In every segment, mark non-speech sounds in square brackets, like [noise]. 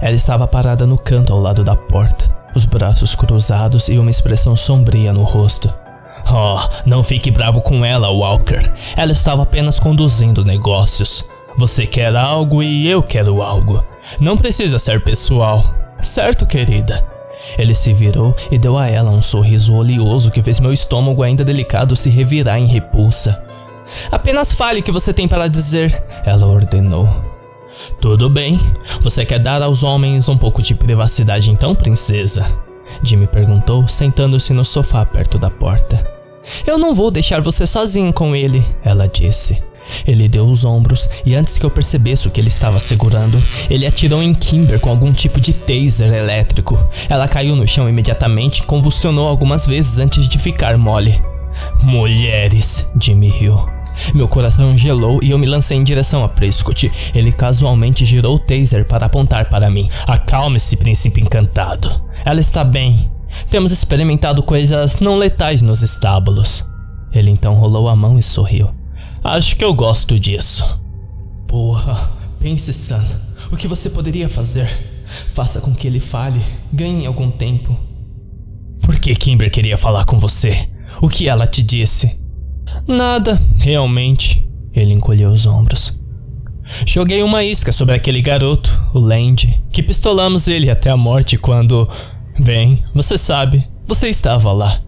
Ela estava parada no canto ao lado da porta, os braços cruzados e uma expressão sombria no rosto. Oh, não fique bravo com ela, Walker. Ela estava apenas conduzindo negócios. Você quer algo e eu quero algo. Não precisa ser pessoal. Certo, querida? Ele se virou e deu a ela um sorriso oleoso que fez meu estômago ainda delicado se revirar em repulsa. Apenas fale o que você tem para dizer, ela ordenou. Tudo bem. Você quer dar aos homens um pouco de privacidade então, princesa? Jimmy perguntou, sentando-se no sofá perto da porta. Eu não vou deixar você sozinho com ele, ela disse. Ele deu os ombros e antes que eu percebesse o que ele estava segurando, ele atirou em Kimber com algum tipo de taser elétrico. Ela caiu no chão imediatamente e convulsionou algumas vezes antes de ficar mole. Mulheres, Jimmy riu. Meu coração gelou e eu me lancei em direção a Prescott. Ele casualmente girou o taser para apontar para mim. Acalme-se, príncipe encantado. Ela está bem. Temos experimentado coisas não letais nos estábulos. Ele então rolou a mão e sorriu. Acho que eu gosto disso. Porra, pense, Sam. O que você poderia fazer? Faça com que ele fale, ganhe algum tempo. Por que Kimber queria falar com você? O que ela te disse? Nada, realmente. Ele encolheu os ombros. Joguei uma isca sobre aquele garoto, o Land, que pistolamos ele até a morte quando. Bem, você sabe, você estava lá.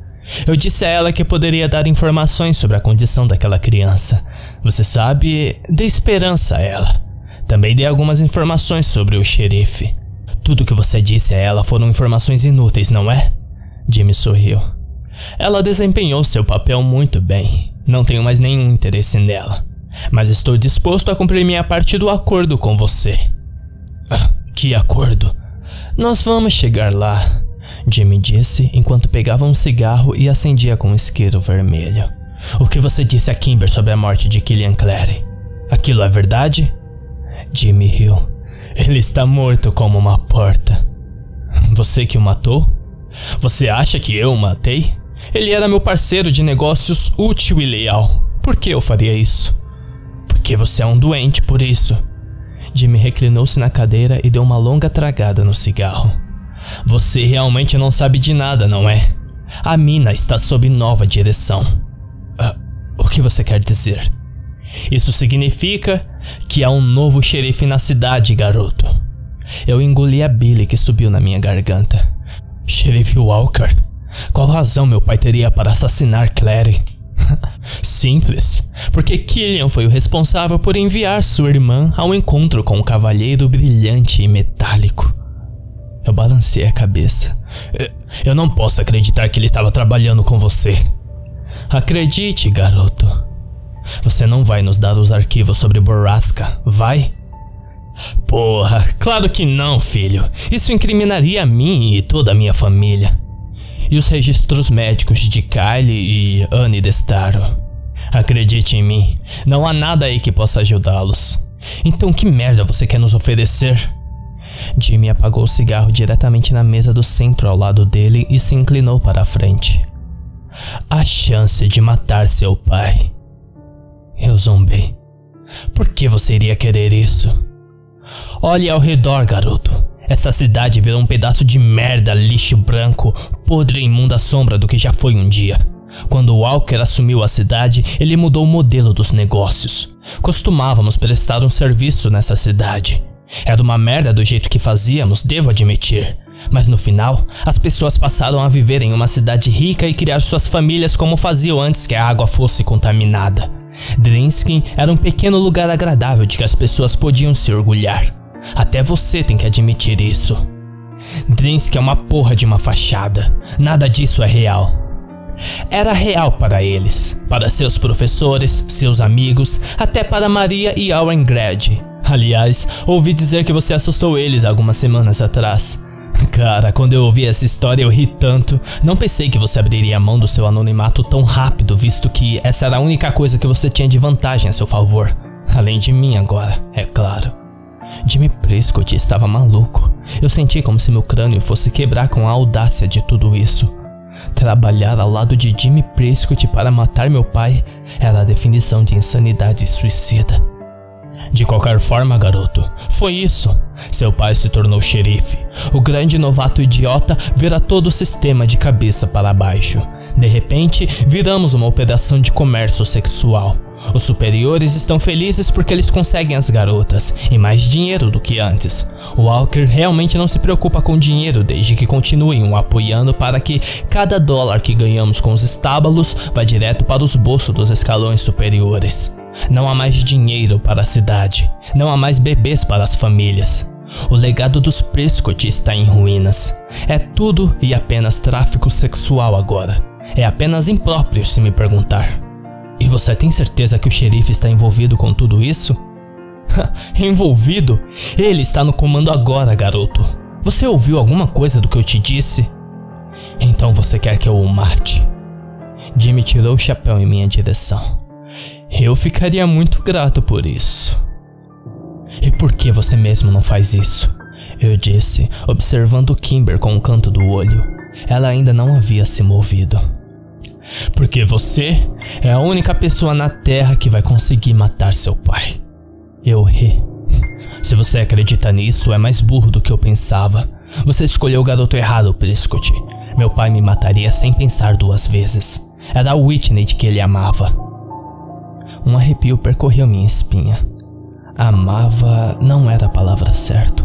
Eu disse a ela que poderia dar informações sobre a condição daquela criança. Você sabe, dei esperança a ela. Também dei algumas informações sobre o xerife. Tudo que você disse a ela foram informações inúteis, não é? Jimmy sorriu. Ela desempenhou seu papel muito bem. Não tenho mais nenhum interesse nela. Mas estou disposto a cumprir minha parte do acordo com você. Ah, que acordo? Nós vamos chegar lá. Jimmy disse enquanto pegava um cigarro e acendia com um isqueiro vermelho. O que você disse a Kimber sobre a morte de Killian Clary? Aquilo é verdade? Jimmy riu. Ele está morto como uma porta. Você que o matou? Você acha que eu o matei? Ele era meu parceiro de negócios útil e leal. Por que eu faria isso? Porque você é um doente por isso. Jimmy reclinou-se na cadeira e deu uma longa tragada no cigarro. Você realmente não sabe de nada, não é? A mina está sob nova direção. Uh, o que você quer dizer? Isso significa que há um novo xerife na cidade, garoto. Eu engoli a bile que subiu na minha garganta. Xerife Walker? Qual razão meu pai teria para assassinar Clary? [laughs] Simples, porque Killian foi o responsável por enviar sua irmã ao encontro com um cavalheiro brilhante e metálico. Eu balancei a cabeça. Eu não posso acreditar que ele estava trabalhando com você. Acredite, garoto. Você não vai nos dar os arquivos sobre Borrasca, vai? Porra, claro que não, filho. Isso incriminaria a mim e toda a minha família e os registros médicos de Kylie e Annie Destaro. Acredite em mim, não há nada aí que possa ajudá-los. Então que merda você quer nos oferecer? Jimmy apagou o cigarro diretamente na mesa do centro ao lado dele e se inclinou para a frente. A chance de matar seu pai. Eu zombei. Por que você iria querer isso? Olhe ao redor, garoto. Essa cidade virou um pedaço de merda, lixo branco, podre e imunda sombra do que já foi um dia. Quando Walker assumiu a cidade, ele mudou o modelo dos negócios. Costumávamos prestar um serviço nessa cidade. Era uma merda do jeito que fazíamos, devo admitir. Mas no final, as pessoas passaram a viver em uma cidade rica e criar suas famílias como faziam antes que a água fosse contaminada. Drinskin era um pequeno lugar agradável de que as pessoas podiam se orgulhar. Até você tem que admitir isso. Drinsk é uma porra de uma fachada. Nada disso é real. Era real para eles, para seus professores, seus amigos, até para Maria e Owen Grad. Aliás, ouvi dizer que você assustou eles algumas semanas atrás. Cara, quando eu ouvi essa história eu ri tanto. Não pensei que você abriria a mão do seu anonimato tão rápido, visto que essa era a única coisa que você tinha de vantagem a seu favor. Além de mim agora, é claro. Jimmy Prescott estava maluco. Eu senti como se meu crânio fosse quebrar com a audácia de tudo isso. Trabalhar ao lado de Jimmy Prescott para matar meu pai era a definição de insanidade suicida. De qualquer forma, garoto, foi isso. Seu pai se tornou xerife. O grande novato idiota vira todo o sistema de cabeça para baixo. De repente, viramos uma operação de comércio sexual. Os superiores estão felizes porque eles conseguem as garotas e mais dinheiro do que antes. Walker realmente não se preocupa com dinheiro desde que continuem o apoiando para que cada dólar que ganhamos com os estábulos vá direto para os bolsos dos escalões superiores. Não há mais dinheiro para a cidade, não há mais bebês para as famílias. O legado dos Prescott está em ruínas. É tudo e apenas tráfico sexual agora. É apenas impróprio se me perguntar. E você tem certeza que o xerife está envolvido com tudo isso? [laughs] envolvido? Ele está no comando agora, garoto. Você ouviu alguma coisa do que eu te disse? Então você quer que eu o mate? Jimmy tirou o chapéu em minha direção. Eu ficaria muito grato por isso. E por que você mesmo não faz isso? Eu disse, observando Kimber com o canto do olho. Ela ainda não havia se movido. Porque você é a única pessoa na Terra que vai conseguir matar seu pai. Eu ri. Se você acredita nisso, é mais burro do que eu pensava. Você escolheu o garoto errado, Prescott. Meu pai me mataria sem pensar duas vezes. Era a Whitney que ele amava. Um arrepio percorreu minha espinha. Amava não era a palavra certa.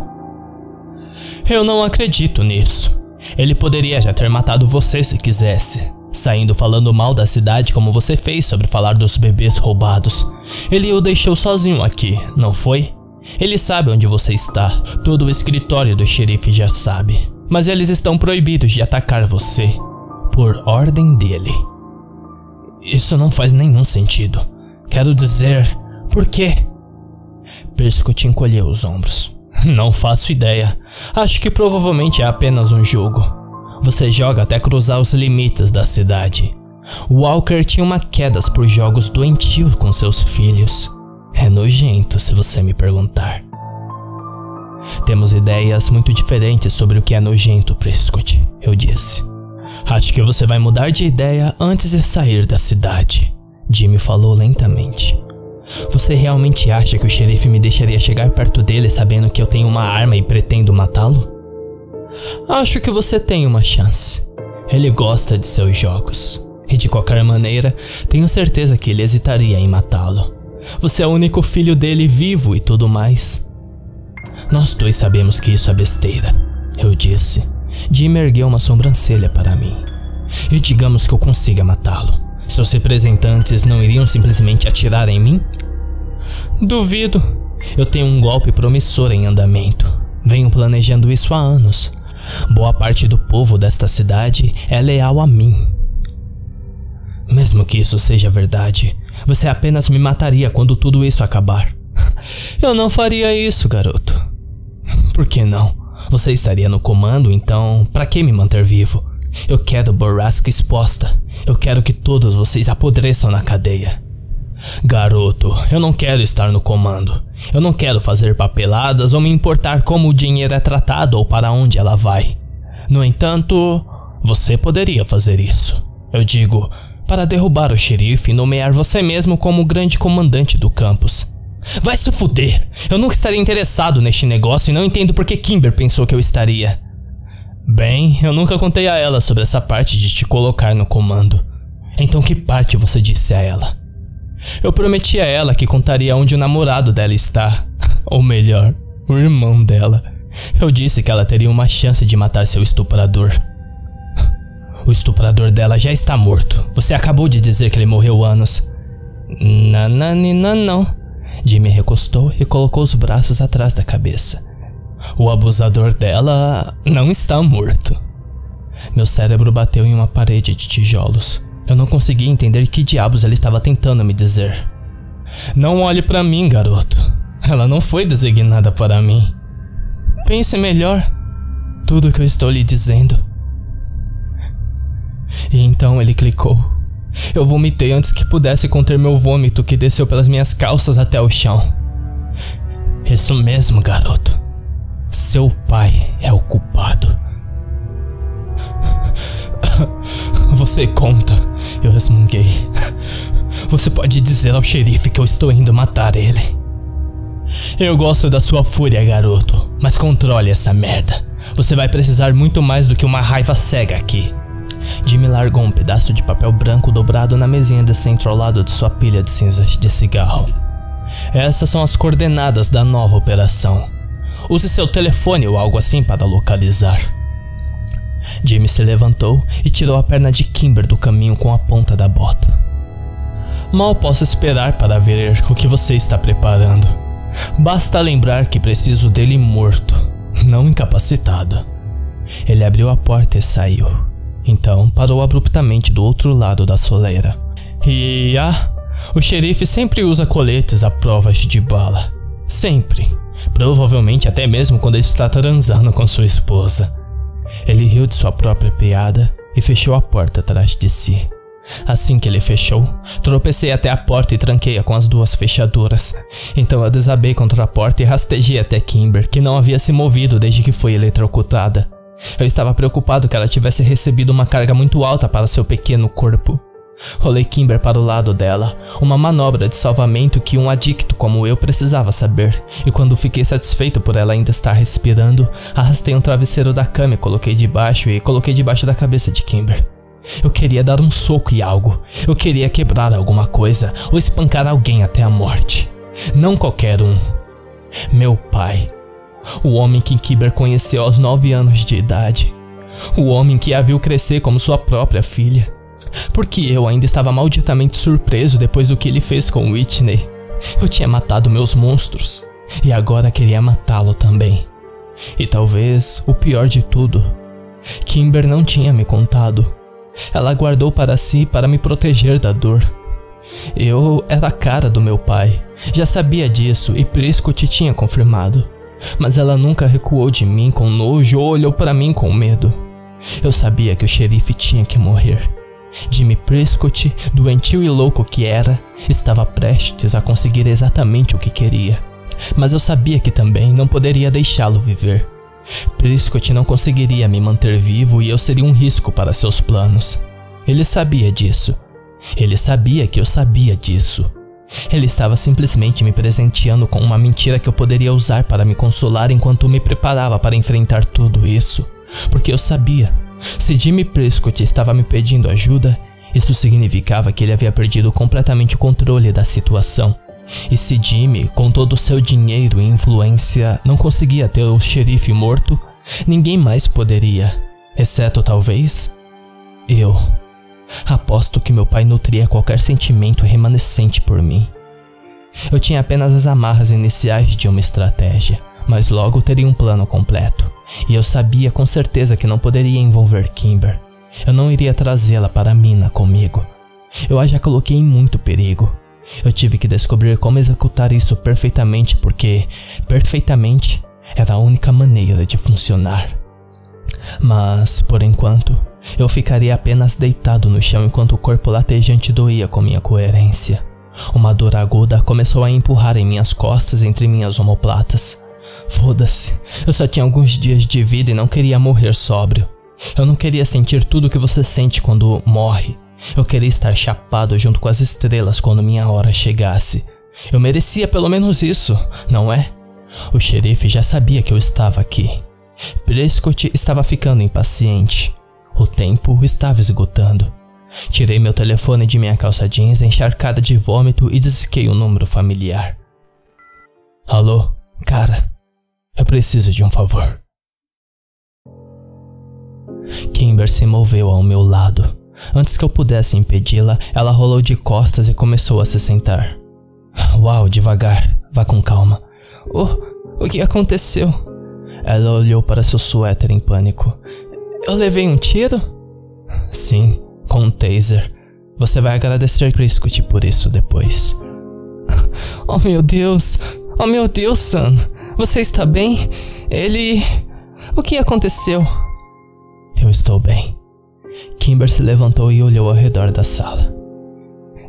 Eu não acredito nisso. Ele poderia já ter matado você se quisesse. Saindo falando mal da cidade como você fez sobre falar dos bebês roubados. Ele o deixou sozinho aqui, não foi? Ele sabe onde você está. Todo o escritório do xerife já sabe. Mas eles estão proibidos de atacar você. Por ordem dele. Isso não faz nenhum sentido. Quero dizer, por quê? Prescott encolheu os ombros. Não faço ideia. Acho que provavelmente é apenas um jogo. Você joga até cruzar os limites da cidade. Walker tinha uma queda por jogos doentios com seus filhos. É nojento, se você me perguntar. Temos ideias muito diferentes sobre o que é nojento, Prescott, eu disse. Acho que você vai mudar de ideia antes de sair da cidade, Jimmy falou lentamente. Você realmente acha que o xerife me deixaria chegar perto dele sabendo que eu tenho uma arma e pretendo matá-lo? Acho que você tem uma chance. Ele gosta de seus jogos. E de qualquer maneira, tenho certeza que ele hesitaria em matá-lo. Você é o único filho dele vivo e tudo mais. Nós dois sabemos que isso é besteira, eu disse. Jim ergueu uma sobrancelha para mim. E digamos que eu consiga matá-lo. Seus representantes não iriam simplesmente atirar em mim? Duvido. Eu tenho um golpe promissor em andamento. Venho planejando isso há anos. Boa parte do povo desta cidade é leal a mim. Mesmo que isso seja verdade, você apenas me mataria quando tudo isso acabar. [laughs] Eu não faria isso, garoto. Por que não? Você estaria no comando, então para que me manter vivo? Eu quero Borrasca exposta. Eu quero que todos vocês apodreçam na cadeia. Garoto, eu não quero estar no comando. Eu não quero fazer papeladas ou me importar como o dinheiro é tratado ou para onde ela vai. No entanto, você poderia fazer isso. Eu digo, para derrubar o xerife e nomear você mesmo como grande comandante do campus. Vai se fuder! Eu nunca estaria interessado neste negócio e não entendo por que Kimber pensou que eu estaria. Bem, eu nunca contei a ela sobre essa parte de te colocar no comando. Então que parte você disse a ela? Eu prometi a ela que contaria onde o namorado dela está. Ou melhor, o irmão dela. Eu disse que ela teria uma chance de matar seu estuprador. O estuprador dela já está morto. Você acabou de dizer que ele morreu anos. Nananina não. Jimmy recostou e colocou os braços atrás da cabeça. O abusador dela não está morto. Meu cérebro bateu em uma parede de tijolos. Eu não conseguia entender que diabos ela estava tentando me dizer. Não olhe para mim, garoto. Ela não foi designada para mim. Pense melhor. Tudo que eu estou lhe dizendo. E então ele clicou. Eu vomitei antes que pudesse conter meu vômito que desceu pelas minhas calças até o chão. Isso mesmo, garoto. Seu pai é o culpado. Você conta, eu resmunguei. Você pode dizer ao xerife que eu estou indo matar ele. Eu gosto da sua fúria, garoto. Mas controle essa merda. Você vai precisar muito mais do que uma raiva cega aqui. Jimmy largou um pedaço de papel branco dobrado na mesinha de centro ao lado de sua pilha de cinzas de cigarro. Essas são as coordenadas da nova operação. Use seu telefone ou algo assim para localizar. Jimmy se levantou e tirou a perna de Kimber do caminho com a ponta da bota. Mal posso esperar para ver o que você está preparando. Basta lembrar que preciso dele morto, não incapacitado. Ele abriu a porta e saiu. Então parou abruptamente do outro lado da soleira. E ah, o xerife sempre usa coletes à prova de bala. Sempre. Provavelmente até mesmo quando ele está transando com sua esposa. Ele riu de sua própria piada e fechou a porta atrás de si. Assim que ele fechou, tropecei até a porta e tranquei-a com as duas fechaduras. Então eu desabei contra a porta e rastejei até Kimber, que não havia se movido desde que foi eletrocutada. Eu estava preocupado que ela tivesse recebido uma carga muito alta para seu pequeno corpo. Rolei Kimber para o lado dela, uma manobra de salvamento que um adicto como eu precisava saber, e quando fiquei satisfeito por ela ainda estar respirando, arrastei um travesseiro da cama e coloquei debaixo e coloquei debaixo da cabeça de Kimber. Eu queria dar um soco e algo, eu queria quebrar alguma coisa ou espancar alguém até a morte. Não qualquer um. Meu pai. O homem que Kimber conheceu aos nove anos de idade. O homem que a viu crescer como sua própria filha porque eu ainda estava malditamente surpreso depois do que ele fez com Whitney. Eu tinha matado meus monstros e agora queria matá-lo também. E talvez o pior de tudo, Kimber não tinha me contado. Ela guardou para si para me proteger da dor. Eu era a cara do meu pai, já sabia disso e Prescott tinha confirmado. Mas ela nunca recuou de mim com nojo ou olhou para mim com medo. Eu sabia que o xerife tinha que morrer Jimmy Prescott, doentio e louco que era, estava prestes a conseguir exatamente o que queria. Mas eu sabia que também não poderia deixá-lo viver. Prescott não conseguiria me manter vivo e eu seria um risco para seus planos. Ele sabia disso. Ele sabia que eu sabia disso. Ele estava simplesmente me presenteando com uma mentira que eu poderia usar para me consolar enquanto me preparava para enfrentar tudo isso, porque eu sabia se Jimmy Prescott estava me pedindo ajuda, isso significava que ele havia perdido completamente o controle da situação. E se Jimmy, com todo o seu dinheiro e influência, não conseguia ter o xerife morto, ninguém mais poderia, exceto talvez eu. Aposto que meu pai nutria qualquer sentimento remanescente por mim. Eu tinha apenas as amarras iniciais de uma estratégia, mas logo teria um plano completo. E eu sabia com certeza que não poderia envolver Kimber. Eu não iria trazê-la para a mina comigo. Eu a já coloquei em muito perigo. Eu tive que descobrir como executar isso perfeitamente porque, perfeitamente, era a única maneira de funcionar. Mas, por enquanto, eu ficaria apenas deitado no chão enquanto o corpo latejante doía com minha coerência. Uma dor aguda começou a empurrar em minhas costas entre minhas omoplatas. Foda-se, eu só tinha alguns dias de vida e não queria morrer sóbrio. Eu não queria sentir tudo o que você sente quando morre. Eu queria estar chapado junto com as estrelas quando minha hora chegasse. Eu merecia pelo menos isso, não é? O xerife já sabia que eu estava aqui. Prescott estava ficando impaciente. O tempo estava esgotando. Tirei meu telefone de minha calça jeans encharcada de vômito e disquei o um número familiar. Alô? Cara, eu preciso de um favor. Kimber se moveu ao meu lado. Antes que eu pudesse impedi-la, ela rolou de costas e começou a se sentar. Uau, devagar, vá com calma. Oh, o que aconteceu? Ela olhou para seu suéter em pânico. Eu levei um tiro? Sim, com um taser. Você vai agradecer Prescott por isso depois. [laughs] Oh meu Deus, Oh meu Deus, Sam, você está bem? Ele. O que aconteceu? Eu estou bem. Kimber se levantou e olhou ao redor da sala.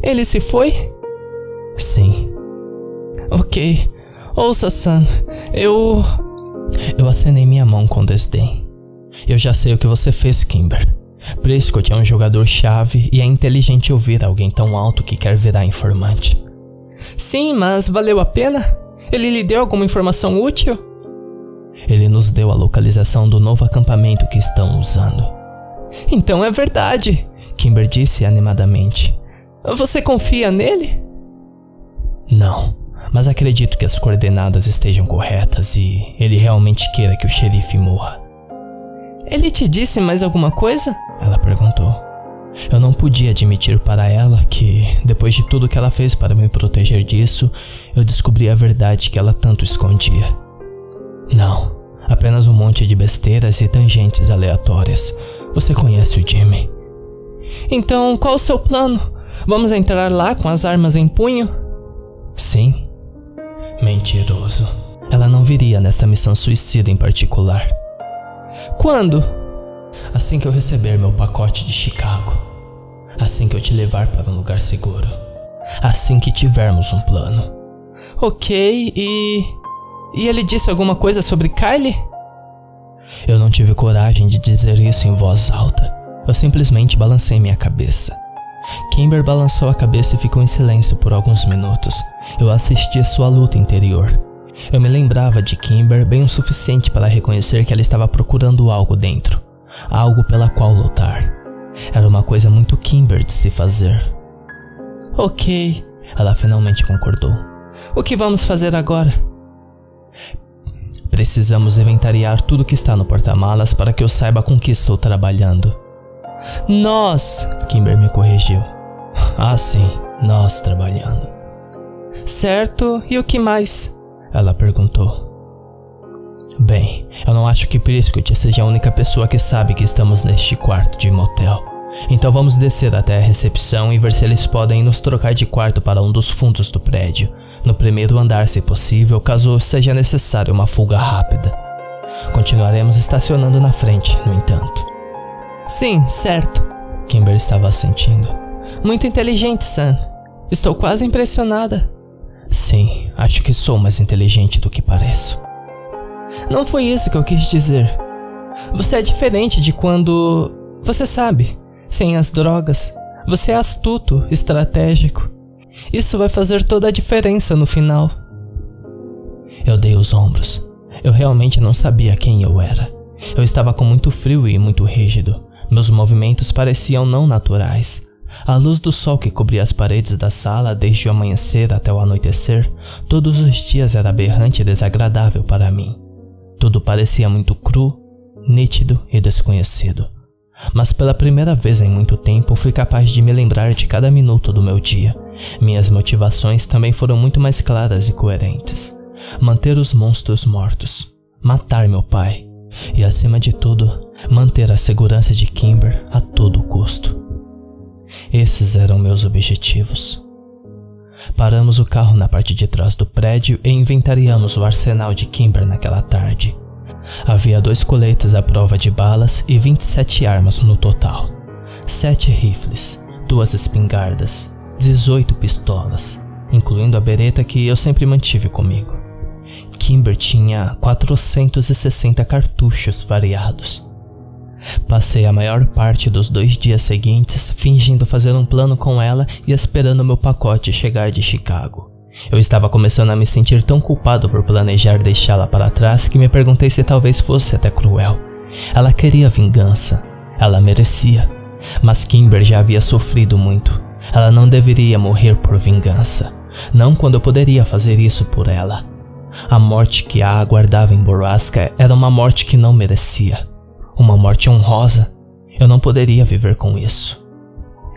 Ele se foi? Sim. Ok. Ouça, Sam, eu. Eu acenei minha mão com desdém. Eu já sei o que você fez, Kimber. Prescott é um jogador-chave e é inteligente ouvir alguém tão alto que quer virar informante. Sim, mas valeu a pena? Ele lhe deu alguma informação útil? Ele nos deu a localização do novo acampamento que estão usando. Então é verdade, Kimber disse animadamente. Você confia nele? Não, mas acredito que as coordenadas estejam corretas e ele realmente queira que o xerife morra. Ele te disse mais alguma coisa? Ela perguntou. Eu não podia admitir para ela que, depois de tudo que ela fez para me proteger disso, eu descobri a verdade que ela tanto escondia. Não, apenas um monte de besteiras e tangentes aleatórias. Você conhece o Jimmy. Então, qual o seu plano? Vamos entrar lá com as armas em punho? Sim. Mentiroso. Ela não viria nesta missão suicida em particular. Quando? Assim que eu receber meu pacote de Chicago. Assim que eu te levar para um lugar seguro. Assim que tivermos um plano. Ok, e. E ele disse alguma coisa sobre Kylie? Eu não tive coragem de dizer isso em voz alta. Eu simplesmente balancei minha cabeça. Kimber balançou a cabeça e ficou em silêncio por alguns minutos. Eu assisti sua luta interior. Eu me lembrava de Kimber bem o suficiente para reconhecer que ela estava procurando algo dentro, algo pela qual lutar. Era uma coisa muito Kimber de se fazer. Ok, ela finalmente concordou. O que vamos fazer agora? Precisamos inventariar tudo que está no porta-malas para que eu saiba com que estou trabalhando. Nós, Kimber me corrigiu. [laughs] Ah, sim, nós trabalhando. Certo, e o que mais? Ela perguntou. Bem, eu não acho que Prescott seja a única pessoa que sabe que estamos neste quarto de motel. Então vamos descer até a recepção e ver se eles podem nos trocar de quarto para um dos fundos do prédio, no primeiro andar se possível, caso seja necessário uma fuga rápida. Continuaremos estacionando na frente, no entanto. Sim, certo. Kimber estava assentindo. Muito inteligente, Sam. Estou quase impressionada. Sim, acho que sou mais inteligente do que pareço. Não foi isso que eu quis dizer. Você é diferente de quando. Você sabe, sem as drogas. Você é astuto, estratégico. Isso vai fazer toda a diferença no final. Eu dei os ombros. Eu realmente não sabia quem eu era. Eu estava com muito frio e muito rígido. Meus movimentos pareciam não naturais. A luz do sol que cobria as paredes da sala desde o amanhecer até o anoitecer, todos os dias era aberrante e desagradável para mim. Tudo parecia muito cru, nítido e desconhecido. Mas pela primeira vez em muito tempo fui capaz de me lembrar de cada minuto do meu dia. Minhas motivações também foram muito mais claras e coerentes. Manter os monstros mortos, matar meu pai, e, acima de tudo, manter a segurança de Kimber a todo custo. Esses eram meus objetivos. Paramos o carro na parte de trás do prédio e inventariamos o arsenal de Kimber naquela tarde. Havia dois coletes à prova de balas e 27 armas no total. Sete rifles, duas espingardas, 18 pistolas, incluindo a bereta que eu sempre mantive comigo. Kimber tinha 460 cartuchos variados. Passei a maior parte dos dois dias seguintes fingindo fazer um plano com ela e esperando meu pacote chegar de Chicago. Eu estava começando a me sentir tão culpado por planejar deixá-la para trás que me perguntei se talvez fosse até cruel. Ela queria vingança. Ela merecia. Mas Kimber já havia sofrido muito. Ela não deveria morrer por vingança. Não quando eu poderia fazer isso por ela. A morte que a aguardava em Borrasca era uma morte que não merecia. Uma morte honrosa. Eu não poderia viver com isso.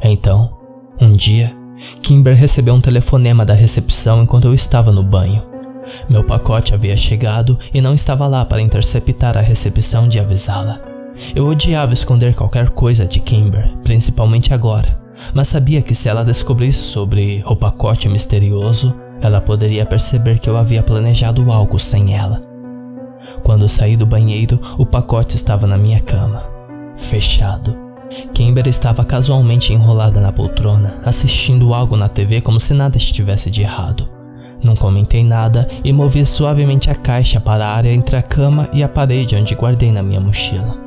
Então, um dia, Kimber recebeu um telefonema da recepção enquanto eu estava no banho. Meu pacote havia chegado e não estava lá para interceptar a recepção de avisá-la. Eu odiava esconder qualquer coisa de Kimber, principalmente agora, mas sabia que se ela descobrisse sobre o pacote misterioso, ela poderia perceber que eu havia planejado algo sem ela. Quando saí do banheiro, o pacote estava na minha cama, fechado. Kimber estava casualmente enrolada na poltrona, assistindo algo na TV como se nada estivesse de errado. Não comentei nada e movi suavemente a caixa para a área entre a cama e a parede onde guardei na minha mochila.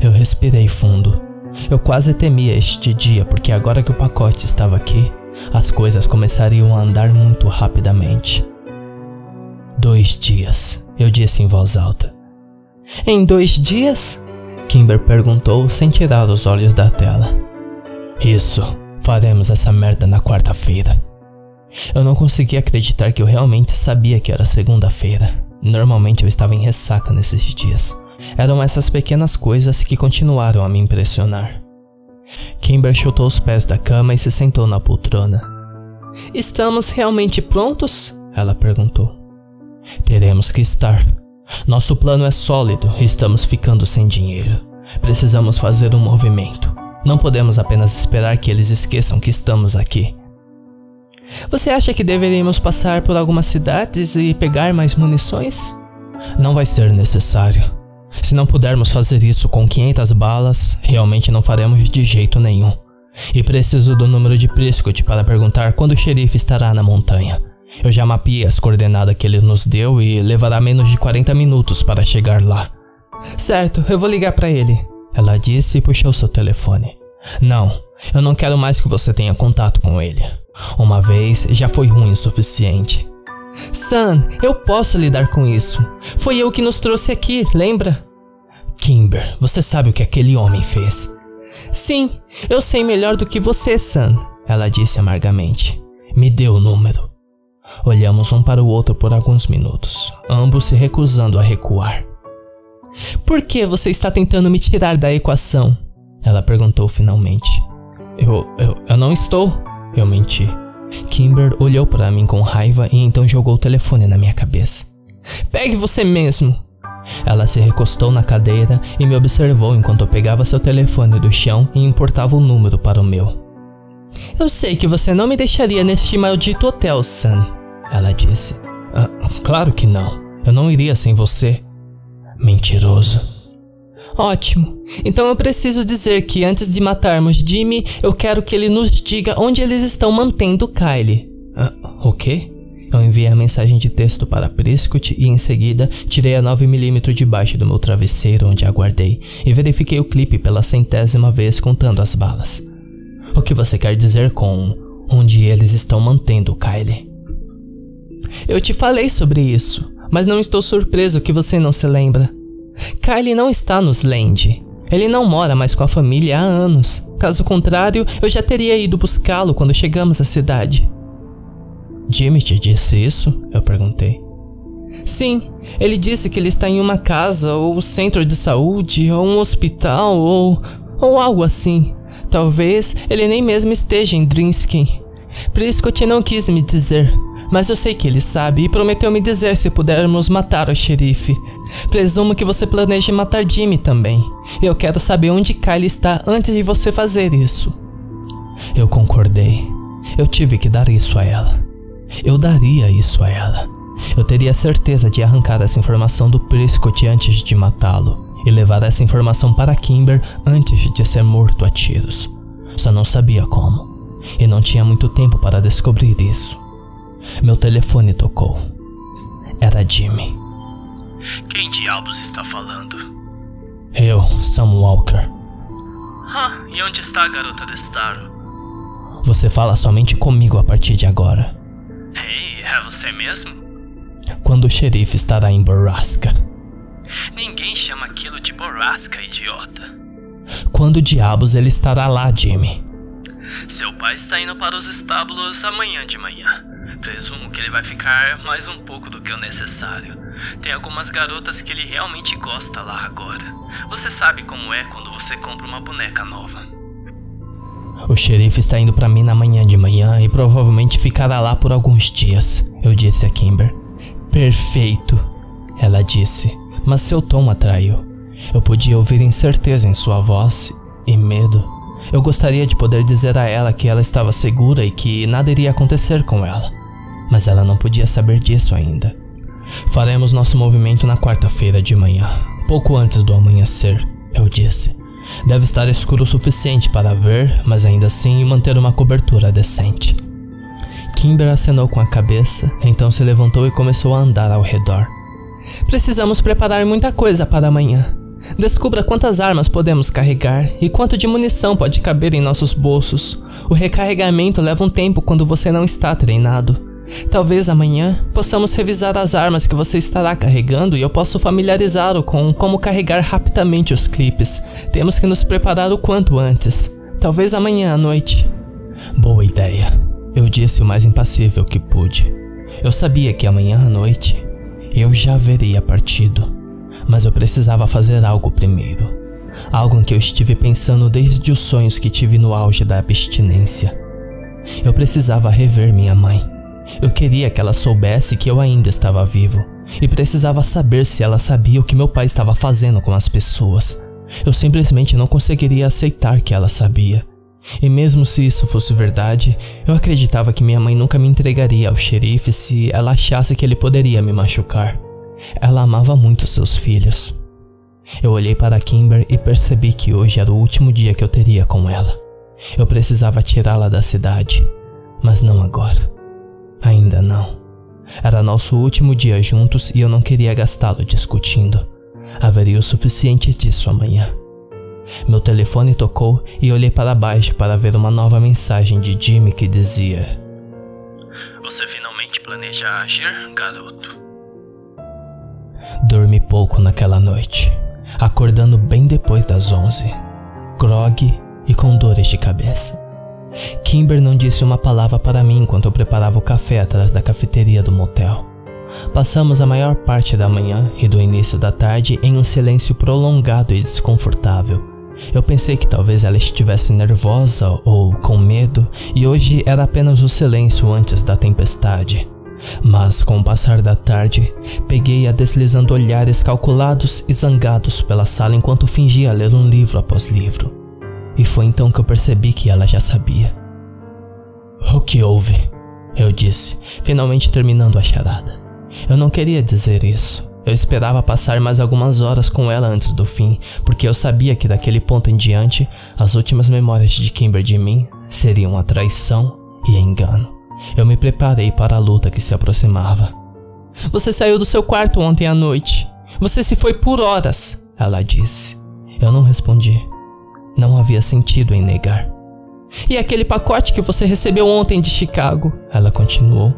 Eu respirei fundo. Eu quase temia este dia porque agora que o pacote estava aqui, as coisas começariam a andar muito rapidamente. Dois dias. Eu disse em voz alta. Em dois dias? Kimber perguntou sem tirar os olhos da tela. Isso, faremos essa merda na quarta-feira. Eu não conseguia acreditar que eu realmente sabia que era segunda-feira. Normalmente eu estava em ressaca nesses dias. Eram essas pequenas coisas que continuaram a me impressionar. Kimber chutou os pés da cama e se sentou na poltrona. Estamos realmente prontos? Ela perguntou. Teremos que estar. Nosso plano é sólido e estamos ficando sem dinheiro. Precisamos fazer um movimento. Não podemos apenas esperar que eles esqueçam que estamos aqui. Você acha que deveríamos passar por algumas cidades e pegar mais munições? Não vai ser necessário. Se não pudermos fazer isso com 500 balas, realmente não faremos de jeito nenhum. E preciso do número de Prescott para perguntar quando o xerife estará na montanha. Eu já mapeei as coordenadas que ele nos deu e levará menos de 40 minutos para chegar lá. Certo, eu vou ligar para ele. Ela disse e puxou seu telefone. Não, eu não quero mais que você tenha contato com ele. Uma vez já foi ruim o suficiente. Sam, eu posso lidar com isso. Foi eu que nos trouxe aqui, lembra? Kimber, você sabe o que aquele homem fez. Sim, eu sei melhor do que você, Sam, ela disse amargamente. Me dê o número. Olhamos um para o outro por alguns minutos, ambos se recusando a recuar. Por que você está tentando me tirar da equação? Ela perguntou finalmente. Eu, eu, eu não estou. Eu menti. Kimber olhou para mim com raiva e então jogou o telefone na minha cabeça. Pegue você mesmo! Ela se recostou na cadeira e me observou enquanto eu pegava seu telefone do chão e importava o número para o meu. Eu sei que você não me deixaria neste maldito hotel, Sam, ela disse. Ah, claro que não. Eu não iria sem você. Mentiroso. Ótimo. Então eu preciso dizer que antes de matarmos Jimmy, eu quero que ele nos diga onde eles estão mantendo Kylie. Ah, o quê? Eu enviei a mensagem de texto para Prescott e em seguida tirei a 9mm debaixo do meu travesseiro onde aguardei e verifiquei o clipe pela centésima vez contando as balas. O que você quer dizer com onde eles estão mantendo Kylie? Eu te falei sobre isso, mas não estou surpreso que você não se lembra. Kylie não está nos Land. Ele não mora mais com a família há anos. Caso contrário, eu já teria ido buscá-lo quando chegamos à cidade. Jimmy te disse isso? Eu perguntei. Sim, ele disse que ele está em uma casa, ou centro de saúde, ou um hospital, ou. ou algo assim. Talvez ele nem mesmo esteja em Drinskin. Prescott não quis me dizer, mas eu sei que ele sabe e prometeu me dizer se pudermos matar o xerife. Presumo que você planeje matar Jimmy também. Eu quero saber onde Kylie está antes de você fazer isso. Eu concordei. Eu tive que dar isso a ela. Eu daria isso a ela. Eu teria certeza de arrancar essa informação do Prescott antes de matá-lo e levar essa informação para Kimber antes de ser morto a tiros. Só não sabia como, e não tinha muito tempo para descobrir isso. Meu telefone tocou. Era Jimmy. Quem diabos está falando? Eu, Sam Walker. Ah, e onde está a garota de Staro? Você fala somente comigo a partir de agora. Ei, é você mesmo? Quando o xerife estará em Borrasca. Ninguém chama aquilo de borrasca, idiota. Quando diabos ele estará lá, Jimmy? Seu pai está indo para os estábulos amanhã de manhã. Presumo que ele vai ficar mais um pouco do que o necessário. Tem algumas garotas que ele realmente gosta lá agora. Você sabe como é quando você compra uma boneca nova. O xerife está indo para mim na manhã de manhã e provavelmente ficará lá por alguns dias, eu disse a Kimber. Perfeito, ela disse, mas seu tom atraiu. Eu podia ouvir incerteza em sua voz e medo. Eu gostaria de poder dizer a ela que ela estava segura e que nada iria acontecer com ela mas ela não podia saber disso ainda. Faremos nosso movimento na quarta-feira de manhã, pouco antes do amanhecer, eu disse. Deve estar escuro o suficiente para ver, mas ainda assim manter uma cobertura decente. Kimber acenou com a cabeça, então se levantou e começou a andar ao redor. Precisamos preparar muita coisa para amanhã. Descubra quantas armas podemos carregar e quanto de munição pode caber em nossos bolsos. O recarregamento leva um tempo quando você não está treinado. Talvez amanhã possamos revisar as armas que você estará carregando e eu posso familiarizá-lo com como carregar rapidamente os clipes. Temos que nos preparar o quanto antes. Talvez amanhã à noite. Boa ideia. Eu disse o mais impassível que pude. Eu sabia que amanhã à noite eu já haveria partido, mas eu precisava fazer algo primeiro. Algo em que eu estive pensando desde os sonhos que tive no auge da abstinência. Eu precisava rever minha mãe. Eu queria que ela soubesse que eu ainda estava vivo e precisava saber se ela sabia o que meu pai estava fazendo com as pessoas. Eu simplesmente não conseguiria aceitar que ela sabia. E mesmo se isso fosse verdade, eu acreditava que minha mãe nunca me entregaria ao xerife se ela achasse que ele poderia me machucar. Ela amava muito seus filhos. Eu olhei para Kimber e percebi que hoje era o último dia que eu teria com ela. Eu precisava tirá-la da cidade, mas não agora. Ainda não. Era nosso último dia juntos e eu não queria gastá-lo discutindo. Haveria o suficiente disso amanhã. Meu telefone tocou e olhei para baixo para ver uma nova mensagem de Jimmy que dizia: Você finalmente planeja agir, garoto? Dormi pouco naquela noite, acordando bem depois das onze, grog e com dores de cabeça. Kimber não disse uma palavra para mim enquanto eu preparava o café atrás da cafeteria do motel. Passamos a maior parte da manhã e do início da tarde em um silêncio prolongado e desconfortável. Eu pensei que talvez ela estivesse nervosa ou com medo, e hoje era apenas o silêncio antes da tempestade. Mas com o passar da tarde, peguei-a deslizando olhares calculados e zangados pela sala enquanto fingia ler um livro após livro. E foi então que eu percebi que ela já sabia. O que houve? Eu disse, finalmente terminando a charada. Eu não queria dizer isso. Eu esperava passar mais algumas horas com ela antes do fim, porque eu sabia que daquele ponto em diante, as últimas memórias de Kimber de mim seriam a traição e engano. Eu me preparei para a luta que se aproximava. Você saiu do seu quarto ontem à noite. Você se foi por horas, ela disse. Eu não respondi. Não havia sentido em negar. E aquele pacote que você recebeu ontem de Chicago? Ela continuou.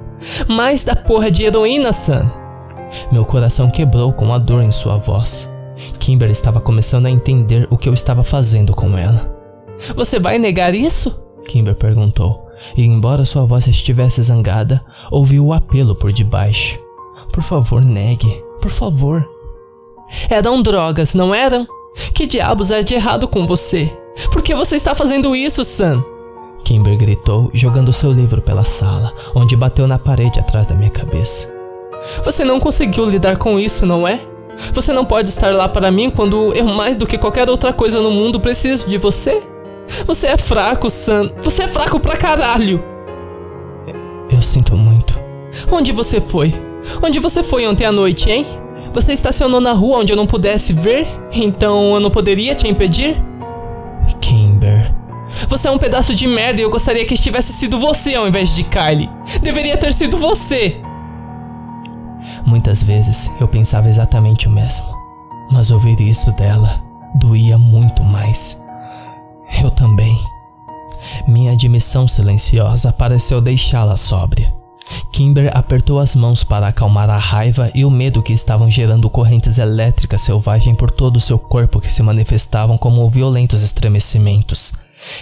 Mais da porra de heroína, Sam. Meu coração quebrou com a dor em sua voz. Kimber estava começando a entender o que eu estava fazendo com ela. Você vai negar isso? Kimber perguntou, e embora sua voz estivesse zangada, ouvi o apelo por debaixo. Por favor, negue, por favor. Eram drogas, não eram? Que diabos é de errado com você? Por que você está fazendo isso, Sam? Kimber gritou, jogando seu livro pela sala, onde bateu na parede atrás da minha cabeça. Você não conseguiu lidar com isso, não é? Você não pode estar lá para mim quando eu, mais do que qualquer outra coisa no mundo, preciso de você? Você é fraco, Sam. Você é fraco pra caralho. Eu sinto muito. Onde você foi? Onde você foi ontem à noite, hein? Você estacionou na rua onde eu não pudesse ver? Então eu não poderia te impedir? Kimber. Você é um pedaço de merda e eu gostaria que estivesse sido você ao invés de Kylie. Deveria ter sido você. Muitas vezes eu pensava exatamente o mesmo. Mas ouvir isso dela doía muito mais. Eu também. Minha admissão silenciosa pareceu deixá-la sóbria. Kimber apertou as mãos para acalmar a raiva e o medo que estavam gerando correntes elétricas selvagens por todo o seu corpo que se manifestavam como violentos estremecimentos.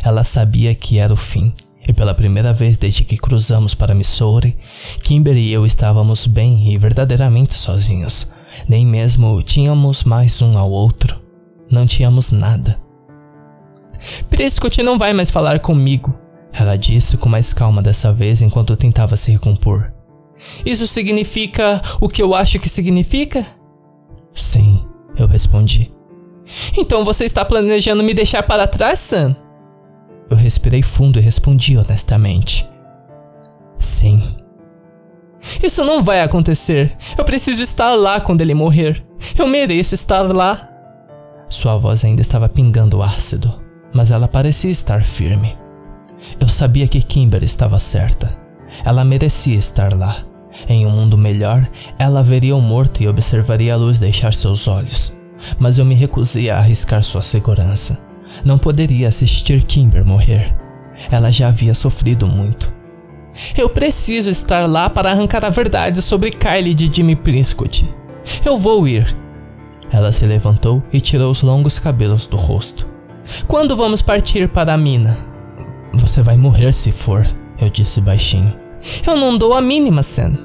Ela sabia que era o fim, e pela primeira vez desde que cruzamos para Missouri, Kimber e eu estávamos bem e verdadeiramente sozinhos. Nem mesmo tínhamos mais um ao outro. Não tínhamos nada. Prescott não vai mais falar comigo, ela disse com mais calma dessa vez enquanto tentava se recompor. Isso significa o que eu acho que significa? Sim, eu respondi. Então você está planejando me deixar para trás, Sam? Eu respirei fundo e respondi honestamente. Sim. Isso não vai acontecer. Eu preciso estar lá quando ele morrer. Eu mereço estar lá. Sua voz ainda estava pingando ácido, mas ela parecia estar firme. Eu sabia que Kimber estava certa. Ela merecia estar lá. Em um mundo melhor, ela veria o morto e observaria a luz deixar seus olhos. Mas eu me recusei a arriscar sua segurança. Não poderia assistir Kimber morrer. Ela já havia sofrido muito. Eu preciso estar lá para arrancar a verdade sobre Kylie de Jimmy Prescott. Eu vou ir. Ela se levantou e tirou os longos cabelos do rosto. Quando vamos partir para a mina? Você vai morrer se for, eu disse baixinho. Eu não dou a mínima, Sam.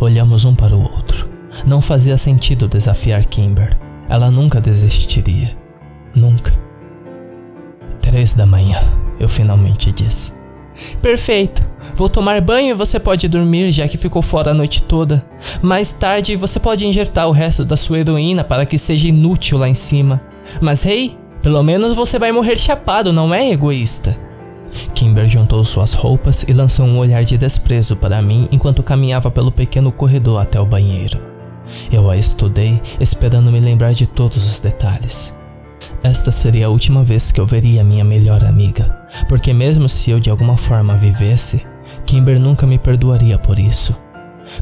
Olhamos um para o outro. Não fazia sentido desafiar Kimber. Ela nunca desistiria. Nunca. Três da manhã, eu finalmente disse. Perfeito. Vou tomar banho e você pode dormir, já que ficou fora a noite toda. Mais tarde você pode injetar o resto da sua heroína para que seja inútil lá em cima. Mas hey, pelo menos você vai morrer chapado, não é egoísta? Kimber juntou suas roupas e lançou um olhar de desprezo para mim enquanto caminhava pelo pequeno corredor até o banheiro. Eu a estudei, esperando me lembrar de todos os detalhes. Esta seria a última vez que eu veria minha melhor amiga, porque mesmo se eu de alguma forma vivesse, Kimber nunca me perdoaria por isso.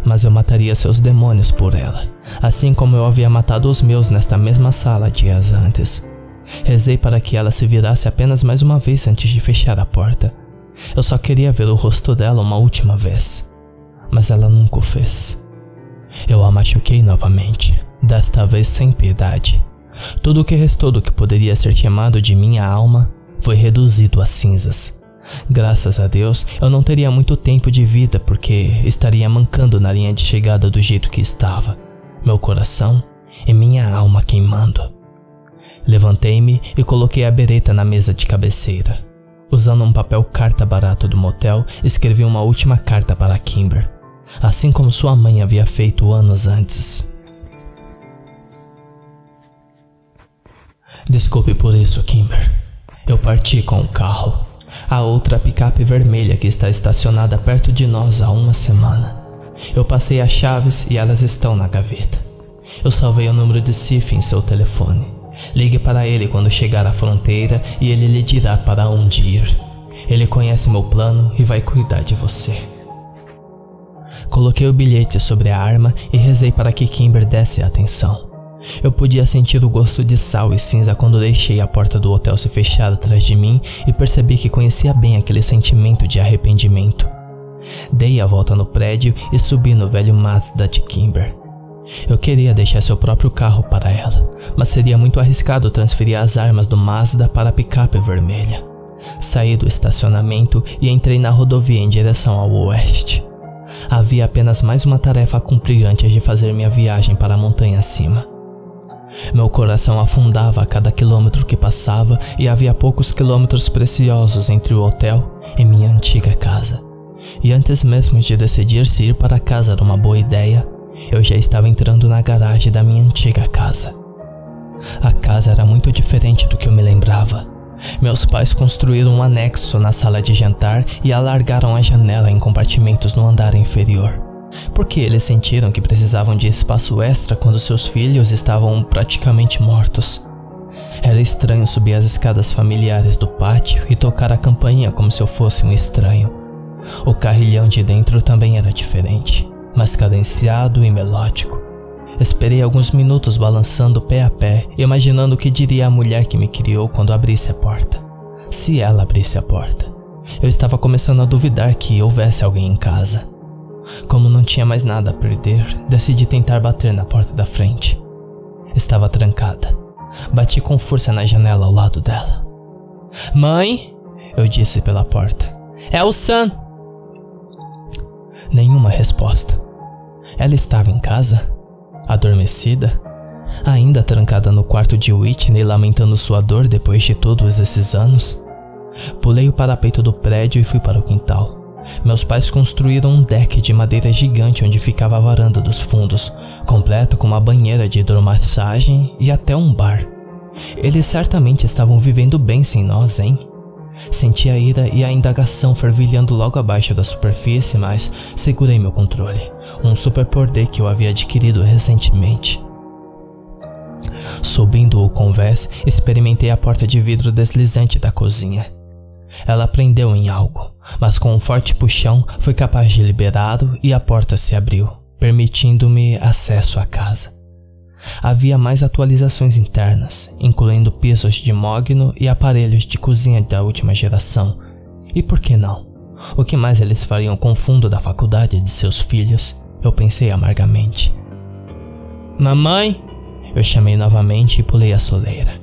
Mas eu mataria seus demônios por ela, assim como eu havia matado os meus nesta mesma sala dias antes. Rezei para que ela se virasse apenas mais uma vez antes de fechar a porta. Eu só queria ver o rosto dela uma última vez. Mas ela nunca o fez. Eu a machuquei novamente, desta vez sem piedade. Tudo o que restou do que poderia ser chamado de minha alma foi reduzido a cinzas. Graças a Deus, eu não teria muito tempo de vida porque estaria mancando na linha de chegada do jeito que estava, meu coração e minha alma queimando. Levantei-me e coloquei a bereta na mesa de cabeceira. Usando um papel carta barato do motel, escrevi uma última carta para Kimber, assim como sua mãe havia feito anos antes. Desculpe por isso, Kimber. Eu parti com o carro. A outra picape vermelha que está estacionada perto de nós há uma semana. Eu passei as chaves e elas estão na gaveta. Eu salvei o número de Sif em seu telefone. Ligue para ele quando chegar à fronteira e ele lhe dirá para onde ir. Ele conhece meu plano e vai cuidar de você. Coloquei o bilhete sobre a arma e rezei para que Kimber desse atenção. Eu podia sentir o gosto de sal e cinza quando deixei a porta do hotel se fechar atrás de mim e percebi que conhecia bem aquele sentimento de arrependimento. Dei a volta no prédio e subi no velho Mazda de Kimber. Eu queria deixar seu próprio carro para ela, mas seria muito arriscado transferir as armas do Mazda para a picape vermelha. Saí do estacionamento e entrei na rodovia em direção ao oeste. Havia apenas mais uma tarefa a cumprir antes de fazer minha viagem para a montanha acima. Meu coração afundava a cada quilômetro que passava e havia poucos quilômetros preciosos entre o hotel e minha antiga casa. E antes mesmo de decidir se ir para casa era uma boa ideia, eu já estava entrando na garagem da minha antiga casa. A casa era muito diferente do que eu me lembrava. Meus pais construíram um anexo na sala de jantar e alargaram a janela em compartimentos no andar inferior porque eles sentiram que precisavam de espaço extra quando seus filhos estavam praticamente mortos. Era estranho subir as escadas familiares do pátio e tocar a campainha como se eu fosse um estranho. O carrilhão de dentro também era diferente, mas cadenciado e melódico. Esperei alguns minutos balançando pé a pé, imaginando o que diria a mulher que me criou quando abrisse a porta. Se ela abrisse a porta. Eu estava começando a duvidar que houvesse alguém em casa. Como não tinha mais nada a perder, decidi tentar bater na porta da frente. Estava trancada. Bati com força na janela ao lado dela. Mãe, eu disse pela porta. É o Sam. Nenhuma resposta. Ela estava em casa? Adormecida? Ainda trancada no quarto de Whitney lamentando sua dor depois de todos esses anos? Pulei o parapeito do prédio e fui para o quintal. Meus pais construíram um deck de madeira gigante onde ficava a varanda dos fundos, completa com uma banheira de hidromassagem e até um bar. Eles certamente estavam vivendo bem sem nós, hein? Senti a ira e a indagação fervilhando logo abaixo da superfície, mas segurei meu controle, um superpoder que eu havia adquirido recentemente. Subindo o convés, experimentei a porta de vidro deslizante da cozinha. Ela prendeu em algo, mas com um forte puxão foi capaz de liberá-lo e a porta se abriu, permitindo-me acesso à casa. Havia mais atualizações internas, incluindo pisos de mogno e aparelhos de cozinha da última geração. E por que não? O que mais eles fariam com o fundo da faculdade de seus filhos? Eu pensei amargamente. Mamãe! Eu chamei novamente e pulei a soleira.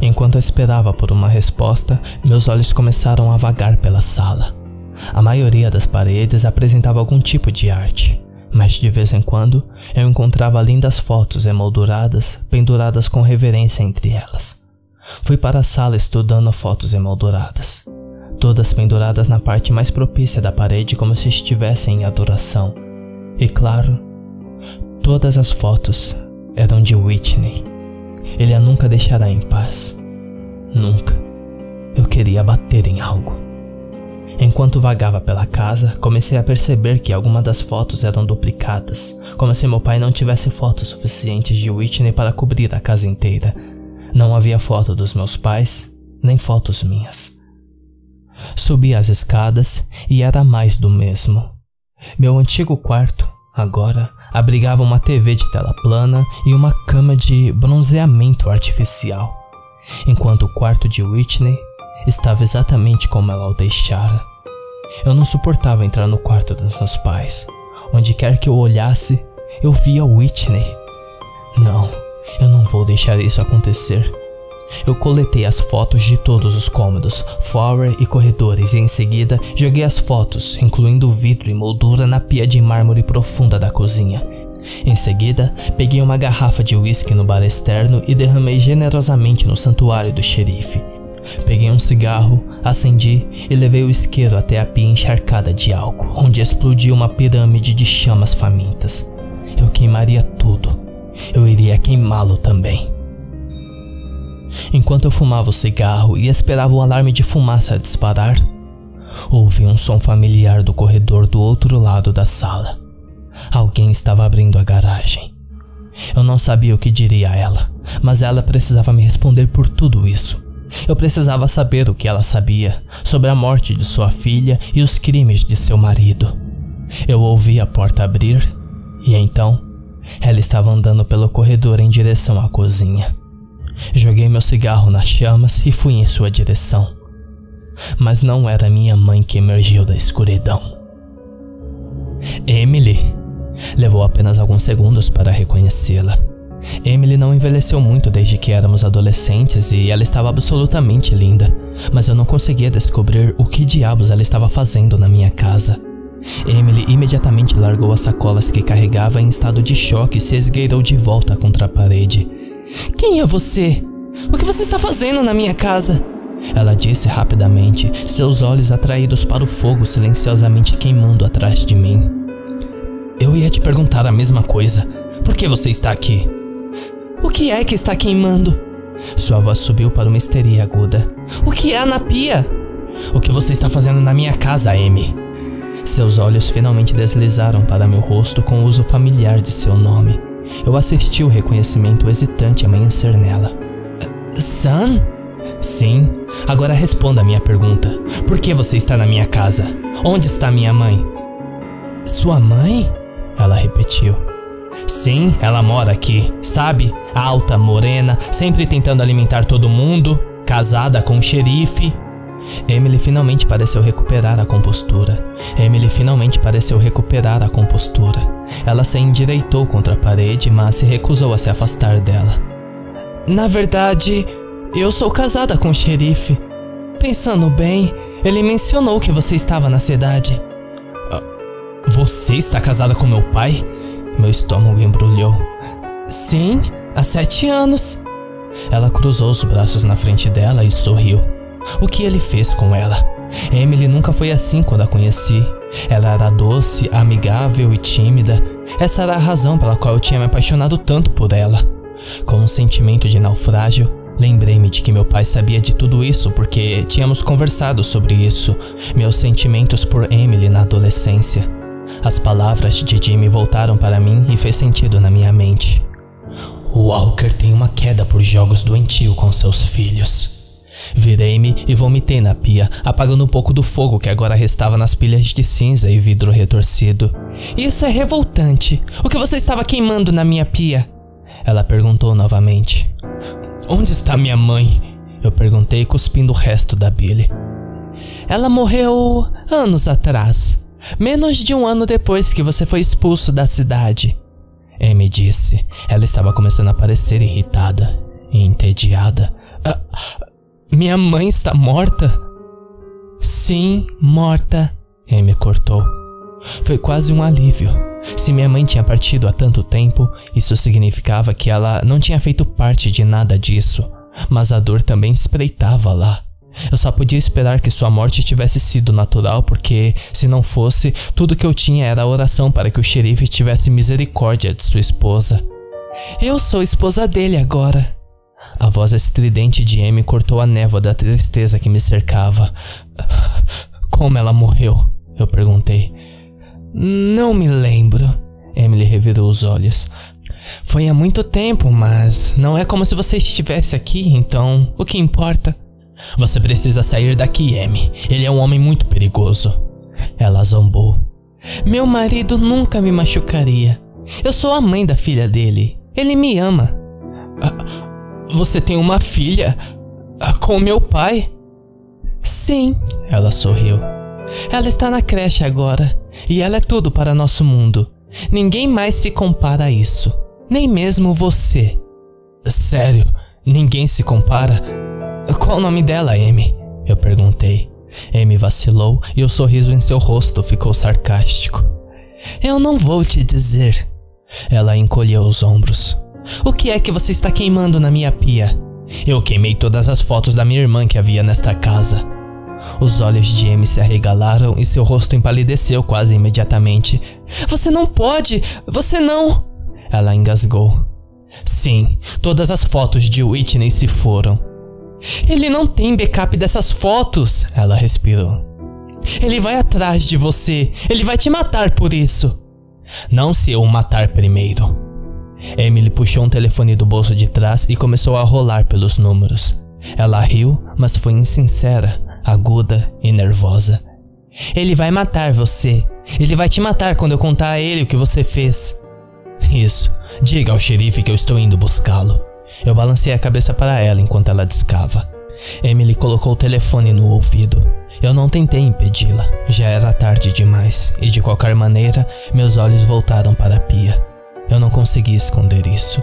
Enquanto eu esperava por uma resposta, meus olhos começaram a vagar pela sala. A maioria das paredes apresentava algum tipo de arte, mas de vez em quando eu encontrava lindas fotos emolduradas penduradas com reverência entre elas. Fui para a sala estudando fotos emolduradas, todas penduradas na parte mais propícia da parede como se estivessem em adoração. E claro, todas as fotos eram de Whitney. Ele a nunca deixará em paz. Nunca. Eu queria bater em algo. Enquanto vagava pela casa, comecei a perceber que algumas das fotos eram duplicadas, como se meu pai não tivesse fotos suficientes de Whitney para cobrir a casa inteira. Não havia foto dos meus pais, nem fotos minhas. Subi as escadas e era mais do mesmo. Meu antigo quarto, agora, abrigava uma TV de tela plana e uma cama de bronzeamento artificial, enquanto o quarto de Whitney estava exatamente como ela o deixara. Eu não suportava entrar no quarto dos meus pais. Onde quer que eu olhasse, eu via Whitney. Não, eu não vou deixar isso acontecer. Eu coletei as fotos de todos os cômodos, flower e corredores e em seguida joguei as fotos, incluindo vidro e moldura, na pia de mármore profunda da cozinha. Em seguida, peguei uma garrafa de uísque no bar externo e derramei generosamente no santuário do xerife. Peguei um cigarro, acendi e levei o isqueiro até a pia encharcada de álcool, onde explodiu uma pirâmide de chamas famintas. Eu queimaria tudo. Eu iria queimá-lo também. Enquanto eu fumava o cigarro e esperava o alarme de fumaça disparar, ouvi um som familiar do corredor do outro lado da sala. Alguém estava abrindo a garagem. Eu não sabia o que diria a ela, mas ela precisava me responder por tudo isso. Eu precisava saber o que ela sabia sobre a morte de sua filha e os crimes de seu marido. Eu ouvi a porta abrir e então ela estava andando pelo corredor em direção à cozinha. Joguei meu cigarro nas chamas e fui em sua direção. Mas não era minha mãe que emergiu da escuridão. Emily! Levou apenas alguns segundos para reconhecê-la. Emily não envelheceu muito desde que éramos adolescentes e ela estava absolutamente linda, mas eu não conseguia descobrir o que diabos ela estava fazendo na minha casa. Emily imediatamente largou as sacolas que carregava em estado de choque e se esgueirou de volta contra a parede. Quem é você? O que você está fazendo na minha casa? Ela disse rapidamente, seus olhos atraídos para o fogo silenciosamente queimando atrás de mim. Eu ia te perguntar a mesma coisa. Por que você está aqui? Que é que está queimando? Sua voz subiu para uma histeria aguda. O que há na pia? O que você está fazendo na minha casa, Amy? Seus olhos finalmente deslizaram para meu rosto com o uso familiar de seu nome. Eu assisti o reconhecimento hesitante amanhecer nela. Sam? Sim. Agora responda a minha pergunta. Por que você está na minha casa? Onde está minha mãe? Sua mãe? Ela repetiu. Sim, ela mora aqui, sabe? Alta, morena, sempre tentando alimentar todo mundo, casada com um xerife. Emily finalmente pareceu recuperar a compostura. Emily finalmente pareceu recuperar a compostura. Ela se endireitou contra a parede, mas se recusou a se afastar dela. Na verdade, eu sou casada com o xerife. Pensando bem, ele mencionou que você estava na cidade. Uh, você está casada com meu pai? Meu estômago embrulhou. Sim, há sete anos. Ela cruzou os braços na frente dela e sorriu. O que ele fez com ela? Emily nunca foi assim quando a conheci. Ela era doce, amigável e tímida. Essa era a razão pela qual eu tinha me apaixonado tanto por ela. Com um sentimento de naufrágio, lembrei-me de que meu pai sabia de tudo isso porque tínhamos conversado sobre isso, meus sentimentos por Emily na adolescência. As palavras de Jimmy voltaram para mim e fez sentido na minha mente. Walker tem uma queda por jogos doentio com seus filhos. Virei-me e vomitei na pia, apagando um pouco do fogo que agora restava nas pilhas de cinza e vidro retorcido. Isso é revoltante. O que você estava queimando na minha pia? Ela perguntou novamente. Onde está minha mãe? Eu perguntei, cuspindo o resto da bile. Ela morreu anos atrás. Menos de um ano depois que você foi expulso da cidade. Amy disse. Ela estava começando a parecer irritada e entediada. Ah, minha mãe está morta? Sim, morta. Amy cortou. Foi quase um alívio. Se minha mãe tinha partido há tanto tempo, isso significava que ela não tinha feito parte de nada disso. Mas a dor também espreitava lá. Eu só podia esperar que sua morte tivesse sido natural, porque, se não fosse, tudo que eu tinha era a oração para que o xerife tivesse misericórdia de sua esposa. Eu sou esposa dele agora. A voz estridente de Amy cortou a névoa da tristeza que me cercava. Como ela morreu? Eu perguntei. Não me lembro. Emily revirou os olhos. Foi há muito tempo, mas não é como se você estivesse aqui, então o que importa? Você precisa sair daqui, Amy. Ele é um homem muito perigoso. Ela zombou. Meu marido nunca me machucaria. Eu sou a mãe da filha dele. Ele me ama. Ah, você tem uma filha? Ah, com meu pai? Sim, ela sorriu. Ela está na creche agora. E ela é tudo para nosso mundo. Ninguém mais se compara a isso. Nem mesmo você. Sério, ninguém se compara? Qual o nome dela, Amy? Eu perguntei. Amy vacilou e o sorriso em seu rosto ficou sarcástico. Eu não vou te dizer. Ela encolheu os ombros. O que é que você está queimando na minha pia? Eu queimei todas as fotos da minha irmã que havia nesta casa. Os olhos de Amy se arregalaram e seu rosto empalideceu quase imediatamente. Você não pode! Você não! Ela engasgou. Sim, todas as fotos de Whitney se foram. Ele não tem backup dessas fotos, ela respirou. Ele vai atrás de você. Ele vai te matar por isso. Não se eu o matar primeiro. Emily puxou um telefone do bolso de trás e começou a rolar pelos números. Ela riu, mas foi insincera, aguda e nervosa. Ele vai matar você. Ele vai te matar quando eu contar a ele o que você fez. Isso. Diga ao xerife que eu estou indo buscá-lo. Eu balancei a cabeça para ela enquanto ela discava. Emily colocou o telefone no ouvido. Eu não tentei impedi-la, já era tarde demais, e de qualquer maneira, meus olhos voltaram para a pia. Eu não consegui esconder isso.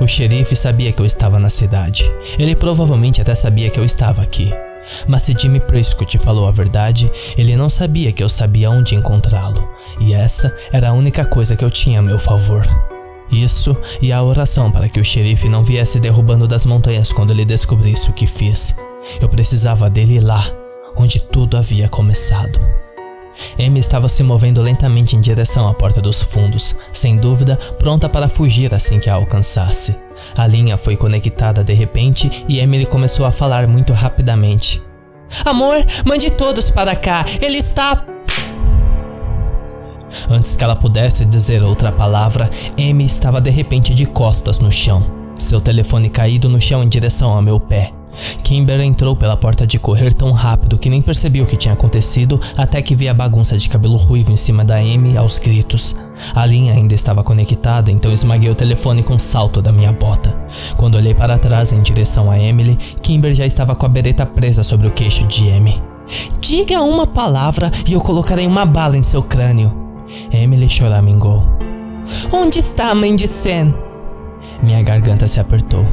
O xerife sabia que eu estava na cidade. Ele provavelmente até sabia que eu estava aqui. Mas se Jimmy Prescott falou a verdade, ele não sabia que eu sabia onde encontrá-lo. E essa era a única coisa que eu tinha a meu favor. Isso e a oração para que o xerife não viesse derrubando das montanhas quando ele descobrisse o que fiz. Eu precisava dele lá, onde tudo havia começado. Amy estava se movendo lentamente em direção à porta dos fundos, sem dúvida pronta para fugir assim que a alcançasse. A linha foi conectada de repente e Emily começou a falar muito rapidamente. Amor, mande todos para cá, ele está. Antes que ela pudesse dizer outra palavra, Amy estava de repente de costas no chão, seu telefone caído no chão em direção ao meu pé. Kimber entrou pela porta de correr tão rápido que nem percebeu o que tinha acontecido até que vi a bagunça de cabelo ruivo em cima da Amy aos gritos. A linha ainda estava conectada, então esmaguei o telefone com o salto da minha bota. Quando olhei para trás em direção a Emily, Kimber já estava com a bereta presa sobre o queixo de Amy. Diga uma palavra e eu colocarei uma bala em seu crânio. Emily choramingou. Onde está a mãe de Sam? Minha garganta se apertou.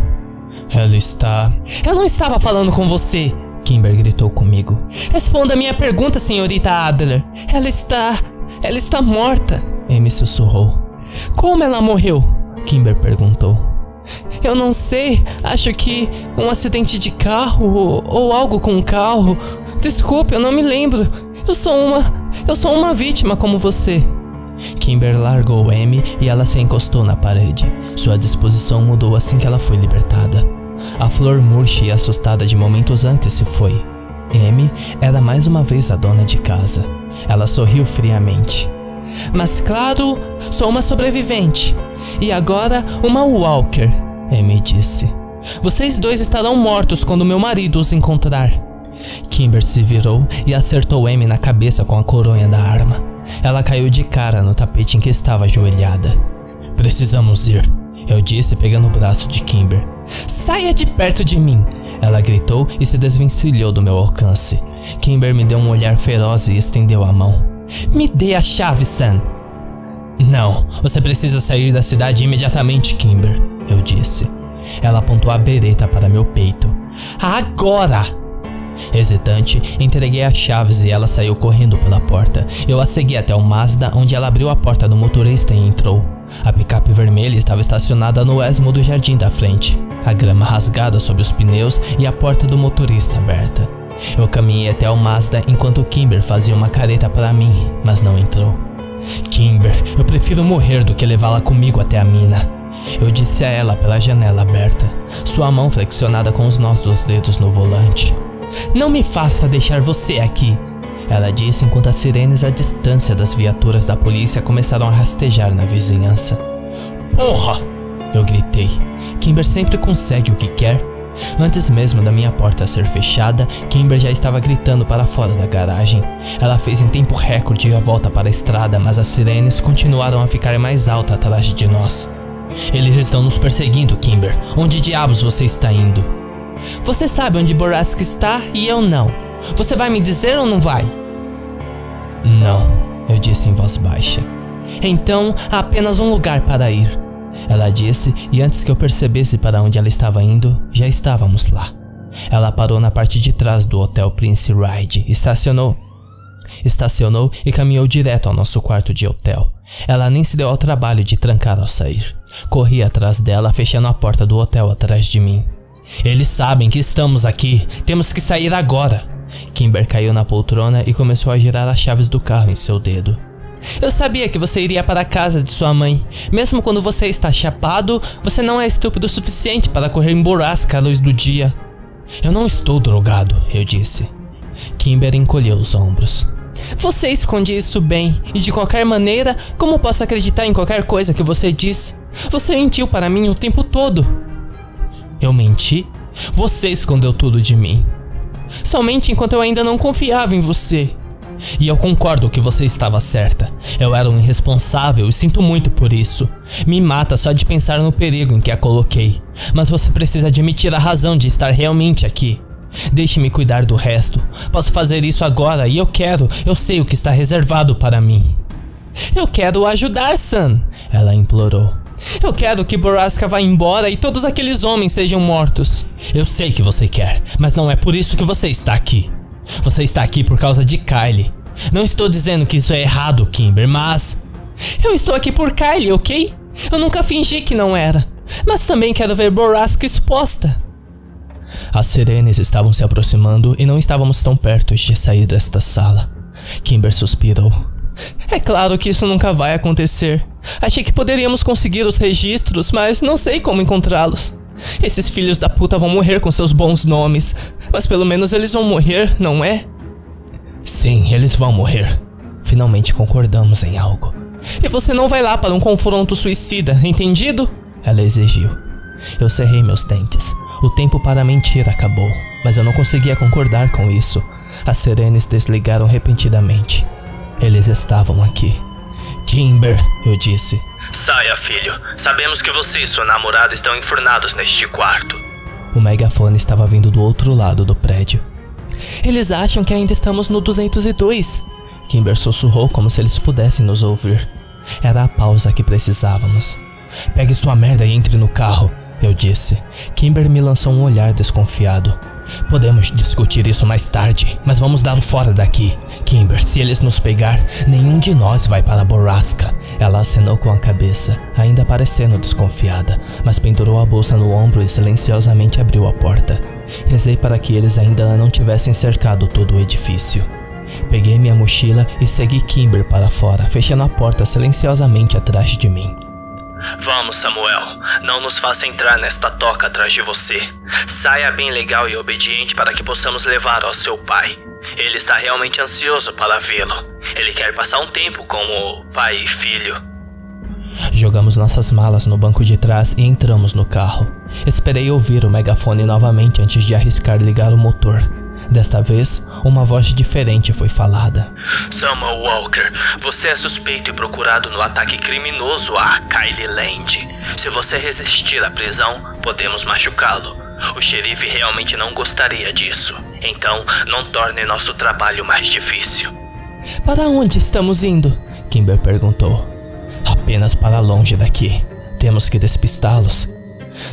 Ela está. Eu não estava falando com você! Kimber gritou comigo. Responda a minha pergunta, senhorita Adler. Ela está. Ela está morta! Amy sussurrou. Como ela morreu? Kimber perguntou. Eu não sei. Acho que um acidente de carro ou, ou algo com um carro. Desculpe, eu não me lembro. Eu sou uma. Eu sou uma vítima como você. Kimber largou Amy e ela se encostou na parede. Sua disposição mudou assim que ela foi libertada. A flor murcha e assustada de momentos antes se foi. Amy era mais uma vez a dona de casa. Ela sorriu friamente. Mas claro, sou uma sobrevivente. E agora uma Walker, Amy disse. Vocês dois estarão mortos quando meu marido os encontrar. Kimber se virou e acertou Amy na cabeça com a coronha da arma. Ela caiu de cara no tapete em que estava ajoelhada. Precisamos ir, eu disse pegando o braço de Kimber. Saia de perto de mim! Ela gritou e se desvencilhou do meu alcance. Kimber me deu um olhar feroz e estendeu a mão. Me dê a chave, Sam. Não, você precisa sair da cidade imediatamente, Kimber, eu disse. Ela apontou a bereta para meu peito. Agora! Hesitante, entreguei as chaves e ela saiu correndo pela porta. Eu a segui até o Mazda, onde ela abriu a porta do motorista e entrou. A picape vermelha estava estacionada no esmo do jardim da frente, a grama rasgada sob os pneus e a porta do motorista aberta. Eu caminhei até o Mazda enquanto Kimber fazia uma careta para mim, mas não entrou. Kimber, eu prefiro morrer do que levá-la comigo até a mina. Eu disse a ela pela janela aberta, sua mão flexionada com os nós dos dedos no volante. Não me faça deixar você aqui, ela disse enquanto as sirenes à distância das viaturas da polícia começaram a rastejar na vizinhança. Porra! Eu gritei. Kimber sempre consegue o que quer. Antes mesmo da minha porta ser fechada, Kimber já estava gritando para fora da garagem. Ela fez em tempo recorde a volta para a estrada, mas as sirenes continuaram a ficar mais alta atrás de nós. Eles estão nos perseguindo, Kimber. Onde diabos você está indo? Você sabe onde Borask está e eu não. Você vai me dizer ou não vai? Não, eu disse em voz baixa. Então há apenas um lugar para ir. Ela disse, e antes que eu percebesse para onde ela estava indo, já estávamos lá. Ela parou na parte de trás do Hotel Prince Ride, estacionou. Estacionou e caminhou direto ao nosso quarto de hotel. Ela nem se deu ao trabalho de trancar ao sair. Corri atrás dela, fechando a porta do hotel atrás de mim. Eles sabem que estamos aqui. Temos que sair agora. Kimber caiu na poltrona e começou a girar as chaves do carro em seu dedo. Eu sabia que você iria para a casa de sua mãe. Mesmo quando você está chapado, você não é estúpido o suficiente para correr em borrasca à luz do dia. Eu não estou drogado, eu disse. Kimber encolheu os ombros. Você esconde isso bem, e de qualquer maneira, como posso acreditar em qualquer coisa que você diz? Você mentiu para mim o tempo todo. Eu menti? Você escondeu tudo de mim. Somente enquanto eu ainda não confiava em você. E eu concordo que você estava certa. Eu era um irresponsável e sinto muito por isso. Me mata só de pensar no perigo em que a coloquei. Mas você precisa admitir a razão de estar realmente aqui. Deixe-me cuidar do resto. Posso fazer isso agora e eu quero. Eu sei o que está reservado para mim. Eu quero ajudar, Sam, ela implorou. Eu quero que Boraska vá embora e todos aqueles homens sejam mortos. Eu sei que você quer, mas não é por isso que você está aqui. Você está aqui por causa de Kylie. Não estou dizendo que isso é errado, Kimber, mas. Eu estou aqui por Kylie, ok? Eu nunca fingi que não era. Mas também quero ver Boraska exposta. As sirenes estavam se aproximando e não estávamos tão perto de sair desta sala. Kimber suspirou. É claro que isso nunca vai acontecer. Achei que poderíamos conseguir os registros, mas não sei como encontrá-los. Esses filhos da puta vão morrer com seus bons nomes, mas pelo menos eles vão morrer, não é? Sim, eles vão morrer. Finalmente concordamos em algo. E você não vai lá para um confronto suicida, entendido? Ela exigiu. Eu cerrei meus dentes. O tempo para mentir acabou, mas eu não conseguia concordar com isso. As sirenes desligaram repentinamente. Eles estavam aqui. Kimber, eu disse. Saia, filho. Sabemos que você e sua namorada estão enfurnados neste quarto. O megafone estava vindo do outro lado do prédio. Eles acham que ainda estamos no 202. Kimber sussurrou como se eles pudessem nos ouvir. Era a pausa que precisávamos. Pegue sua merda e entre no carro, eu disse. Kimber me lançou um olhar desconfiado. Podemos discutir isso mais tarde, mas vamos dar fora daqui. Kimber, se eles nos pegar, nenhum de nós vai para a borrasca. Ela acenou com a cabeça, ainda parecendo desconfiada, mas pendurou a bolsa no ombro e silenciosamente abriu a porta. Rezei para que eles ainda não tivessem cercado todo o edifício. Peguei minha mochila e segui Kimber para fora, fechando a porta silenciosamente atrás de mim. Vamos, Samuel. Não nos faça entrar nesta toca atrás de você. Saia bem legal e obediente para que possamos levar ao seu pai. Ele está realmente ansioso para vê-lo. Ele quer passar um tempo como pai e filho. Jogamos nossas malas no banco de trás e entramos no carro. Esperei ouvir o megafone novamente antes de arriscar ligar o motor. Desta vez, uma voz diferente foi falada. Samuel Walker, você é suspeito e procurado no ataque criminoso a Kylie Land. Se você resistir à prisão, podemos machucá-lo. O xerife realmente não gostaria disso. Então, não torne nosso trabalho mais difícil. Para onde estamos indo? Kimber perguntou. Apenas para longe daqui. Temos que despistá-los.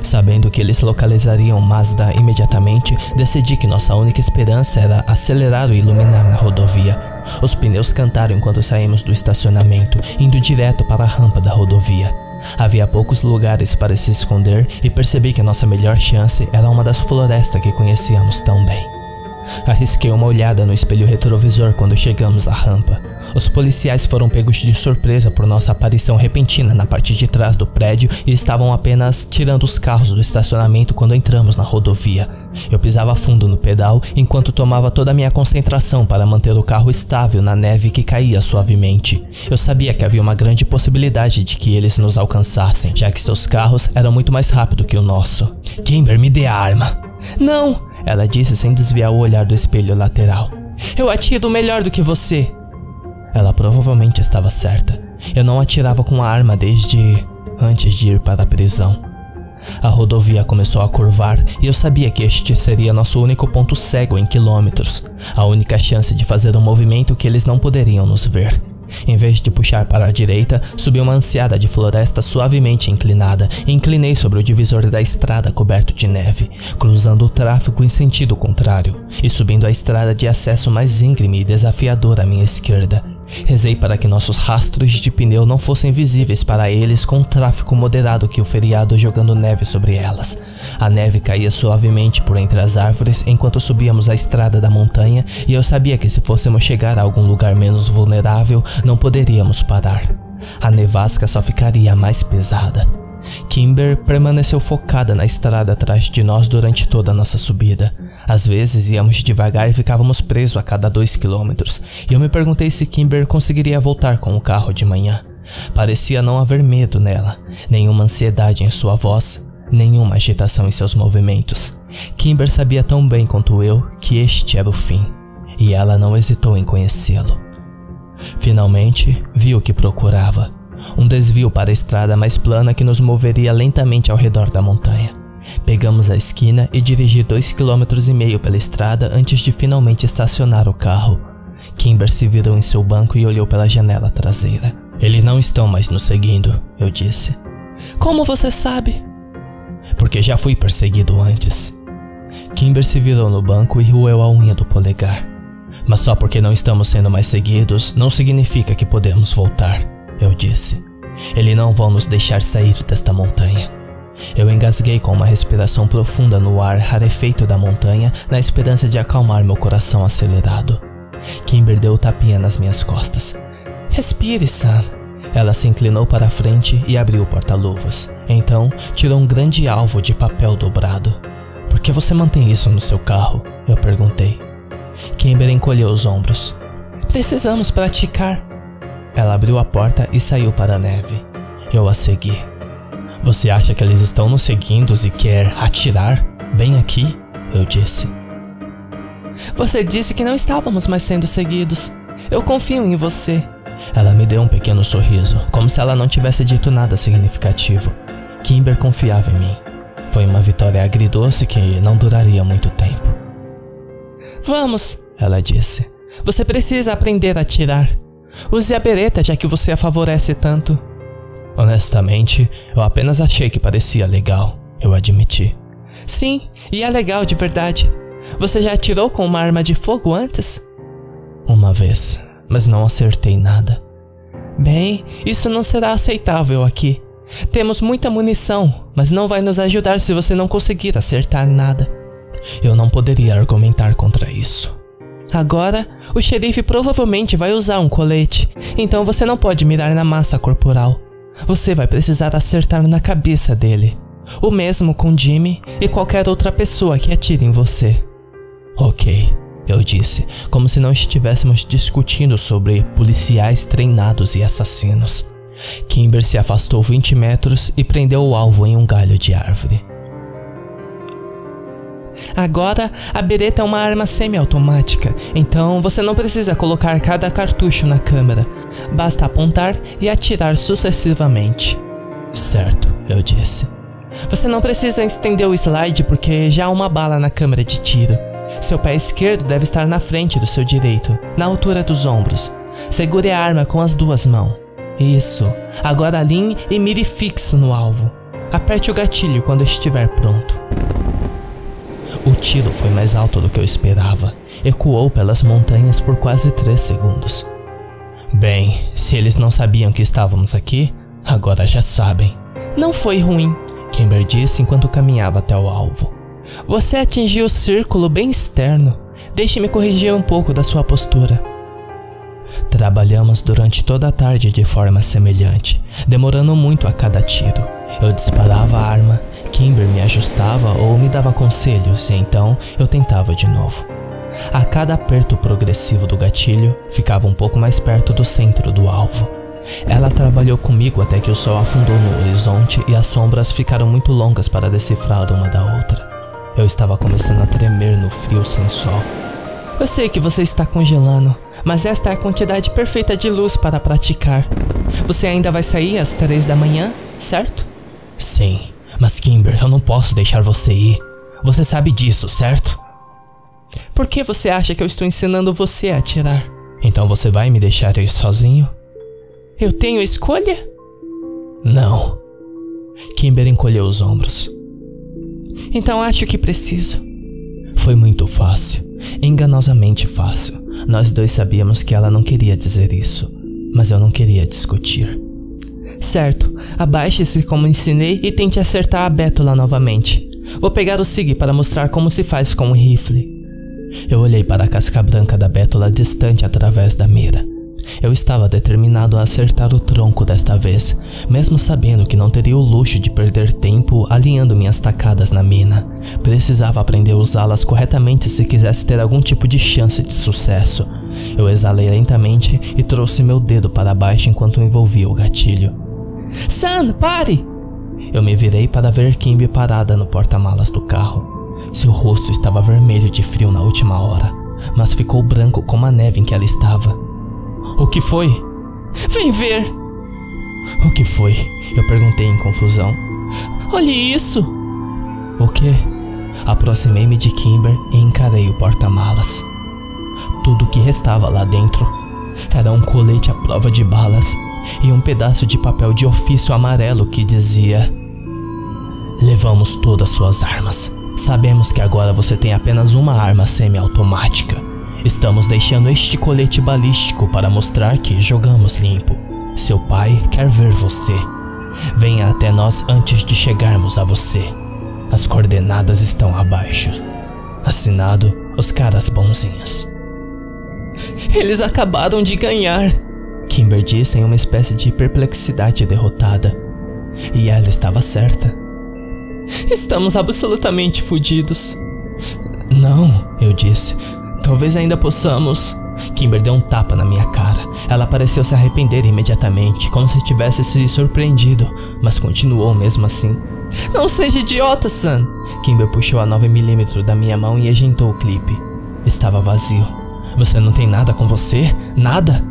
Sabendo que eles localizariam Mazda imediatamente, decidi que nossa única esperança era acelerar e iluminar a rodovia. Os pneus cantaram enquanto saímos do estacionamento, indo direto para a rampa da rodovia. Havia poucos lugares para se esconder e percebi que nossa melhor chance era uma das florestas que conhecíamos tão bem. Arrisquei uma olhada no espelho retrovisor quando chegamos à rampa. Os policiais foram pegos de surpresa por nossa aparição repentina na parte de trás do prédio e estavam apenas tirando os carros do estacionamento quando entramos na rodovia. Eu pisava fundo no pedal enquanto tomava toda a minha concentração para manter o carro estável na neve que caía suavemente. Eu sabia que havia uma grande possibilidade de que eles nos alcançassem, já que seus carros eram muito mais rápidos que o nosso. Kimber, me dê a arma. Não, ela disse sem desviar o olhar do espelho lateral. Eu atiro melhor do que você. Ela provavelmente estava certa. Eu não atirava com a arma desde antes de ir para a prisão. A rodovia começou a curvar e eu sabia que este seria nosso único ponto cego em quilômetros, a única chance de fazer um movimento que eles não poderiam nos ver. Em vez de puxar para a direita, subi uma ansiada de floresta suavemente inclinada e inclinei sobre o divisor da estrada coberto de neve, cruzando o tráfego em sentido contrário e subindo a estrada de acesso mais íngreme e desafiador à minha esquerda. Rezei para que nossos rastros de pneu não fossem visíveis para eles com o tráfego moderado que o feriado jogando neve sobre elas. A neve caía suavemente por entre as árvores enquanto subíamos a estrada da montanha e eu sabia que se fôssemos chegar a algum lugar menos vulnerável, não poderíamos parar. A nevasca só ficaria mais pesada. Kimber permaneceu focada na estrada atrás de nós durante toda a nossa subida. Às vezes íamos devagar e ficávamos presos a cada dois quilômetros, e eu me perguntei se Kimber conseguiria voltar com o carro de manhã. Parecia não haver medo nela, nenhuma ansiedade em sua voz, nenhuma agitação em seus movimentos. Kimber sabia tão bem quanto eu que este era o fim, e ela não hesitou em conhecê-lo. Finalmente, vi o que procurava: um desvio para a estrada mais plana que nos moveria lentamente ao redor da montanha. Pegamos a esquina e dirigi dois quilômetros e meio pela estrada antes de finalmente estacionar o carro. Kimber se virou em seu banco e olhou pela janela traseira. Eles não estão mais nos seguindo, eu disse. Como você sabe? Porque já fui perseguido antes. Kimber se virou no banco e roeu a unha do polegar. Mas só porque não estamos sendo mais seguidos não significa que podemos voltar, eu disse. Eles não vão nos deixar sair desta montanha. Eu engasguei com uma respiração profunda no ar rarefeito da montanha, na esperança de acalmar meu coração acelerado. Kimber deu tapinha nas minhas costas. Respire, Sam. Ela se inclinou para a frente e abriu o porta-luvas. Então, tirou um grande alvo de papel dobrado. Por que você mantém isso no seu carro? Eu perguntei. Kimber encolheu os ombros. Precisamos praticar. Ela abriu a porta e saiu para a neve. Eu a segui. Você acha que eles estão nos seguindo e quer atirar? Bem aqui? Eu disse. Você disse que não estávamos mais sendo seguidos. Eu confio em você. Ela me deu um pequeno sorriso, como se ela não tivesse dito nada significativo. Kimber confiava em mim. Foi uma vitória agridoce que não duraria muito tempo. Vamos, ela disse. Você precisa aprender a atirar. Use a bereta já que você a favorece tanto. Honestamente, eu apenas achei que parecia legal, eu admiti. Sim, e é legal de verdade. Você já atirou com uma arma de fogo antes? Uma vez, mas não acertei nada. Bem, isso não será aceitável aqui. Temos muita munição, mas não vai nos ajudar se você não conseguir acertar nada. Eu não poderia argumentar contra isso. Agora, o xerife provavelmente vai usar um colete, então você não pode mirar na massa corporal. Você vai precisar acertar na cabeça dele. O mesmo com Jimmy e qualquer outra pessoa que atire em você. Ok, eu disse, como se não estivéssemos discutindo sobre policiais treinados e assassinos. Kimber se afastou 20 metros e prendeu o alvo em um galho de árvore. Agora, a bereta é uma arma semiautomática, então você não precisa colocar cada cartucho na câmera. Basta apontar e atirar sucessivamente. Certo, eu disse. Você não precisa estender o slide porque já há uma bala na câmera de tiro. Seu pé esquerdo deve estar na frente do seu direito, na altura dos ombros. Segure a arma com as duas mãos. Isso. Agora alinhe e mire fixo no alvo. Aperte o gatilho quando estiver pronto. O tiro foi mais alto do que eu esperava. Ecoou pelas montanhas por quase três segundos. Bem, se eles não sabiam que estávamos aqui, agora já sabem. Não foi ruim, Kimber disse enquanto caminhava até o alvo. Você atingiu o círculo bem externo. Deixe-me corrigir um pouco da sua postura. Trabalhamos durante toda a tarde de forma semelhante, demorando muito a cada tiro. Eu disparava a arma, Kimber me ajustava ou me dava conselhos e então eu tentava de novo. A cada aperto progressivo do gatilho, ficava um pouco mais perto do centro do alvo. Ela trabalhou comigo até que o sol afundou no horizonte e as sombras ficaram muito longas para decifrar uma da outra. Eu estava começando a tremer no frio sem sol. Eu sei que você está congelando, mas esta é a quantidade perfeita de luz para praticar. Você ainda vai sair às três da manhã, certo? Sim, mas Kimber, eu não posso deixar você ir. Você sabe disso, certo? Por que você acha que eu estou ensinando você a atirar? Então você vai me deixar ir sozinho? Eu tenho escolha? Não. Kimber encolheu os ombros. Então acho que preciso. Foi muito fácil, enganosamente fácil. Nós dois sabíamos que ela não queria dizer isso, mas eu não queria discutir. Certo, abaixe-se como ensinei e tente acertar a bétula novamente. Vou pegar o SIG para mostrar como se faz com o rifle. Eu olhei para a casca branca da bétula distante através da mira. Eu estava determinado a acertar o tronco desta vez, mesmo sabendo que não teria o luxo de perder tempo alinhando minhas tacadas na mina. Precisava aprender a usá-las corretamente se quisesse ter algum tipo de chance de sucesso. Eu exalei lentamente e trouxe meu dedo para baixo enquanto envolvia o gatilho. San, pare! Eu me virei para ver Kimby parada no porta-malas do carro. Seu rosto estava vermelho de frio na última hora, mas ficou branco como a neve em que ela estava. O que foi? Vem ver! O que foi? Eu perguntei em confusão. Olhe isso! O que? Aproximei-me de Kimber e encarei o porta-malas. Tudo o que restava lá dentro era um colete à prova de balas e um pedaço de papel de ofício amarelo que dizia: Levamos todas suas armas. Sabemos que agora você tem apenas uma arma semiautomática. Estamos deixando este colete balístico para mostrar que jogamos limpo. Seu pai quer ver você. Venha até nós antes de chegarmos a você. As coordenadas estão abaixo. Assinado Os Caras Bonzinhos. Eles acabaram de ganhar, Kimber disse em uma espécie de perplexidade derrotada. E ela estava certa. Estamos absolutamente fodidos. Não, eu disse. Talvez ainda possamos. Kimber deu um tapa na minha cara. Ela pareceu se arrepender imediatamente, como se tivesse se surpreendido, mas continuou mesmo assim. Não seja idiota, Sam! Kimber puxou a 9mm da minha mão e agitou o clipe. Estava vazio. Você não tem nada com você? Nada?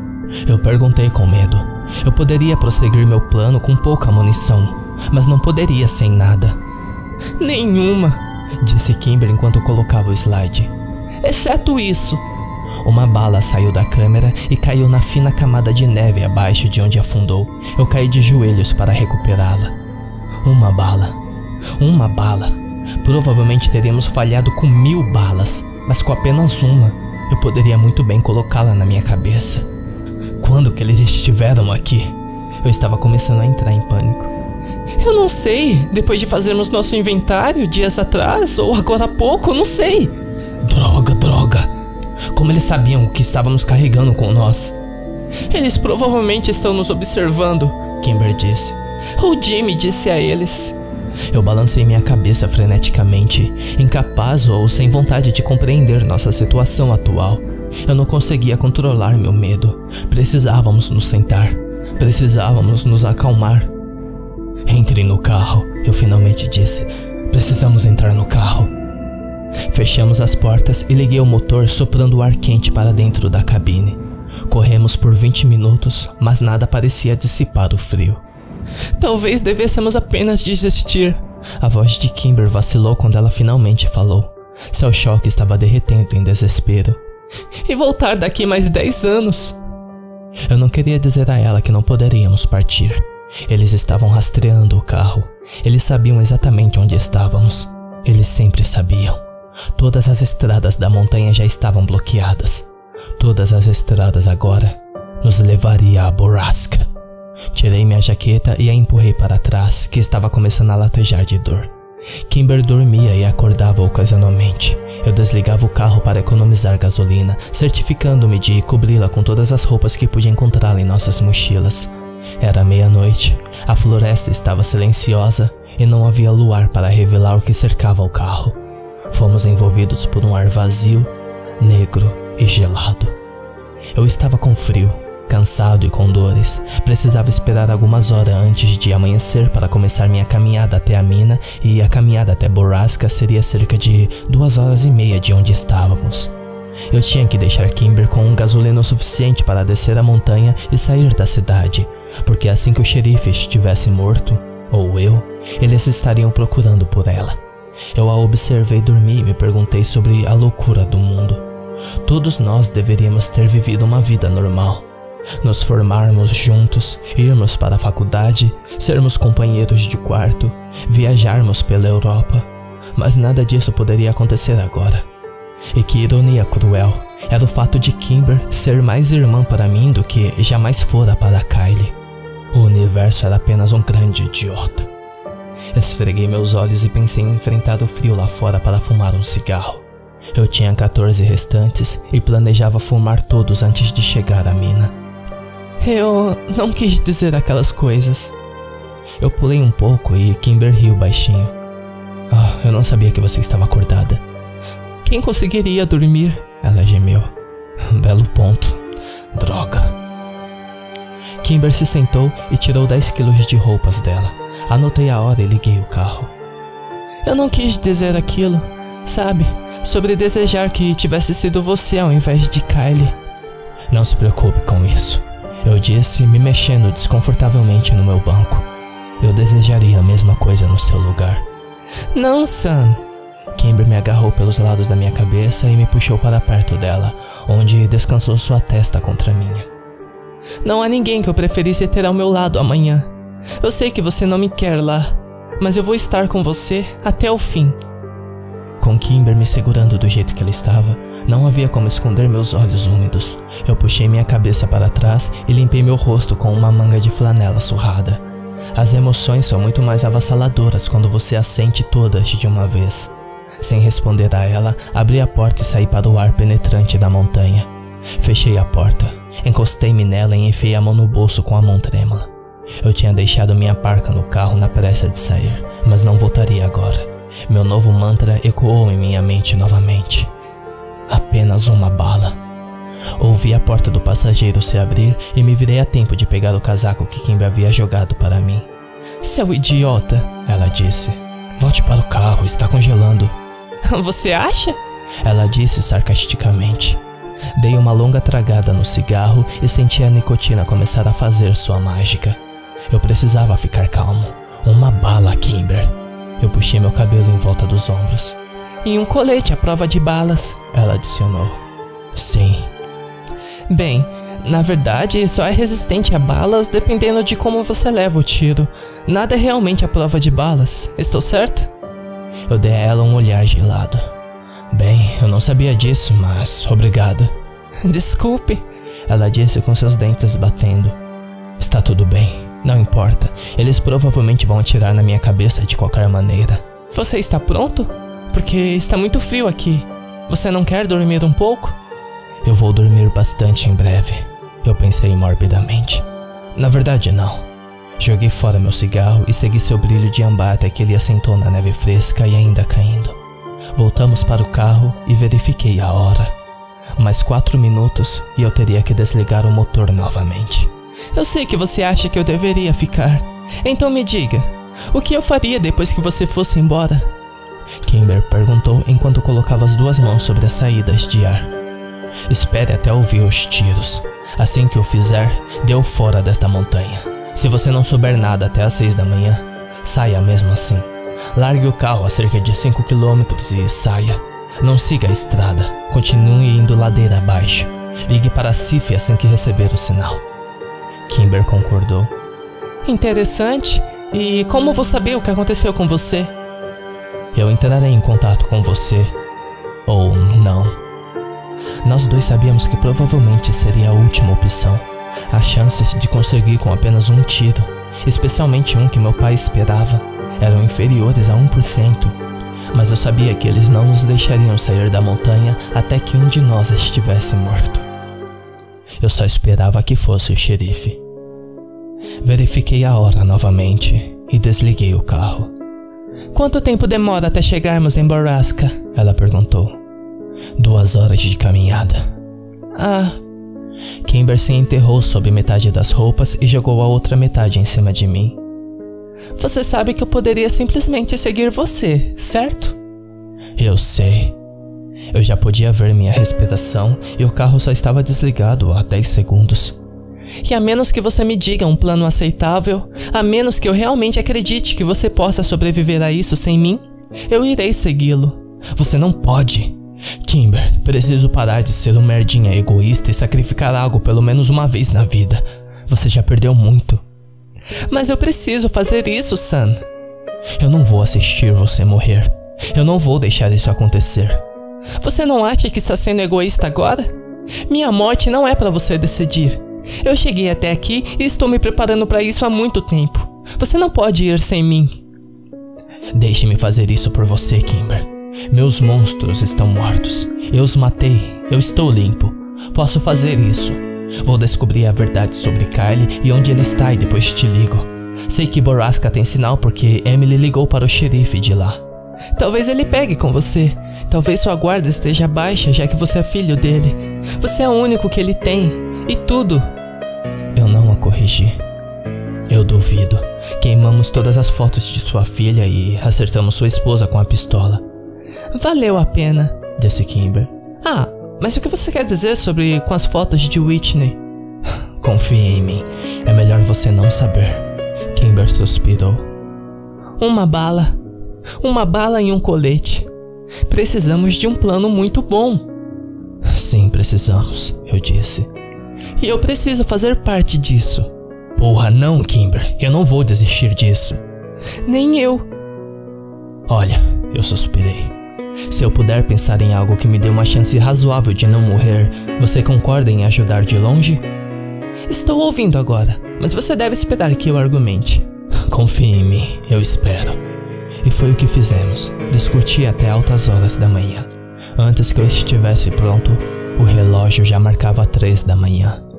Eu perguntei com medo. Eu poderia prosseguir meu plano com pouca munição, mas não poderia sem nada. Nenhuma, disse Kimber enquanto colocava o slide exceto isso. Uma bala saiu da câmera e caiu na fina camada de neve abaixo de onde afundou. Eu caí de joelhos para recuperá-la. Uma bala. Uma bala. Provavelmente teríamos falhado com mil balas, mas com apenas uma, eu poderia muito bem colocá-la na minha cabeça. Quando que eles estiveram aqui? Eu estava começando a entrar em pânico. Eu não sei. Depois de fazermos nosso inventário dias atrás, ou agora há pouco, não sei. Droga, droga. Como eles sabiam o que estávamos carregando com nós? Eles provavelmente estão nos observando, Kimber disse. Ou Jimmy disse a eles. Eu balancei minha cabeça freneticamente, incapaz ou sem vontade de compreender nossa situação atual. Eu não conseguia controlar meu medo. Precisávamos nos sentar. Precisávamos nos acalmar. Entre no carro, eu finalmente disse. Precisamos entrar no carro. Fechamos as portas e liguei o motor soprando o ar quente para dentro da cabine. Corremos por 20 minutos, mas nada parecia dissipar o frio. Talvez devêssemos apenas desistir, A voz de Kimber vacilou quando ela finalmente falou. Seu choque estava derretendo em desespero. E voltar daqui mais dez anos? Eu não queria dizer a ela que não poderíamos partir. Eles estavam rastreando o carro. Eles sabiam exatamente onde estávamos. Eles sempre sabiam. Todas as estradas da montanha já estavam bloqueadas. Todas as estradas agora nos levaria a Borrasca. Tirei minha jaqueta e a empurrei para trás, que estava começando a latejar de dor. Kimber dormia e acordava ocasionalmente. Eu desligava o carro para economizar gasolina, certificando-me de cobri-la com todas as roupas que podia encontrá-la em nossas mochilas. Era meia-noite, a floresta estava silenciosa e não havia luar para revelar o que cercava o carro. Fomos envolvidos por um ar vazio, negro e gelado. Eu estava com frio, cansado e com dores. Precisava esperar algumas horas antes de amanhecer para começar minha caminhada até a mina e a caminhada até Borrasca seria cerca de duas horas e meia de onde estávamos. Eu tinha que deixar Kimber com um gasolina suficiente para descer a montanha e sair da cidade, porque assim que o xerife estivesse morto, ou eu, eles estariam procurando por ela. Eu a observei dormir e me perguntei sobre a loucura do mundo. Todos nós deveríamos ter vivido uma vida normal nos formarmos juntos, irmos para a faculdade, sermos companheiros de quarto, viajarmos pela Europa. Mas nada disso poderia acontecer agora. E que ironia cruel era o fato de Kimber ser mais irmã para mim do que jamais fora para Kylie. O universo era apenas um grande idiota. Esfreguei meus olhos e pensei em enfrentar o frio lá fora para fumar um cigarro. Eu tinha 14 restantes e planejava fumar todos antes de chegar à mina. Eu não quis dizer aquelas coisas. Eu pulei um pouco e Kimber riu baixinho. Oh, eu não sabia que você estava acordada. Quem conseguiria dormir? Ela gemeu. Belo ponto. Droga. Kimber se sentou e tirou 10 quilos de roupas dela. Anotei a hora e liguei o carro. Eu não quis dizer aquilo, sabe? Sobre desejar que tivesse sido você ao invés de Kylie. Não se preocupe com isso. Eu disse, me mexendo desconfortavelmente no meu banco. Eu desejaria a mesma coisa no seu lugar. Não, Sam. Kimber me agarrou pelos lados da minha cabeça e me puxou para perto dela, onde descansou sua testa contra a minha. Não há ninguém que eu preferisse ter ao meu lado amanhã. Eu sei que você não me quer lá, mas eu vou estar com você até o fim. Com Kimber me segurando do jeito que ela estava, não havia como esconder meus olhos úmidos. Eu puxei minha cabeça para trás e limpei meu rosto com uma manga de flanela surrada. As emoções são muito mais avassaladoras quando você as sente todas de uma vez. Sem responder a ela, abri a porta e saí para o ar penetrante da montanha. Fechei a porta, encostei-me nela e enfiei a mão no bolso com a mão trêmula. Eu tinha deixado minha parca no carro na pressa de sair, mas não voltaria agora. Meu novo mantra ecoou em minha mente novamente. Apenas uma bala. Ouvi a porta do passageiro se abrir e me virei a tempo de pegar o casaco que Kimber havia jogado para mim. Seu idiota, ela disse. Volte para o carro, está congelando. [laughs] Você acha? Ela disse sarcasticamente. Dei uma longa tragada no cigarro e senti a nicotina começar a fazer sua mágica. Eu precisava ficar calmo. Uma bala, Kimber. Eu puxei meu cabelo em volta dos ombros. E um colete à prova de balas, ela adicionou. Sim. Bem, na verdade, só é resistente a balas dependendo de como você leva o tiro. Nada é realmente à prova de balas, estou certo? Eu dei a ela um olhar gelado. Bem, eu não sabia disso, mas obrigado. Desculpe, ela disse com seus dentes batendo. Está tudo bem, não importa. Eles provavelmente vão atirar na minha cabeça de qualquer maneira. Você está pronto? Porque está muito frio aqui. Você não quer dormir um pouco? Eu vou dormir bastante em breve, eu pensei morbidamente. Na verdade, não. Joguei fora meu cigarro e segui seu brilho de ambar até que ele assentou na neve fresca e ainda caindo. Voltamos para o carro e verifiquei a hora. Mais quatro minutos e eu teria que desligar o motor novamente. Eu sei que você acha que eu deveria ficar. Então me diga, o que eu faria depois que você fosse embora? Kimber perguntou enquanto colocava as duas mãos sobre as saídas de ar. Espere até ouvir os tiros. Assim que o fizer, deu fora desta montanha. Se você não souber nada até às seis da manhã, saia mesmo assim. Largue o carro a cerca de 5 km e saia. Não siga a estrada, continue indo ladeira abaixo. Ligue para a CIF assim que receber o sinal. Kimber concordou. Interessante. E como vou saber o que aconteceu com você? Eu entrarei em contato com você. Ou não. Nós dois sabíamos que provavelmente seria a última opção. As chances de conseguir com apenas um tiro, especialmente um que meu pai esperava, eram inferiores a 1%. Mas eu sabia que eles não nos deixariam sair da montanha até que um de nós estivesse morto. Eu só esperava que fosse o xerife. Verifiquei a hora novamente e desliguei o carro. Quanto tempo demora até chegarmos em Borrasca? Ela perguntou. Duas horas de caminhada. Ah. Kimber se enterrou sob metade das roupas e jogou a outra metade em cima de mim. Você sabe que eu poderia simplesmente seguir você, certo? Eu sei. Eu já podia ver minha respiração e o carro só estava desligado há 10 segundos. E a menos que você me diga um plano aceitável, a menos que eu realmente acredite que você possa sobreviver a isso sem mim, eu irei segui-lo. Você não pode. Kimber, preciso parar de ser um merdinha egoísta e sacrificar algo pelo menos uma vez na vida. Você já perdeu muito. Mas eu preciso fazer isso, Sam. Eu não vou assistir você morrer. Eu não vou deixar isso acontecer. Você não acha que está sendo egoísta agora? Minha morte não é para você decidir. Eu cheguei até aqui e estou me preparando para isso há muito tempo. Você não pode ir sem mim. Deixe-me fazer isso por você, Kimber. Meus monstros estão mortos. Eu os matei. Eu estou limpo. Posso fazer isso. Vou descobrir a verdade sobre Kyle e onde ele está e depois te ligo. Sei que Borasca tem sinal porque Emily ligou para o xerife de lá. Talvez ele pegue com você. Talvez sua guarda esteja baixa já que você é filho dele. Você é o único que ele tem. E tudo. Eu não a corrigi. Eu duvido. Queimamos todas as fotos de sua filha e acertamos sua esposa com a pistola. Valeu a pena, disse Kimber. Ah, mas o que você quer dizer sobre com as fotos de Whitney? [sighs] Confie em mim. É melhor você não saber. Kimber suspirou. Uma bala. Uma bala e um colete. Precisamos de um plano muito bom. Sim, precisamos, eu disse. E eu preciso fazer parte disso. Porra, não, Kimber. Eu não vou desistir disso. Nem eu. Olha, eu suspirei. Se eu puder pensar em algo que me dê uma chance razoável de não morrer, você concorda em ajudar de longe? Estou ouvindo agora, mas você deve esperar que eu argumente. Confie em mim, eu espero. E foi o que fizemos. Discuti até altas horas da manhã. Antes que eu estivesse pronto, o relógio já marcava três da manhã.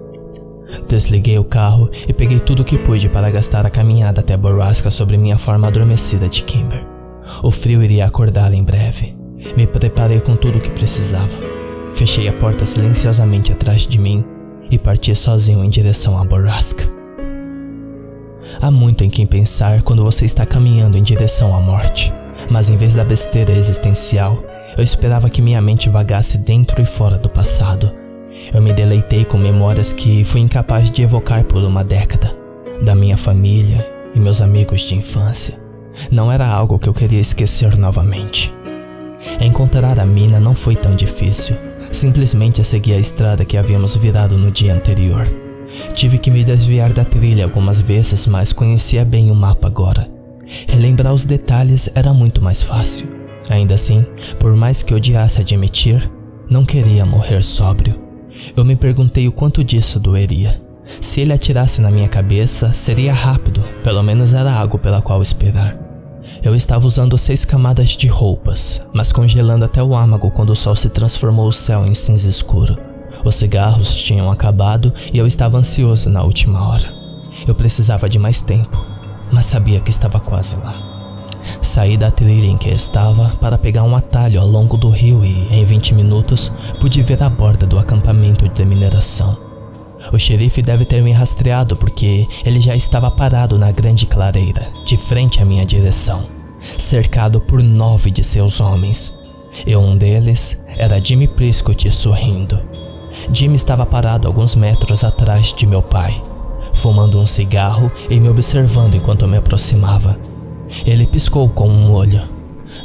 Desliguei o carro e peguei tudo o que pude para gastar a caminhada até Borrasca sobre minha forma adormecida de Kimber. O frio iria acordá-la em breve. Me preparei com tudo o que precisava. Fechei a porta silenciosamente atrás de mim e parti sozinho em direção à borrasca. Há muito em quem pensar quando você está caminhando em direção à morte, mas em vez da besteira existencial, eu esperava que minha mente vagasse dentro e fora do passado. Eu me deleitei com memórias que fui incapaz de evocar por uma década, da minha família e meus amigos de infância. Não era algo que eu queria esquecer novamente. Encontrar a mina não foi tão difícil. Simplesmente segui a estrada que havíamos virado no dia anterior. Tive que me desviar da trilha algumas vezes, mas conhecia bem o mapa agora. Relembrar os detalhes era muito mais fácil. Ainda assim, por mais que odiasse admitir, não queria morrer sóbrio. Eu me perguntei o quanto disso doeria. Se ele atirasse na minha cabeça, seria rápido, pelo menos era algo pela qual esperar. Eu estava usando seis camadas de roupas, mas congelando até o âmago quando o sol se transformou o céu em cinza escuro. Os cigarros tinham acabado e eu estava ansioso na última hora. Eu precisava de mais tempo, mas sabia que estava quase lá. Saí da trilha em que estava para pegar um atalho ao longo do rio e, em 20 minutos, pude ver a borda do acampamento de mineração. O xerife deve ter me rastreado porque ele já estava parado na grande clareira, de frente à minha direção, cercado por nove de seus homens. E um deles era Jimmy Prescott sorrindo. Jimmy estava parado alguns metros atrás de meu pai, fumando um cigarro e me observando enquanto me aproximava. Ele piscou com um olho.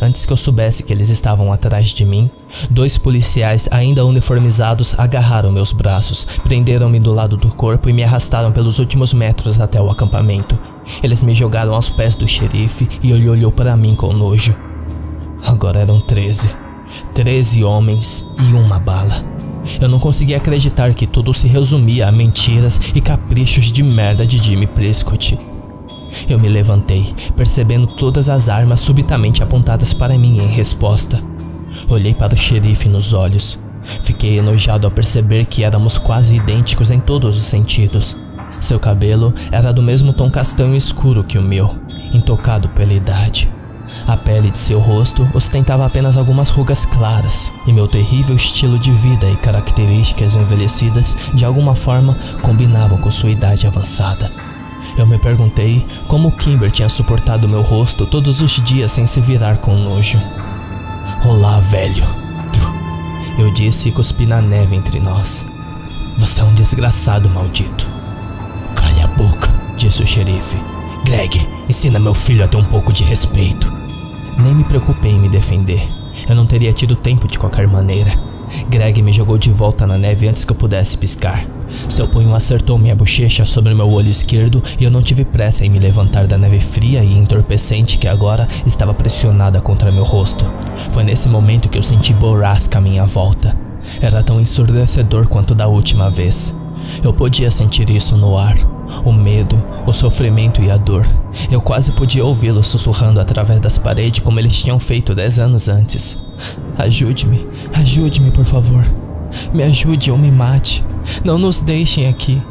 Antes que eu soubesse que eles estavam atrás de mim, dois policiais ainda uniformizados agarraram meus braços, prenderam-me do lado do corpo e me arrastaram pelos últimos metros até o acampamento. Eles me jogaram aos pés do xerife e ele olhou para mim com nojo. Agora eram treze. Treze homens e uma bala. Eu não conseguia acreditar que tudo se resumia a mentiras e caprichos de merda de Jimmy Prescott. Eu me levantei, percebendo todas as armas subitamente apontadas para mim em resposta. Olhei para o xerife nos olhos. Fiquei enojado ao perceber que éramos quase idênticos em todos os sentidos. Seu cabelo era do mesmo tom castanho escuro que o meu, intocado pela idade. A pele de seu rosto ostentava apenas algumas rugas claras, e meu terrível estilo de vida e características envelhecidas de alguma forma combinavam com sua idade avançada. Eu me perguntei como Kimber tinha suportado meu rosto todos os dias sem se virar com nojo. Olá, velho. Eu disse e cuspi na neve entre nós. Você é um desgraçado maldito. Calha a boca, disse o xerife. Greg, ensina meu filho a ter um pouco de respeito. Nem me preocupei em me defender. Eu não teria tido tempo de qualquer maneira. Greg me jogou de volta na neve antes que eu pudesse piscar. Seu punho acertou minha bochecha sobre meu olho esquerdo e eu não tive pressa em me levantar da neve fria e entorpecente que agora estava pressionada contra meu rosto. Foi nesse momento que eu senti borrasca à minha volta. Era tão ensurdecedor quanto da última vez. Eu podia sentir isso no ar. O medo, o sofrimento e a dor. Eu quase podia ouvi-los sussurrando através das paredes como eles tinham feito dez anos antes. Ajude-me, ajude-me, por favor. Me ajude ou me mate. Não nos deixem aqui.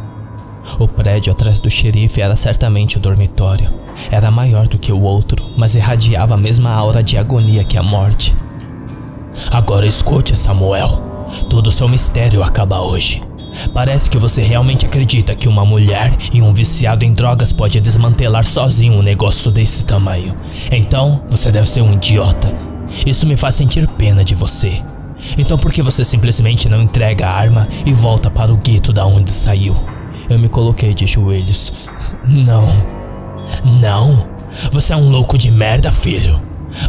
O prédio atrás do xerife era certamente o dormitório. Era maior do que o outro, mas irradiava a mesma aura de agonia que a morte. Agora escute, Samuel. Todo seu mistério acaba hoje. Parece que você realmente acredita que uma mulher e um viciado em drogas pode desmantelar sozinho um negócio desse tamanho. Então, você deve ser um idiota. Isso me faz sentir pena de você. Então por que você simplesmente não entrega a arma e volta para o gueto da onde saiu? Eu me coloquei de joelhos. Não. Não. Você é um louco de merda, filho.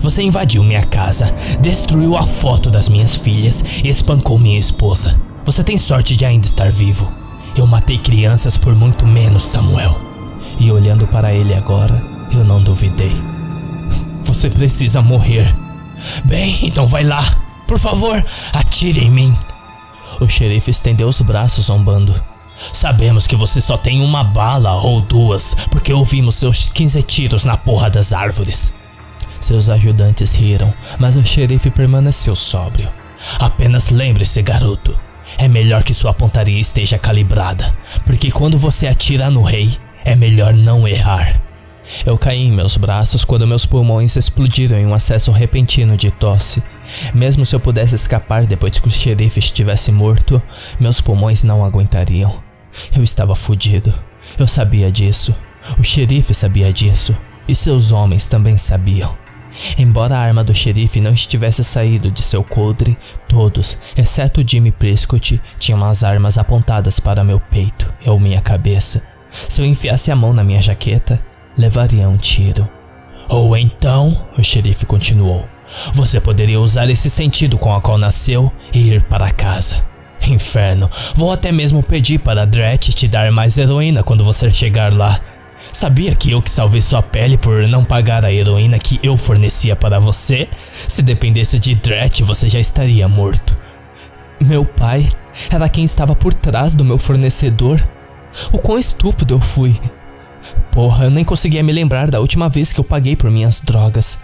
Você invadiu minha casa, destruiu a foto das minhas filhas e espancou minha esposa. Você tem sorte de ainda estar vivo. Eu matei crianças por muito menos, Samuel. E olhando para ele agora, eu não duvidei. Você precisa morrer. Bem, então vai lá. Por favor, atire em mim. O xerife estendeu os braços zombando. Sabemos que você só tem uma bala ou duas, porque ouvimos seus 15 tiros na porra das árvores. Seus ajudantes riram, mas o xerife permaneceu sóbrio. Apenas lembre-se, garoto. É melhor que sua pontaria esteja calibrada, porque quando você atira no rei, é melhor não errar. Eu caí em meus braços quando meus pulmões explodiram em um acesso repentino de tosse. Mesmo se eu pudesse escapar depois que o xerife estivesse morto, meus pulmões não aguentariam. Eu estava fudido. Eu sabia disso. O xerife sabia disso. E seus homens também sabiam. Embora a arma do xerife não estivesse saído de seu coldre, todos, exceto Jimmy Prescott, tinham as armas apontadas para meu peito ou minha cabeça. Se eu enfiasse a mão na minha jaqueta, levaria um tiro. Ou então, o xerife continuou, você poderia usar esse sentido com a qual nasceu e ir para casa. Inferno, vou até mesmo pedir para Dret te dar mais heroína quando você chegar lá. Sabia que eu que salvei sua pele por não pagar a heroína que eu fornecia para você? Se dependesse de Dret, você já estaria morto. Meu pai era quem estava por trás do meu fornecedor. O quão estúpido eu fui. Porra, eu nem conseguia me lembrar da última vez que eu paguei por minhas drogas.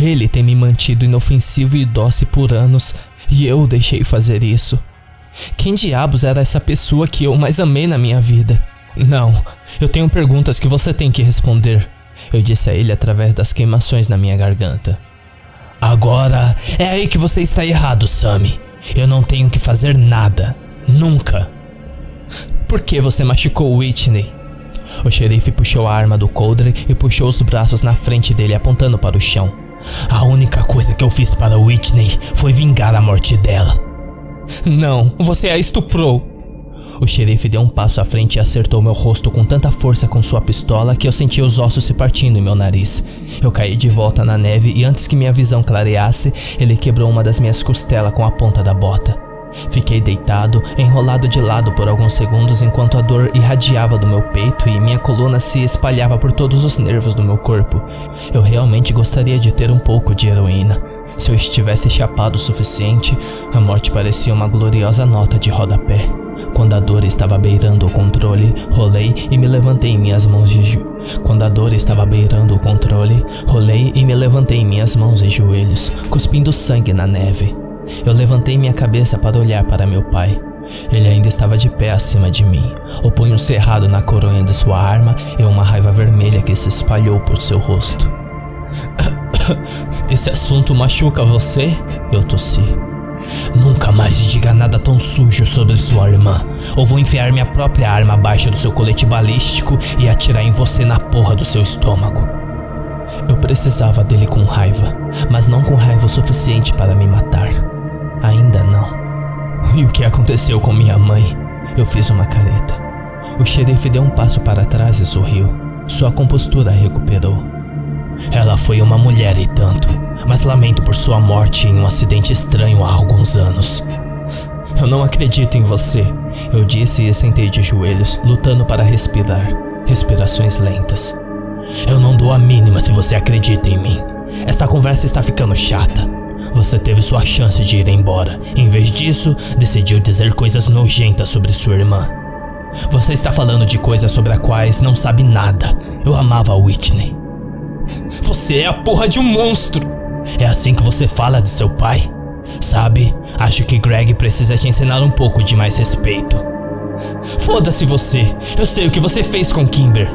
Ele tem me mantido inofensivo e dócil por anos, e eu deixei fazer isso. Quem diabos era essa pessoa que eu mais amei na minha vida? Não, eu tenho perguntas que você tem que responder. Eu disse a ele através das queimações na minha garganta. Agora é aí que você está errado, Sammy. Eu não tenho que fazer nada. Nunca. Por que você machucou Whitney? O xerife puxou a arma do coldre e puxou os braços na frente dele apontando para o chão. A única coisa que eu fiz para Whitney foi vingar a morte dela. Não, você a estuprou. O xerife deu um passo à frente e acertou meu rosto com tanta força com sua pistola que eu senti os ossos se partindo em meu nariz. Eu caí de volta na neve e antes que minha visão clareasse, ele quebrou uma das minhas costelas com a ponta da bota. Fiquei deitado, enrolado de lado por alguns segundos enquanto a dor irradiava do meu peito e minha coluna se espalhava por todos os nervos do meu corpo. Eu realmente gostaria de ter um pouco de heroína. Se eu estivesse chapado o suficiente, a morte parecia uma gloriosa nota de rodapé. Quando a dor estava beirando o controle, rolei e me levantei em minhas mãos de jo... Quando a dor estava beirando o controle, rolei e me levantei em minhas mãos e joelhos, cuspindo sangue na neve. Eu levantei minha cabeça para olhar para meu pai. Ele ainda estava de pé acima de mim, o punho cerrado na coronha de sua arma e uma raiva vermelha que se espalhou por seu rosto. [coughs] Esse assunto machuca você? Eu tossi. Nunca mais diga nada tão sujo sobre sua irmã, ou vou enfiar minha própria arma abaixo do seu colete balístico e atirar em você na porra do seu estômago. Eu precisava dele com raiva, mas não com raiva o suficiente para me matar. Ainda não. E o que aconteceu com minha mãe? Eu fiz uma careta. O xerife deu um passo para trás e sorriu. Sua compostura recuperou. Ela foi uma mulher e tanto, mas lamento por sua morte em um acidente estranho há alguns anos. Eu não acredito em você, eu disse e sentei de joelhos, lutando para respirar. Respirações lentas. Eu não dou a mínima se você acredita em mim. Esta conversa está ficando chata. Você teve sua chance de ir embora. Em vez disso, decidiu dizer coisas nojentas sobre sua irmã. Você está falando de coisas sobre as quais não sabe nada. Eu amava Whitney. Você é a porra de um monstro. É assim que você fala de seu pai? Sabe, acho que Greg precisa te ensinar um pouco de mais respeito. Foda-se você, eu sei o que você fez com Kimber.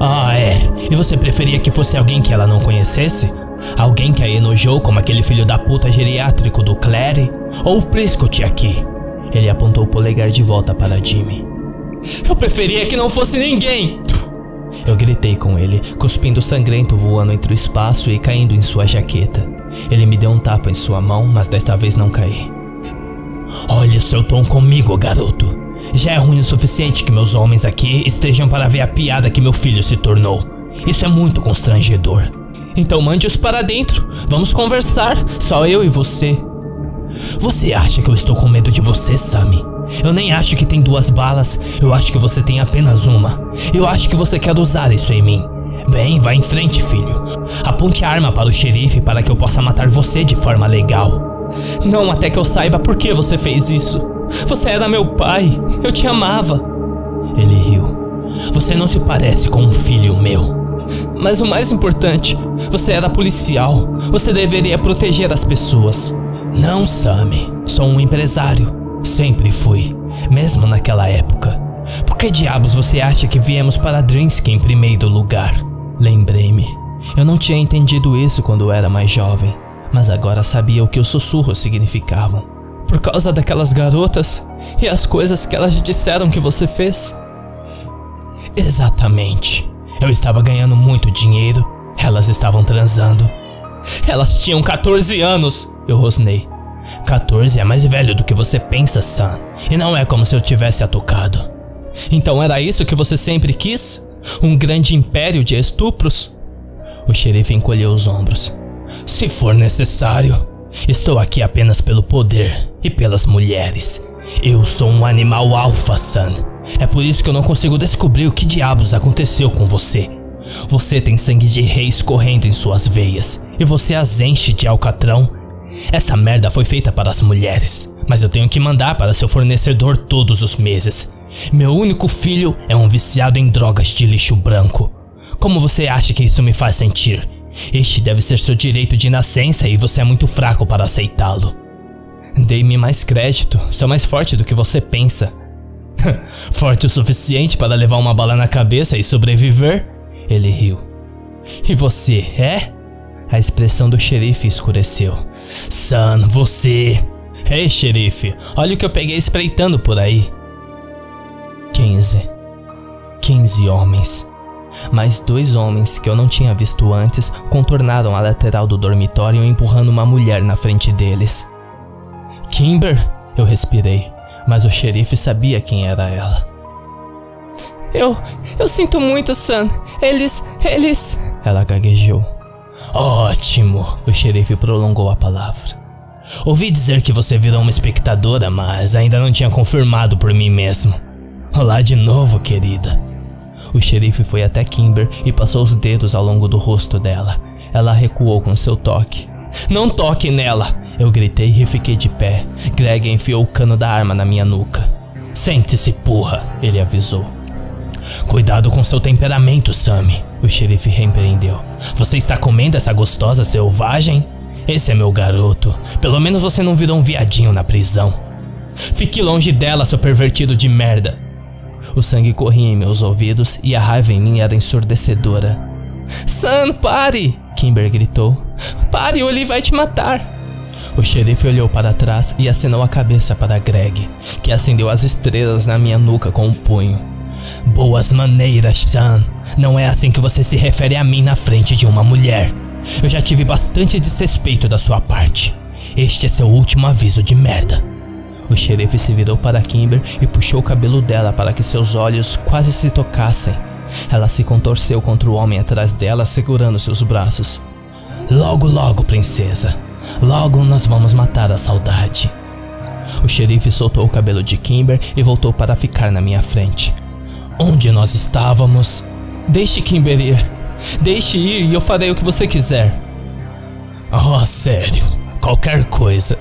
Ah, é, e você preferia que fosse alguém que ela não conhecesse? Alguém que a enojou como aquele filho da puta geriátrico do Clary? Ou o Prescott aqui? Ele apontou o polegar de volta para Jimmy. Eu preferia que não fosse ninguém! Eu gritei com ele, cuspindo sangrento voando entre o espaço e caindo em sua jaqueta. Ele me deu um tapa em sua mão, mas desta vez não caí. Olhe seu tom comigo, garoto. Já é ruim o suficiente que meus homens aqui estejam para ver a piada que meu filho se tornou. Isso é muito constrangedor. Então mande-os para dentro. Vamos conversar, só eu e você. Você acha que eu estou com medo de você, Sammy? Eu nem acho que tem duas balas, eu acho que você tem apenas uma. Eu acho que você quer usar isso em mim. Bem, vá em frente, filho. Aponte a arma para o xerife para que eu possa matar você de forma legal. Não até que eu saiba por que você fez isso. Você era meu pai, eu te amava. Ele riu. Você não se parece com um filho meu. Mas o mais importante, você era policial. Você deveria proteger as pessoas. Não, Sammy. Sou um empresário. Sempre fui. Mesmo naquela época. Por que diabos você acha que viemos para Drinsky em primeiro lugar? Lembrei-me. Eu não tinha entendido isso quando era mais jovem, mas agora sabia o que os sussurros significavam. Por causa daquelas garotas e as coisas que elas disseram que você fez? Exatamente. Eu estava ganhando muito dinheiro, elas estavam transando. Elas tinham 14 anos, eu rosnei. 14 é mais velho do que você pensa, Sam, e não é como se eu tivesse a tocado. Então era isso que você sempre quis? Um grande império de estupros? O xerife encolheu os ombros. Se for necessário, estou aqui apenas pelo poder e pelas mulheres. Eu sou um animal alfa, Sam. É por isso que eu não consigo descobrir o que diabos aconteceu com você. Você tem sangue de rei escorrendo em suas veias e você as enche de alcatrão. Essa merda foi feita para as mulheres, mas eu tenho que mandar para seu fornecedor todos os meses. Meu único filho é um viciado em drogas de lixo branco. Como você acha que isso me faz sentir? Este deve ser seu direito de nascença e você é muito fraco para aceitá-lo. Dei-me mais crédito, sou mais forte do que você pensa. [laughs] Forte o suficiente para levar uma bala na cabeça e sobreviver? Ele riu. E você é? A expressão do xerife escureceu. San, você. Ei, xerife, olha o que eu peguei espreitando por aí. 15. 15 homens. Mais dois homens que eu não tinha visto antes contornaram a lateral do dormitório empurrando uma mulher na frente deles. Kimber, eu respirei. Mas o xerife sabia quem era ela. Eu. Eu sinto muito, Sam. Eles. Eles. Ela gaguejou. Ótimo! O xerife prolongou a palavra. Ouvi dizer que você virou uma espectadora, mas ainda não tinha confirmado por mim mesmo. Olá de novo, querida. O xerife foi até Kimber e passou os dedos ao longo do rosto dela. Ela recuou com seu toque. Não toque nela! Eu gritei e fiquei de pé. Greg enfiou o cano da arma na minha nuca. Sente-se, porra! Ele avisou. Cuidado com seu temperamento, Sammy. O xerife repreendeu. Você está comendo essa gostosa selvagem? Esse é meu garoto. Pelo menos você não virou um viadinho na prisão. Fique longe dela, seu pervertido de merda. O sangue corria em meus ouvidos e a raiva em mim era ensurdecedora. Sam, pare! Kimber gritou. Pare ou ele vai te matar! O xerife olhou para trás e acenou a cabeça para Greg, que acendeu as estrelas na minha nuca com o um punho. Boas maneiras, Sam. Não é assim que você se refere a mim na frente de uma mulher. Eu já tive bastante desrespeito da sua parte. Este é seu último aviso de merda. O xerife se virou para Kimber e puxou o cabelo dela para que seus olhos quase se tocassem. Ela se contorceu contra o homem atrás dela, segurando seus braços. Logo, logo, princesa. Logo nós vamos matar a saudade. O xerife soltou o cabelo de Kimber e voltou para ficar na minha frente. Onde nós estávamos? Deixe Kimber ir. Deixe ir e eu farei o que você quiser. Oh, sério? Qualquer coisa.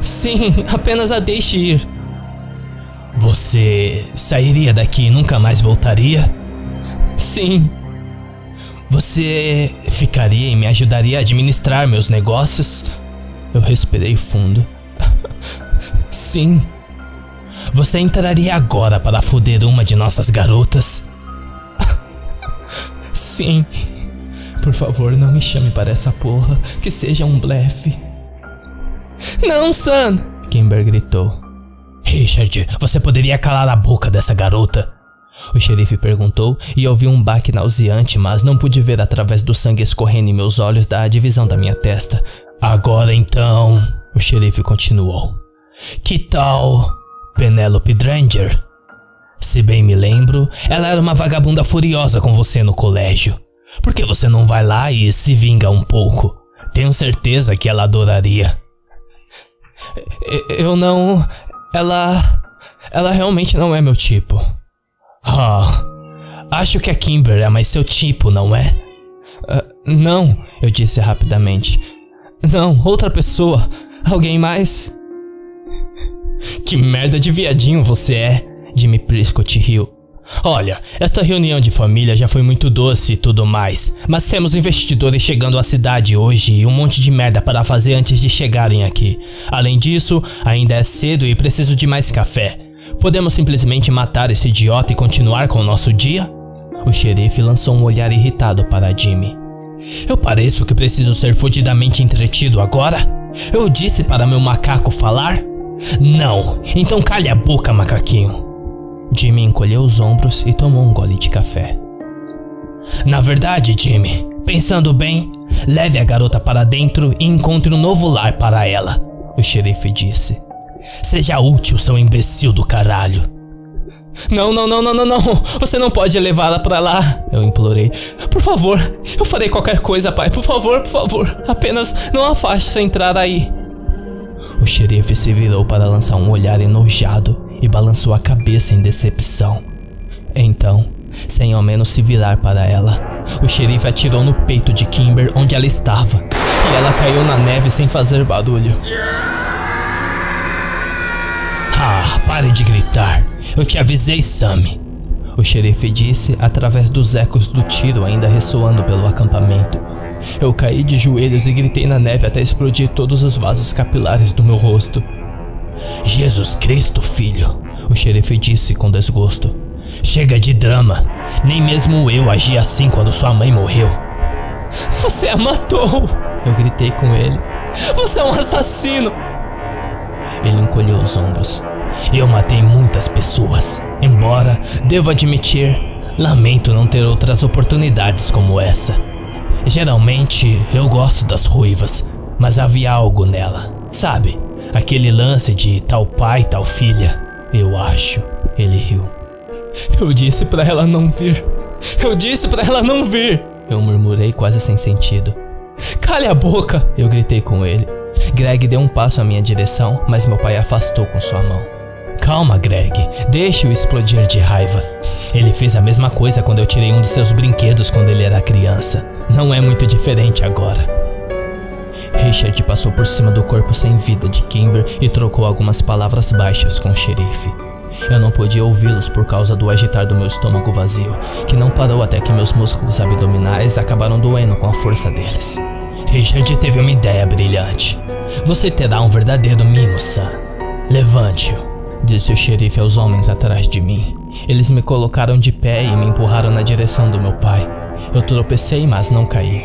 Sim, apenas a deixe ir. Você sairia daqui e nunca mais voltaria? Sim. Você ficaria e me ajudaria a administrar meus negócios? Eu respirei fundo. [laughs] Sim. Você entraria agora para foder uma de nossas garotas? [laughs] Sim. Por favor, não me chame para essa porra. Que seja um blefe. Não, Sam! Kimber gritou. Richard, você poderia calar a boca dessa garota? O xerife perguntou e ouvi um baque nauseante, mas não pude ver através do sangue escorrendo em meus olhos da divisão da minha testa. Agora então, o xerife continuou. Que tal Penelope Dranger? Se bem me lembro, ela era uma vagabunda furiosa com você no colégio. Por que você não vai lá e se vinga um pouco? Tenho certeza que ela adoraria. Eu não. Ela. Ela realmente não é meu tipo. Ah. Acho que a Kimber é mais seu tipo, não é? Uh, não, eu disse rapidamente. Não, outra pessoa. Alguém mais? Que merda de viadinho você é. Jimmy Prescott riu. Olha, esta reunião de família já foi muito doce e tudo mais, mas temos investidores chegando à cidade hoje e um monte de merda para fazer antes de chegarem aqui. Além disso, ainda é cedo e preciso de mais café. Podemos simplesmente matar esse idiota e continuar com o nosso dia? O xerife lançou um olhar irritado para Jimmy. Eu pareço que preciso ser fodidamente entretido agora? Eu disse para meu macaco falar? Não, então calhe a boca, macaquinho. Jimmy encolheu os ombros e tomou um gole de café. Na verdade, Jimmy, pensando bem, leve a garota para dentro e encontre um novo lar para ela, o xerife disse. Seja útil, seu imbecil do caralho. Não, não, não, não, não, não. Você não pode levá-la para lá. Eu implorei. Por favor, eu farei qualquer coisa, pai. Por favor, por favor. Apenas não a faça entrar aí. O xerife se virou para lançar um olhar enojado e balançou a cabeça em decepção. Então, sem ao menos se virar para ela, o xerife atirou no peito de Kimber onde ela estava, e ela caiu na neve sem fazer barulho. Ah, pare de gritar. Eu te avisei, Sammy. O xerife disse através dos ecos do tiro ainda ressoando pelo acampamento. Eu caí de joelhos e gritei na neve até explodir todos os vasos capilares do meu rosto. Jesus Cristo, filho, o xerife disse com desgosto. Chega de drama. Nem mesmo eu agi assim quando sua mãe morreu. Você a matou! Eu gritei com ele. Você é um assassino! Ele encolheu os ombros. Eu matei muitas pessoas. Embora, devo admitir, lamento não ter outras oportunidades como essa. Geralmente eu gosto das ruivas, mas havia algo nela, sabe? Aquele lance de tal pai, tal filha. Eu acho. Ele riu. Eu disse para ela não vir. Eu disse para ela não vir. Eu murmurei quase sem sentido. Cale a boca! Eu gritei com ele. Greg deu um passo à minha direção, mas meu pai afastou com sua mão. Calma, Greg. Deixe-o explodir de raiva. Ele fez a mesma coisa quando eu tirei um de seus brinquedos quando ele era criança. Não é muito diferente agora. Richard passou por cima do corpo sem vida de Kimber e trocou algumas palavras baixas com o xerife. Eu não podia ouvi-los por causa do agitar do meu estômago vazio, que não parou até que meus músculos abdominais acabaram doendo com a força deles. Richard teve uma ideia brilhante. Você terá um verdadeiro mimo, Sam. Levante-o, disse o xerife aos homens atrás de mim. Eles me colocaram de pé e me empurraram na direção do meu pai. Eu tropecei, mas não caí.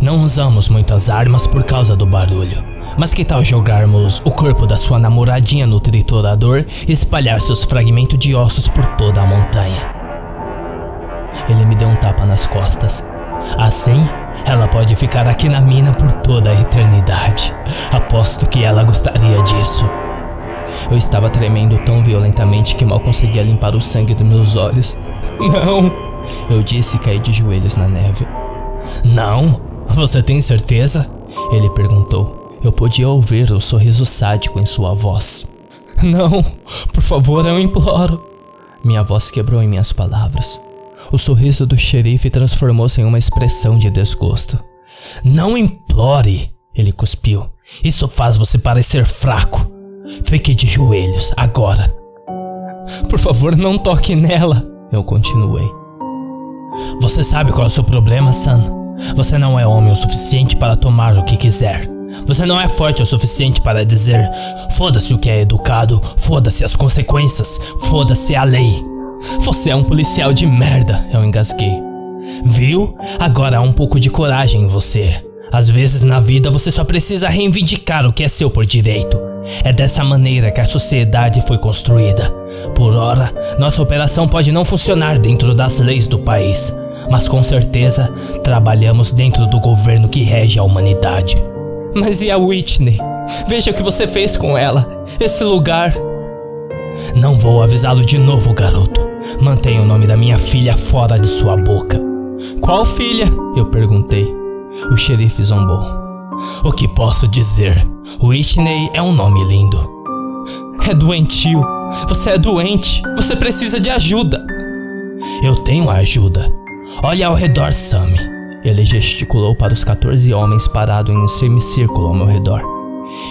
Não usamos muitas armas por causa do barulho. Mas que tal jogarmos o corpo da sua namoradinha no triturador e espalhar seus fragmentos de ossos por toda a montanha? Ele me deu um tapa nas costas. Assim, ela pode ficar aqui na mina por toda a eternidade. Aposto que ela gostaria disso. Eu estava tremendo tão violentamente que mal conseguia limpar o sangue dos meus olhos. Não! Eu disse e caí de joelhos na neve. Não? Você tem certeza? Ele perguntou. Eu podia ouvir o sorriso sádico em sua voz. Não, por favor, eu imploro. Minha voz quebrou em minhas palavras. O sorriso do xerife transformou-se em uma expressão de desgosto. Não implore, ele cuspiu. Isso faz você parecer fraco. Fique de joelhos, agora. Por favor, não toque nela, eu continuei. Você sabe qual é o seu problema, Sam? Você não é homem o suficiente para tomar o que quiser. Você não é forte o suficiente para dizer: foda-se o que é educado, foda-se as consequências, foda-se a lei. Você é um policial de merda, eu engasguei. Viu? Agora há um pouco de coragem em você. Às vezes na vida você só precisa reivindicar o que é seu por direito. É dessa maneira que a sociedade foi construída. Por ora, nossa operação pode não funcionar dentro das leis do país, mas com certeza trabalhamos dentro do governo que rege a humanidade. Mas e a Whitney? Veja o que você fez com ela. Esse lugar. Não vou avisá-lo de novo, garoto. Mantenha o nome da minha filha fora de sua boca. Qual filha? Eu perguntei. O xerife zombou. O que posso dizer? Whitney é um nome lindo. É doentio. Você é doente. Você precisa de ajuda. Eu tenho ajuda. Olha ao redor, Sammy. Ele gesticulou para os 14 homens parados em um semicírculo ao meu redor.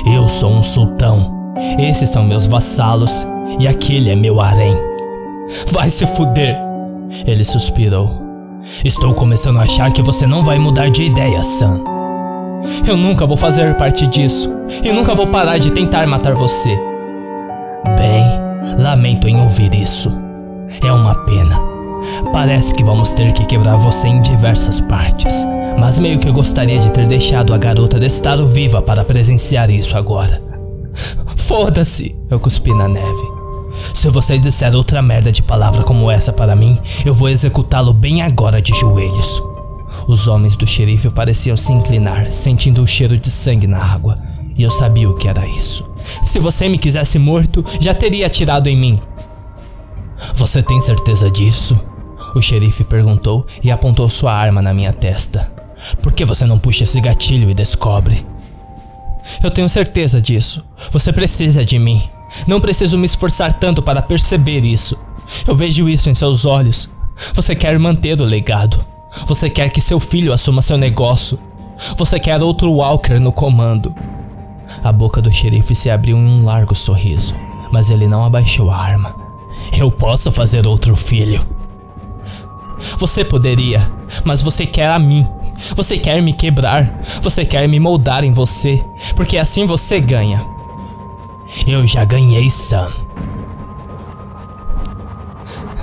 Eu sou um sultão. Esses são meus vassalos e aquele é meu harém. Vai se fuder. Ele suspirou. Estou começando a achar que você não vai mudar de ideia, Sam. Eu nunca vou fazer parte disso e nunca vou parar de tentar matar você. Bem, lamento em ouvir isso. É uma pena. Parece que vamos ter que quebrar você em diversas partes. Mas meio que eu gostaria de ter deixado a garota Destaro viva para presenciar isso agora. Foda-se! Eu cuspi na neve. Se você disser outra merda de palavra como essa para mim, eu vou executá-lo bem agora de joelhos. Os homens do xerife pareciam se inclinar, sentindo o cheiro de sangue na água. E eu sabia o que era isso. Se você me quisesse morto, já teria atirado em mim. Você tem certeza disso? O xerife perguntou e apontou sua arma na minha testa. Por que você não puxa esse gatilho e descobre? Eu tenho certeza disso. Você precisa de mim. Não preciso me esforçar tanto para perceber isso. Eu vejo isso em seus olhos. Você quer manter o legado. Você quer que seu filho assuma seu negócio. Você quer outro Walker no comando. A boca do xerife se abriu em um largo sorriso, mas ele não abaixou a arma. Eu posso fazer outro filho. Você poderia, mas você quer a mim. Você quer me quebrar. Você quer me moldar em você, porque assim você ganha. Eu já ganhei, Sam.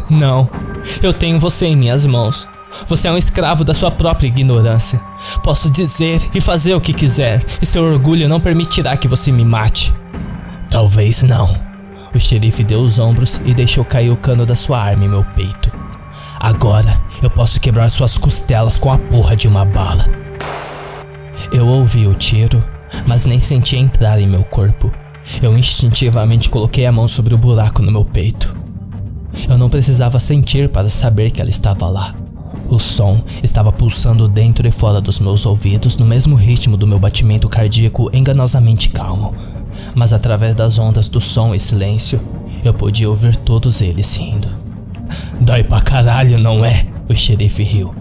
Não, eu tenho você em minhas mãos. Você é um escravo da sua própria ignorância. Posso dizer e fazer o que quiser, e seu orgulho não permitirá que você me mate. Talvez não. O xerife deu os ombros e deixou cair o cano da sua arma em meu peito. Agora eu posso quebrar suas costelas com a porra de uma bala. Eu ouvi o tiro mas nem senti entrar em meu corpo. Eu instintivamente coloquei a mão sobre o buraco no meu peito. Eu não precisava sentir para saber que ela estava lá. O som estava pulsando dentro e fora dos meus ouvidos no mesmo ritmo do meu batimento cardíaco enganosamente calmo. Mas através das ondas do som e silêncio, eu podia ouvir todos eles rindo. Dói pra caralho, não é? O xerife riu.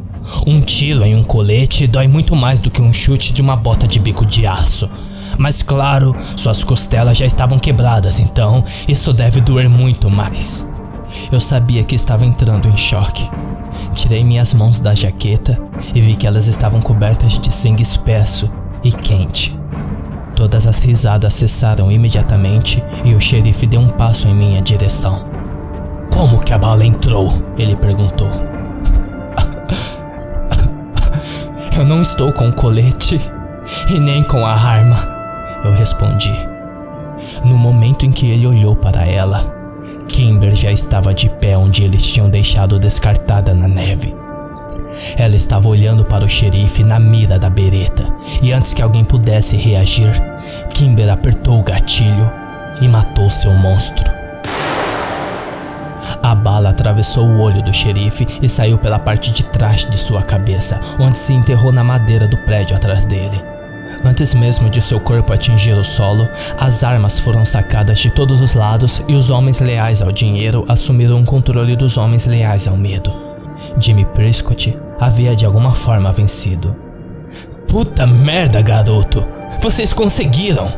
Um tiro em um colete dói muito mais do que um chute de uma bota de bico de aço. Mas claro, suas costelas já estavam quebradas, então isso deve doer muito mais. Eu sabia que estava entrando em choque. Tirei minhas mãos da jaqueta e vi que elas estavam cobertas de sangue espesso e quente. Todas as risadas cessaram imediatamente e o xerife deu um passo em minha direção. Como que a bala entrou? Ele perguntou. [laughs] Eu não estou com o colete e nem com a arma, eu respondi. No momento em que ele olhou para ela, Kimber já estava de pé onde eles tinham deixado descartada na neve. Ela estava olhando para o xerife na mira da bereta, e antes que alguém pudesse reagir, Kimber apertou o gatilho e matou seu monstro. A bala atravessou o olho do xerife e saiu pela parte de trás de sua cabeça, onde se enterrou na madeira do prédio atrás dele. Antes mesmo de seu corpo atingir o solo, as armas foram sacadas de todos os lados e os homens leais ao dinheiro assumiram o controle dos homens leais ao medo. Jimmy Prescott havia de alguma forma vencido. Puta merda, garoto! Vocês conseguiram!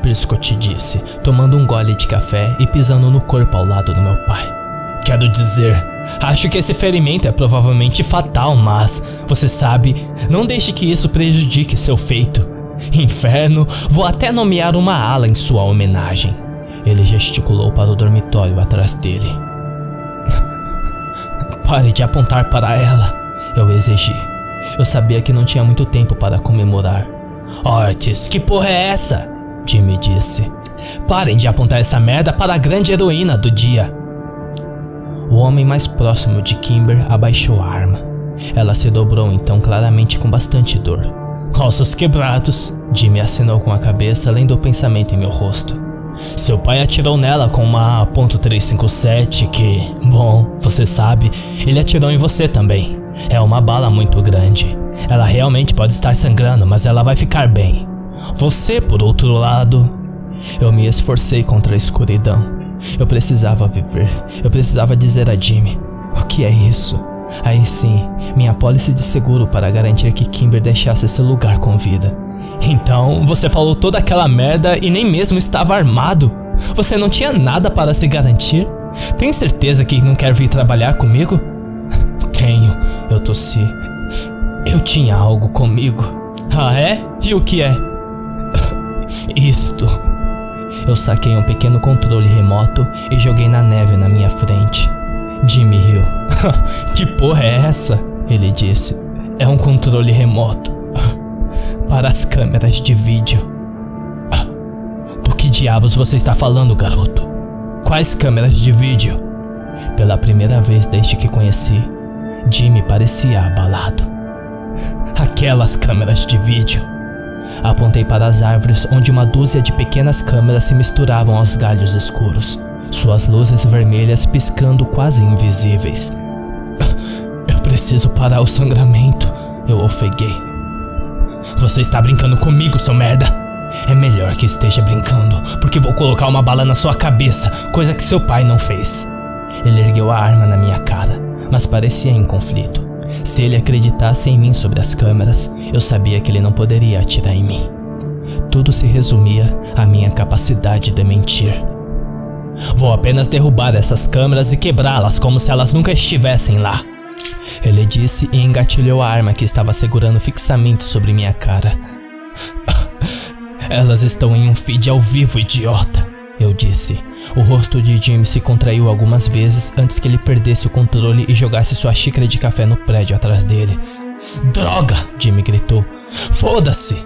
Prescott disse, tomando um gole de café e pisando no corpo ao lado do meu pai. Quero dizer, acho que esse ferimento é provavelmente fatal, mas, você sabe, não deixe que isso prejudique seu feito. Inferno, vou até nomear uma ala em sua homenagem. Ele gesticulou para o dormitório atrás dele. [laughs] Pare de apontar para ela, eu exigi. Eu sabia que não tinha muito tempo para comemorar. Ortiz, que porra é essa? Jimmy disse. Parem de apontar essa merda para a grande heroína do dia. O homem mais próximo de Kimber abaixou a arma. Ela se dobrou então claramente com bastante dor. Ossos quebrados, Jimmy assinou com a cabeça, lendo o pensamento em meu rosto. Seu pai atirou nela com uma .357 que, bom, você sabe, ele atirou em você também. É uma bala muito grande. Ela realmente pode estar sangrando, mas ela vai ficar bem. Você, por outro lado, eu me esforcei contra a escuridão. Eu precisava viver. Eu precisava dizer a Jimmy: O que é isso? Aí sim, minha pólice de seguro para garantir que Kimber deixasse esse lugar com vida. Então, você falou toda aquela merda e nem mesmo estava armado? Você não tinha nada para se garantir? Tem certeza que não quer vir trabalhar comigo? [laughs] Tenho, eu tossi. Eu tinha algo comigo. Ah, é? E o que é? [laughs] Isto. Eu saquei um pequeno controle remoto e joguei na neve na minha frente. Jimmy riu. [laughs] que porra é essa? Ele disse. É um controle remoto. [laughs] Para as câmeras de vídeo. [laughs] Do que diabos você está falando, garoto? Quais câmeras de vídeo? Pela primeira vez desde que conheci, Jimmy parecia abalado. Aquelas câmeras de vídeo. Apontei para as árvores onde uma dúzia de pequenas câmeras se misturavam aos galhos escuros suas luzes vermelhas piscando quase invisíveis. Eu preciso parar o sangramento, eu ofeguei. Você está brincando comigo, seu merda? É melhor que esteja brincando, porque vou colocar uma bala na sua cabeça, coisa que seu pai não fez. Ele ergueu a arma na minha cara, mas parecia em conflito. Se ele acreditasse em mim sobre as câmeras, eu sabia que ele não poderia atirar em mim. Tudo se resumia à minha capacidade de mentir. Vou apenas derrubar essas câmeras e quebrá-las como se elas nunca estivessem lá. Ele disse e engatilhou a arma que estava segurando fixamente sobre minha cara. [laughs] Elas estão em um feed ao vivo, idiota, eu disse. O rosto de Jim se contraiu algumas vezes antes que ele perdesse o controle e jogasse sua xícara de café no prédio atrás dele. Droga! Jimmy gritou. Foda-se!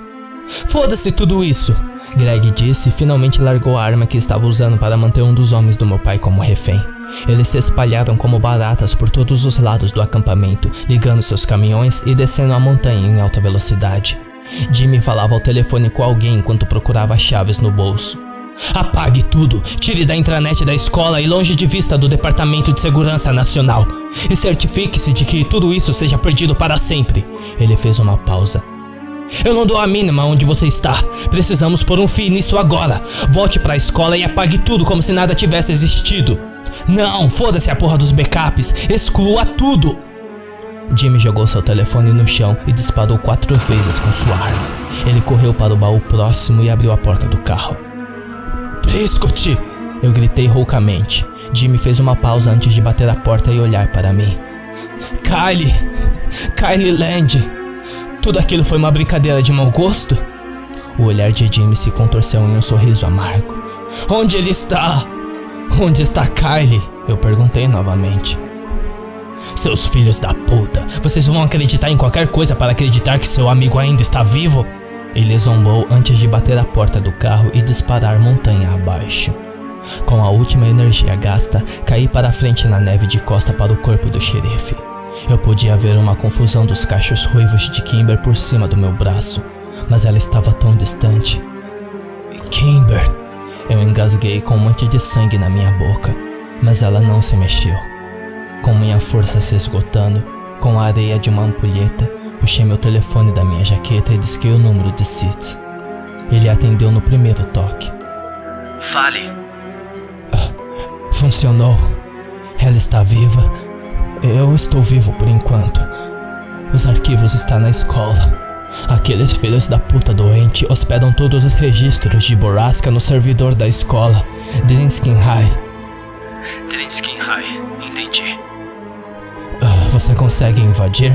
Foda-se tudo isso! Greg disse e finalmente largou a arma que estava usando para manter um dos homens do meu pai como refém. Eles se espalharam como baratas por todos os lados do acampamento, ligando seus caminhões e descendo a montanha em alta velocidade. Jimmy falava ao telefone com alguém enquanto procurava chaves no bolso. Apague tudo, tire da intranet da escola e longe de vista do Departamento de Segurança Nacional. E certifique-se de que tudo isso seja perdido para sempre. Ele fez uma pausa. Eu não dou a mínima onde você está. Precisamos pôr um fim nisso agora. Volte para a escola e apague tudo como se nada tivesse existido. Não, foda-se a porra dos backups. Exclua tudo. Jimmy jogou seu telefone no chão e disparou quatro vezes com sua arma. Ele correu para o baú próximo e abriu a porta do carro. Prescott! Eu gritei roucamente. Jimmy fez uma pausa antes de bater a porta e olhar para mim. Kylie! Kylie Land! Tudo aquilo foi uma brincadeira de mau gosto? O olhar de Jimmy se contorceu em um sorriso amargo. Onde ele está? Onde está Kylie? Eu perguntei novamente. Seus filhos da puta, vocês vão acreditar em qualquer coisa para acreditar que seu amigo ainda está vivo? Ele zombou antes de bater a porta do carro e disparar montanha abaixo. Com a última energia gasta, caí para frente na neve de costa para o corpo do xerife. Eu podia ver uma confusão dos cachos ruivos de Kimber por cima do meu braço, mas ela estava tão distante. Kimber! Eu engasguei com um monte de sangue na minha boca, mas ela não se mexeu. Com minha força se esgotando, com a areia de uma ampulheta, puxei meu telefone da minha jaqueta e disquei o número de Sid. Ele atendeu no primeiro toque. Fale. Ah, funcionou. Ela está viva. Eu estou vivo por enquanto. Os arquivos estão na escola. Aqueles filhos da puta doente hospedam todos os registros de Borrasca no servidor da escola, Drinskin High. Drinskin High, entendi. Uh, você consegue invadir?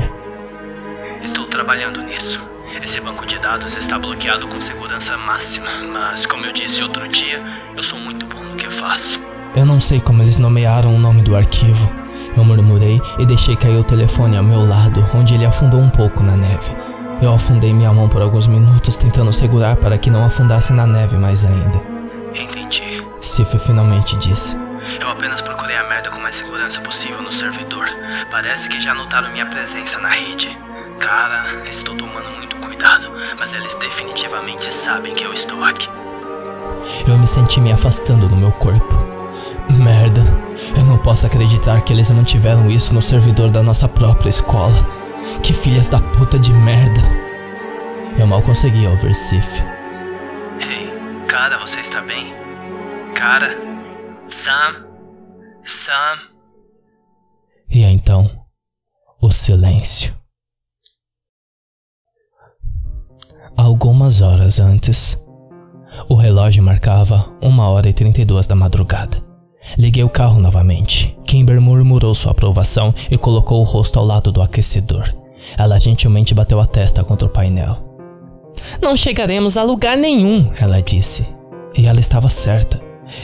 Estou trabalhando nisso. Esse banco de dados está bloqueado com segurança máxima, mas como eu disse outro dia, eu sou muito bom no que faço. Eu não sei como eles nomearam o nome do arquivo. Eu murmurei e deixei cair o telefone ao meu lado, onde ele afundou um pouco na neve. Eu afundei minha mão por alguns minutos tentando segurar para que não afundasse na neve mais ainda. Entendi. Sif finalmente disse. Eu apenas procurei a merda com mais segurança possível no servidor. Parece que já notaram minha presença na rede. Cara, estou tomando muito cuidado, mas eles definitivamente sabem que eu estou aqui. Eu me senti me afastando do meu corpo. Merda, eu não posso acreditar que eles mantiveram isso no servidor da nossa própria escola. Que filhas da puta de merda. Eu mal conseguia ouvir Sif. Ei, cara, você está bem? Cara, Sam, Sam. E então, o silêncio. Algumas horas antes, o relógio marcava uma hora e trinta e duas da madrugada. Liguei o carro novamente. Kimber murmurou sua aprovação e colocou o rosto ao lado do aquecedor. Ela gentilmente bateu a testa contra o painel. Não chegaremos a lugar nenhum, ela disse. E ela estava certa.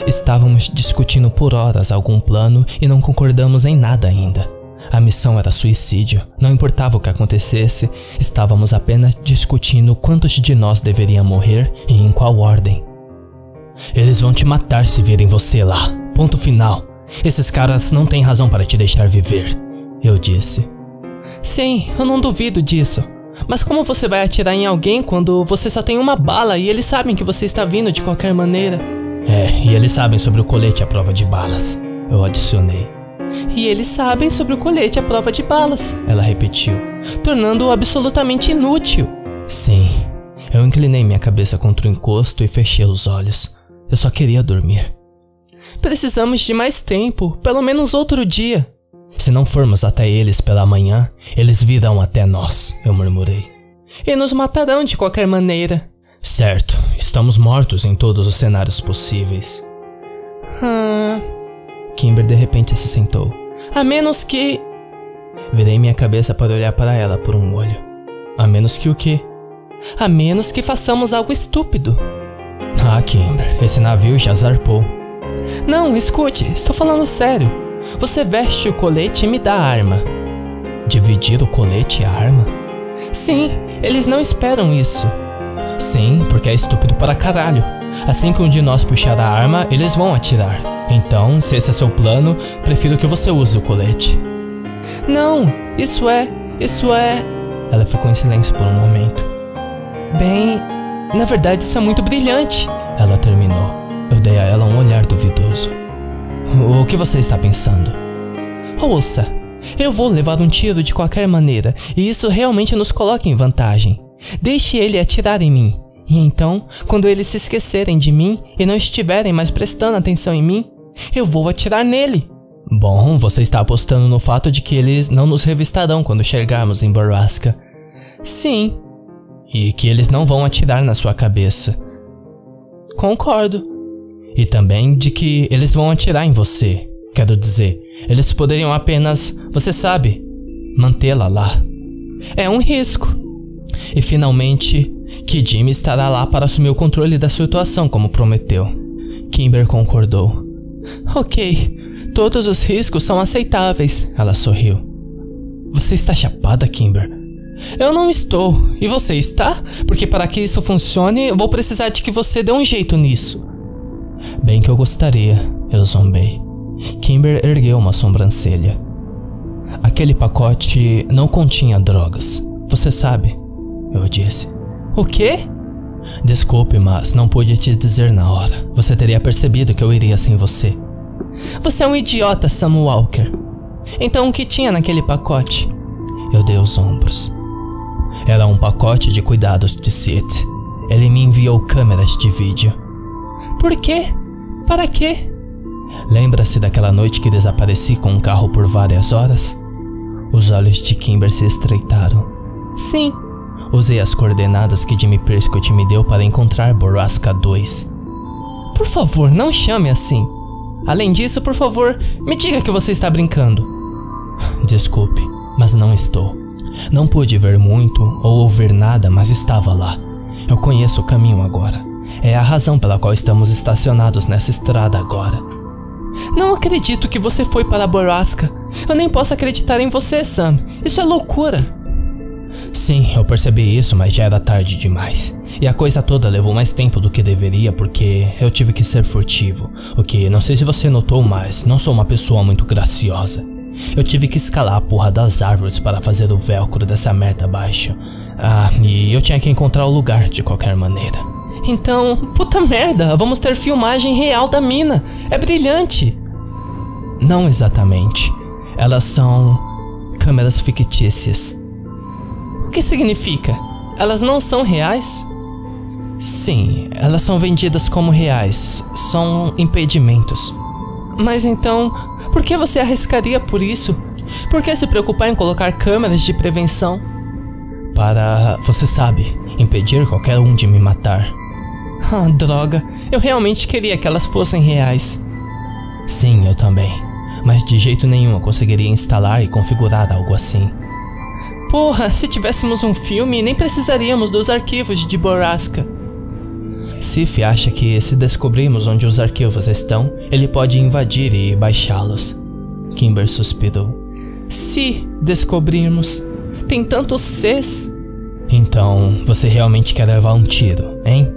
Estávamos discutindo por horas algum plano e não concordamos em nada ainda. A missão era suicídio, não importava o que acontecesse, estávamos apenas discutindo quantos de nós deveriam morrer e em qual ordem. Eles vão te matar se virem você lá. Ponto final. Esses caras não têm razão para te deixar viver, eu disse. Sim, eu não duvido disso. Mas como você vai atirar em alguém quando você só tem uma bala e eles sabem que você está vindo de qualquer maneira? É, e eles sabem sobre o colete à prova de balas. Eu adicionei. E eles sabem sobre o colete à prova de balas, ela repetiu, tornando-o absolutamente inútil. Sim. Eu inclinei minha cabeça contra o encosto e fechei os olhos. Eu só queria dormir. Precisamos de mais tempo, pelo menos outro dia. Se não formos até eles pela manhã, eles virão até nós, eu murmurei. E nos matarão de qualquer maneira. Certo, estamos mortos em todos os cenários possíveis. Hum. Kimber de repente se sentou. A menos que. Virei minha cabeça para olhar para ela por um olho. A menos que o quê? A menos que façamos algo estúpido. Ah, Kimber, esse navio já zarpou. Não, escute, estou falando sério. Você veste o colete e me dá a arma. Dividir o colete e a arma? Sim, eles não esperam isso. Sim, porque é estúpido para caralho. Assim que um de nós puxar a arma, eles vão atirar. Então, se esse é seu plano, prefiro que você use o colete. Não, isso é. Isso é. Ela ficou em silêncio por um momento. Bem, na verdade isso é muito brilhante. Ela terminou. Eu dei a ela um olhar duvidoso. O que você está pensando? Ouça, eu vou levar um tiro de qualquer maneira, e isso realmente nos coloca em vantagem. Deixe ele atirar em mim. E então, quando eles se esquecerem de mim e não estiverem mais prestando atenção em mim, eu vou atirar nele. Bom, você está apostando no fato de que eles não nos revistarão quando chegarmos em Borrasca. Sim. E que eles não vão atirar na sua cabeça. Concordo. E também de que eles vão atirar em você. Quero dizer, eles poderiam apenas, você sabe, mantê-la lá. É um risco. E finalmente, que Jimmy estará lá para assumir o controle da situação como prometeu. Kimber concordou. Ok, Todos os riscos são aceitáveis, ela sorriu. Você está chapada, Kimber? Eu não estou. E você está? Porque para que isso funcione, eu vou precisar de que você dê um jeito nisso. Bem que eu gostaria, eu zombei. Kimber ergueu uma sobrancelha. Aquele pacote não continha drogas. Você sabe, eu disse. O quê? Desculpe, mas não pude te dizer na hora. Você teria percebido que eu iria sem você. Você é um idiota, Sam Walker. Então o que tinha naquele pacote? Eu dei os ombros. Era um pacote de cuidados de Sid. Ele me enviou câmeras de vídeo. Por quê? Para quê? Lembra-se daquela noite que desapareci com um carro por várias horas? Os olhos de Kimber se estreitaram. Sim. Usei as coordenadas que Jimmy Prescott me deu para encontrar Borrasca 2. Por favor, não chame assim. Além disso, por favor, me diga que você está brincando. Desculpe, mas não estou. Não pude ver muito ou ouvir nada, mas estava lá. Eu conheço o caminho agora. É a razão pela qual estamos estacionados nessa estrada agora. Não acredito que você foi para a Borrasca. Eu nem posso acreditar em você, Sam. Isso é loucura. Sim, eu percebi isso, mas já era tarde demais. E a coisa toda levou mais tempo do que deveria porque eu tive que ser furtivo. O que não sei se você notou, mas não sou uma pessoa muito graciosa. Eu tive que escalar a porra das árvores para fazer o velcro dessa merda abaixo. Ah, e eu tinha que encontrar o lugar de qualquer maneira. Então, puta merda, vamos ter filmagem real da mina. É brilhante. Não exatamente. Elas são câmeras fictícias que significa? Elas não são reais? Sim, elas são vendidas como reais. São impedimentos. Mas então, por que você arriscaria por isso? Por que se preocupar em colocar câmeras de prevenção? Para, você sabe, impedir qualquer um de me matar. Ah, droga, eu realmente queria que elas fossem reais. Sim, eu também. Mas de jeito nenhum eu conseguiria instalar e configurar algo assim. Porra, se tivéssemos um filme, nem precisaríamos dos arquivos de Borrasca. Sif acha que se descobrirmos onde os arquivos estão, ele pode invadir e baixá-los. Kimber suspirou. Se descobrirmos, tem tantos Cs. Então, você realmente quer levar um tiro, hein?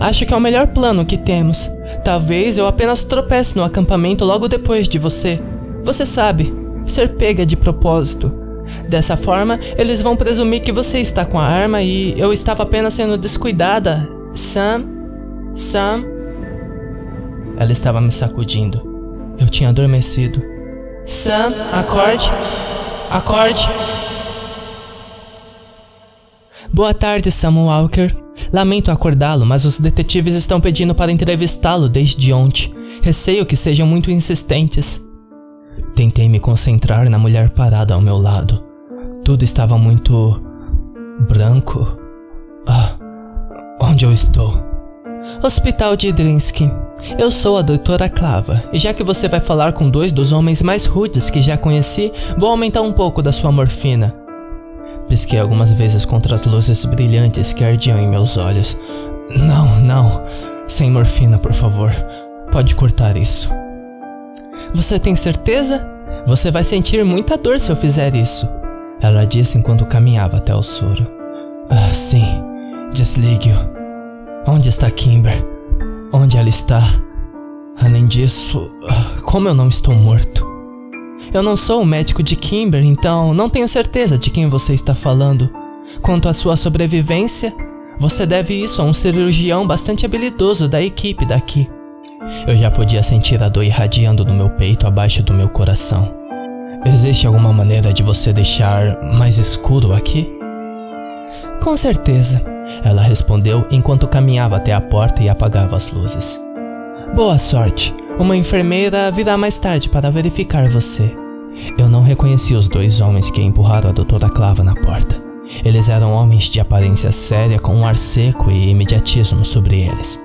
Acho que é o melhor plano que temos. Talvez eu apenas tropece no acampamento logo depois de você. Você sabe, ser pega de propósito. Dessa forma, eles vão presumir que você está com a arma e eu estava apenas sendo descuidada. Sam? Sam? Ela estava me sacudindo. Eu tinha adormecido. Sam, acorde. Acorde. Boa tarde, Sam Walker. Lamento acordá-lo, mas os detetives estão pedindo para entrevistá-lo desde ontem. Receio que sejam muito insistentes. Tentei me concentrar na mulher parada ao meu lado. Tudo estava muito. branco. Ah, onde eu estou? Hospital de Drinsky. Eu sou a doutora Clava, e já que você vai falar com dois dos homens mais rudes que já conheci, vou aumentar um pouco da sua morfina. Pisquei algumas vezes contra as luzes brilhantes que ardiam em meus olhos. Não, não. Sem morfina, por favor. Pode cortar isso. Você tem certeza? Você vai sentir muita dor se eu fizer isso. Ela disse enquanto caminhava até o soro. Ah, sim. Desligue-o. Onde está Kimber? Onde ela está? Além disso, ah, como eu não estou morto? Eu não sou o médico de Kimber, então não tenho certeza de quem você está falando. Quanto à sua sobrevivência, Você deve isso a um cirurgião bastante habilidoso da equipe daqui. Eu já podia sentir a dor irradiando no meu peito abaixo do meu coração. Existe alguma maneira de você deixar mais escuro aqui? Com certeza, ela respondeu enquanto caminhava até a porta e apagava as luzes. Boa sorte. Uma enfermeira virá mais tarde para verificar você. Eu não reconheci os dois homens que empurraram a doutora Clava na porta. Eles eram homens de aparência séria com um ar seco e imediatismo sobre eles.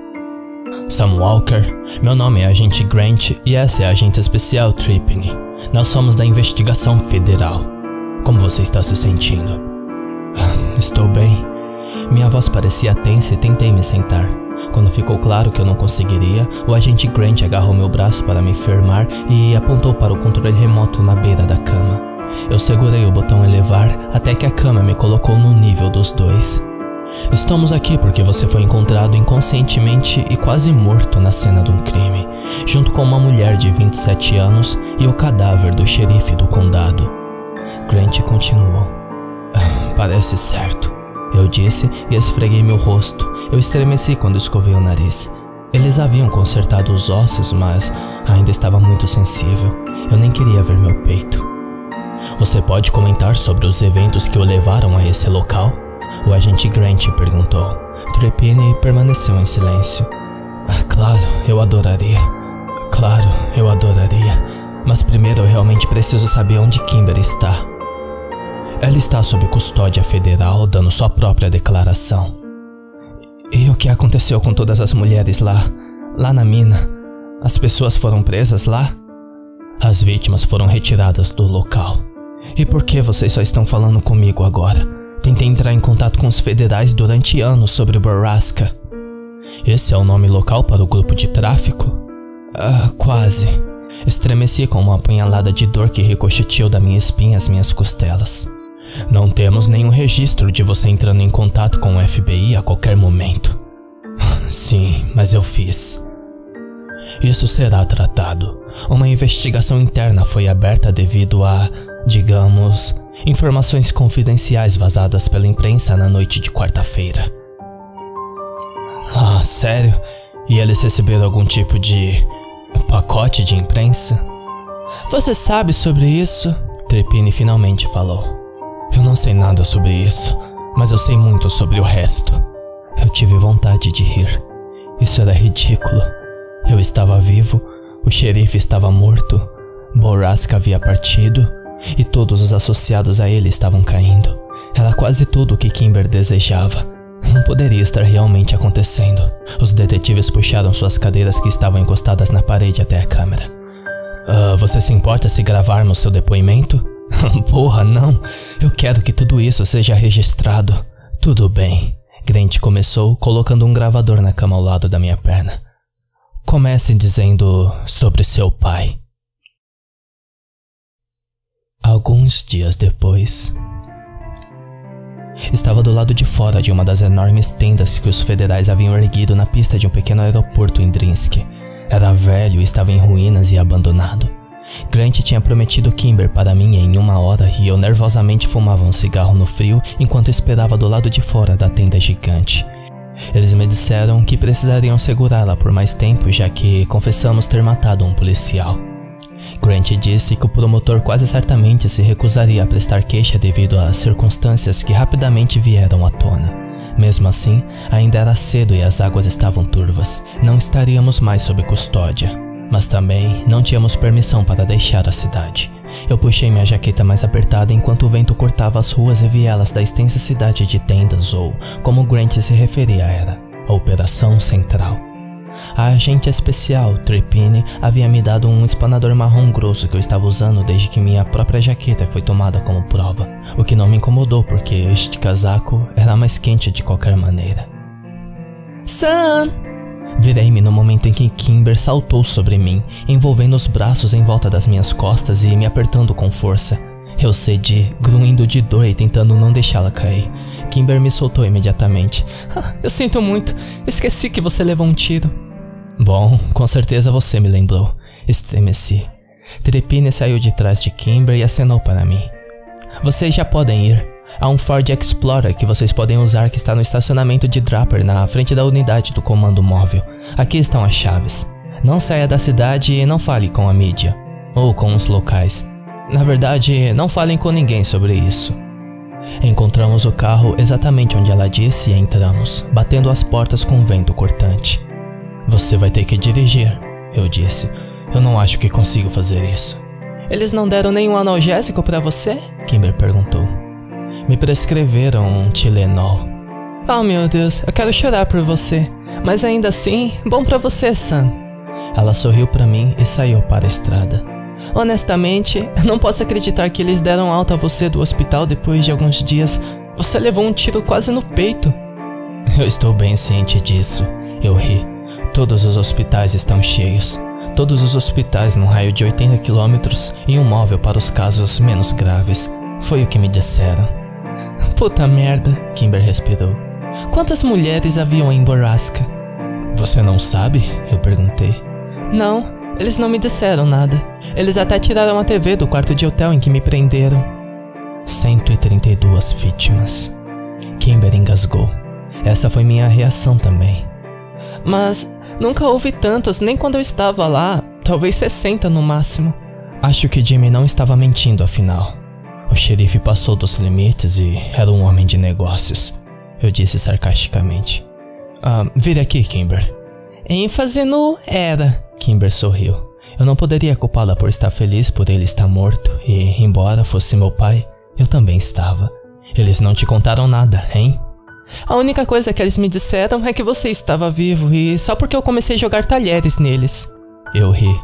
Sam Walker, meu nome é Agente Grant e essa é a Agente Especial Tripney. Nós somos da investigação federal. Como você está se sentindo? Estou bem. Minha voz parecia tensa e tentei me sentar. Quando ficou claro que eu não conseguiria, o agente Grant agarrou meu braço para me firmar e apontou para o controle remoto na beira da cama. Eu segurei o botão elevar até que a cama me colocou no nível dos dois. Estamos aqui porque você foi encontrado inconscientemente e quase morto na cena de um crime, junto com uma mulher de 27 anos e o cadáver do xerife do condado. Grant continuou. [laughs] Parece certo. Eu disse e esfreguei meu rosto. Eu estremeci quando escovei o nariz. Eles haviam consertado os ossos, mas ainda estava muito sensível. Eu nem queria ver meu peito. Você pode comentar sobre os eventos que o levaram a esse local? O agente Grant perguntou. Trepine permaneceu em silêncio. Ah, claro, eu adoraria. Claro, eu adoraria. Mas primeiro eu realmente preciso saber onde Kimber está. Ela está sob custódia federal, dando sua própria declaração. E o que aconteceu com todas as mulheres lá? Lá na mina? As pessoas foram presas lá? As vítimas foram retiradas do local. E por que vocês só estão falando comigo agora? Tentei entrar em contato com os federais durante anos sobre Borrasca. Esse é o nome local para o grupo de tráfico? Ah, quase. Estremeci com uma apunhalada de dor que ricocheteou da minha espinha às minhas costelas. Não temos nenhum registro de você entrando em contato com o FBI a qualquer momento. Sim, mas eu fiz. Isso será tratado. Uma investigação interna foi aberta devido a, digamos, informações confidenciais vazadas pela imprensa na noite de quarta-feira. Ah, sério? E eles receberam algum tipo de pacote de imprensa? Você sabe sobre isso? Trepine finalmente falou. Eu não sei nada sobre isso, mas eu sei muito sobre o resto. Eu tive vontade de rir. Isso era ridículo. Eu estava vivo, o xerife estava morto, Borrasca havia partido e todos os associados a ele estavam caindo. Era quase tudo o que Kimber desejava. Não poderia estar realmente acontecendo. Os detetives puxaram suas cadeiras que estavam encostadas na parede até a câmera. Uh, você se importa se gravarmos seu depoimento? [laughs] Porra, não. Eu quero que tudo isso seja registrado. Tudo bem. Grant começou colocando um gravador na cama ao lado da minha perna. Comece dizendo sobre seu pai. Alguns dias depois, estava do lado de fora de uma das enormes tendas que os federais haviam erguido na pista de um pequeno aeroporto em Drinsk. Era velho estava em ruínas e abandonado. Grant tinha prometido Kimber para mim em uma hora e eu nervosamente fumava um cigarro no frio enquanto esperava do lado de fora da tenda gigante. Eles me disseram que precisariam segurá-la por mais tempo já que confessamos ter matado um policial. Grant disse que o promotor quase certamente se recusaria a prestar queixa devido às circunstâncias que rapidamente vieram à tona. Mesmo assim, ainda era cedo e as águas estavam turvas. Não estaríamos mais sob custódia mas também não tínhamos permissão para deixar a cidade. Eu puxei minha jaqueta mais apertada enquanto o vento cortava as ruas e vielas da extensa cidade de tendas ou, como Grant se referia era, a Operação Central. A agente especial, Trepine, havia me dado um espanador marrom grosso que eu estava usando desde que minha própria jaqueta foi tomada como prova, o que não me incomodou porque este casaco era mais quente de qualquer maneira. Sam! Virei-me no momento em que Kimber saltou sobre mim, envolvendo os braços em volta das minhas costas e me apertando com força. Eu cedi, grunhindo de dor e tentando não deixá-la cair. Kimber me soltou imediatamente. Ah, eu sinto muito. Esqueci que você levou um tiro. Bom, com certeza você me lembrou. Estremeci. Trepine saiu de trás de Kimber e acenou para mim. Vocês já podem ir. Há um Ford Explorer que vocês podem usar que está no estacionamento de Draper na frente da unidade do comando móvel. Aqui estão as chaves. Não saia da cidade e não fale com a mídia. Ou com os locais. Na verdade, não falem com ninguém sobre isso. Encontramos o carro exatamente onde ela disse e entramos, batendo as portas com vento cortante. Você vai ter que dirigir, eu disse. Eu não acho que consigo fazer isso. Eles não deram nenhum analgésico para você? Kimber perguntou. Me prescreveram um Tilenol. Oh meu Deus, eu quero chorar por você. Mas ainda assim, bom para você, Sam. Ela sorriu para mim e saiu para a estrada. Honestamente, não posso acreditar que eles deram alta a você do hospital depois de alguns dias. Você levou um tiro quase no peito. Eu estou bem ciente disso. Eu ri. Todos os hospitais estão cheios. Todos os hospitais num raio de 80 quilômetros e um móvel para os casos menos graves. Foi o que me disseram. Puta merda, Kimber respirou. Quantas mulheres haviam em Borrasca? Você não sabe? Eu perguntei. Não, eles não me disseram nada. Eles até tiraram a TV do quarto de hotel em que me prenderam. 132 vítimas. Kimber engasgou. Essa foi minha reação também. Mas nunca houve tantos, nem quando eu estava lá. Talvez 60 no máximo. Acho que Jimmy não estava mentindo afinal. O xerife passou dos limites e era um homem de negócios. Eu disse sarcasticamente. Ah, vire aqui, Kimber. ênfase no era. Kimber sorriu. Eu não poderia culpá-la por estar feliz por ele estar morto, e, embora fosse meu pai, eu também estava. Eles não te contaram nada, hein? A única coisa que eles me disseram é que você estava vivo e só porque eu comecei a jogar talheres neles. Eu ri.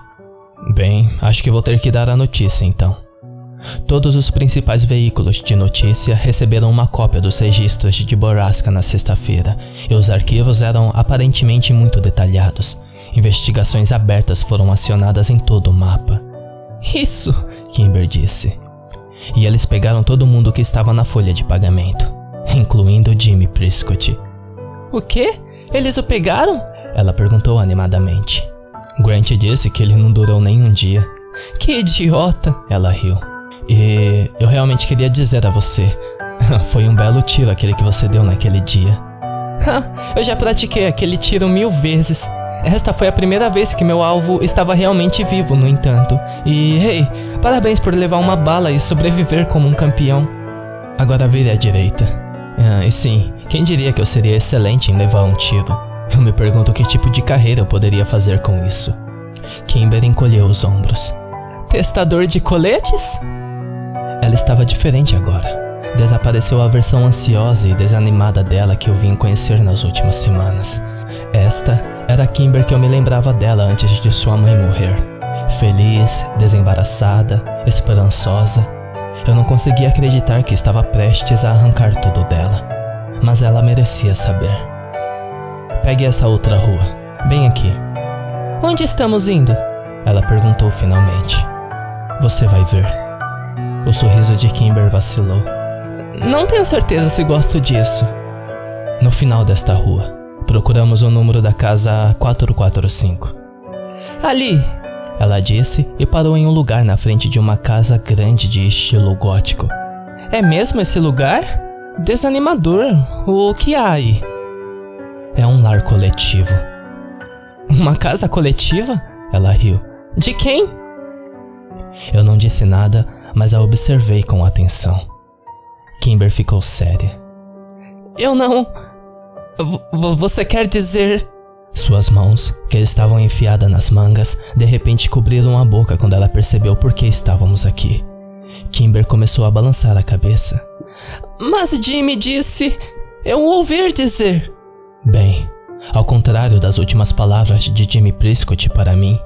Bem, acho que vou ter que dar a notícia então. Todos os principais veículos de notícia receberam uma cópia dos registros de Borrasca na sexta-feira, e os arquivos eram aparentemente muito detalhados. Investigações abertas foram acionadas em todo o mapa. Isso, Kimber disse. E eles pegaram todo mundo que estava na folha de pagamento incluindo Jimmy Prescott. O quê? Eles o pegaram? Ela perguntou animadamente. Grant disse que ele não durou nem um dia. Que idiota! Ela riu. E eu realmente queria dizer a você: [laughs] foi um belo tiro aquele que você deu naquele dia. [laughs] eu já pratiquei aquele tiro mil vezes. Esta foi a primeira vez que meu alvo estava realmente vivo, no entanto. E, hey, parabéns por levar uma bala e sobreviver como um campeão. Agora vire à direita. Ah, e sim, quem diria que eu seria excelente em levar um tiro? Eu me pergunto que tipo de carreira eu poderia fazer com isso. Kimber encolheu os ombros. Testador de coletes? Ela estava diferente agora. Desapareceu a versão ansiosa e desanimada dela que eu vim conhecer nas últimas semanas. Esta era a Kimber que eu me lembrava dela antes de sua mãe morrer. Feliz, desembaraçada, esperançosa eu não conseguia acreditar que estava prestes a arrancar tudo dela, mas ela merecia saber. Pegue essa outra rua, bem aqui. Onde estamos indo? Ela perguntou finalmente. Você vai ver. O sorriso de Kimber vacilou. Não tenho certeza se gosto disso. No final desta rua, procuramos o número da casa 445. Ali, ela disse e parou em um lugar na frente de uma casa grande de estilo gótico. É mesmo esse lugar? Desanimador. O que há aí? É um lar coletivo. Uma casa coletiva? Ela riu. De quem? Eu não disse nada, mas a observei com atenção. Kimber ficou séria. Eu não. V você quer dizer. Suas mãos, que estavam enfiadas nas mangas, de repente cobriram a boca quando ela percebeu por que estávamos aqui. Kimber começou a balançar a cabeça. Mas Jimmy disse. Eu ouvi dizer. Bem, ao contrário das últimas palavras de Jimmy Prescott para mim,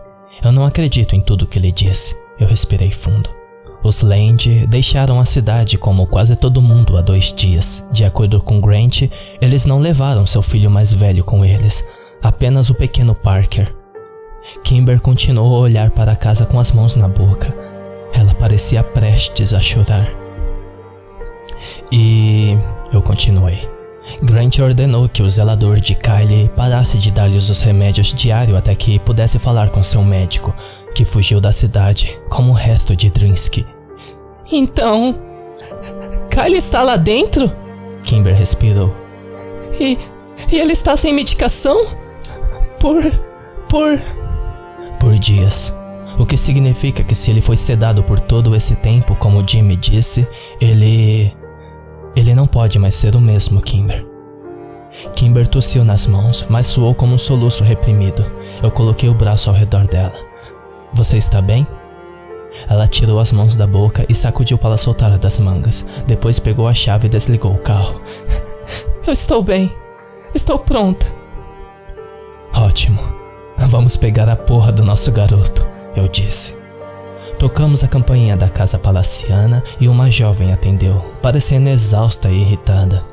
eu não acredito em tudo que ele disse. Eu respirei fundo. Os Land deixaram a cidade como quase todo mundo há dois dias. De acordo com Grant, eles não levaram seu filho mais velho com eles, apenas o pequeno Parker. Kimber continuou a olhar para a casa com as mãos na boca. Ela parecia prestes a chorar. E eu continuei. Grant ordenou que o zelador de Kylie parasse de dar-lhes os remédios diário até que pudesse falar com seu médico, que fugiu da cidade, como o resto de Drinsky. Então, Kyle está lá dentro? Kimber respirou. E, e ele está sem medicação? Por. por. por dias. O que significa que se ele foi sedado por todo esse tempo, como Jimmy disse, ele. Ele não pode mais ser o mesmo, Kimber. Kimber tossiu nas mãos, mas soou como um soluço reprimido. Eu coloquei o braço ao redor dela. Você está bem? Ela tirou as mãos da boca e sacudiu para soltar das mangas. Depois pegou a chave e desligou o carro. [laughs] Eu estou bem. Estou pronta. Ótimo. Vamos pegar a porra do nosso garoto, eu disse. Tocamos a campainha da casa palaciana e uma jovem atendeu, parecendo exausta e irritada.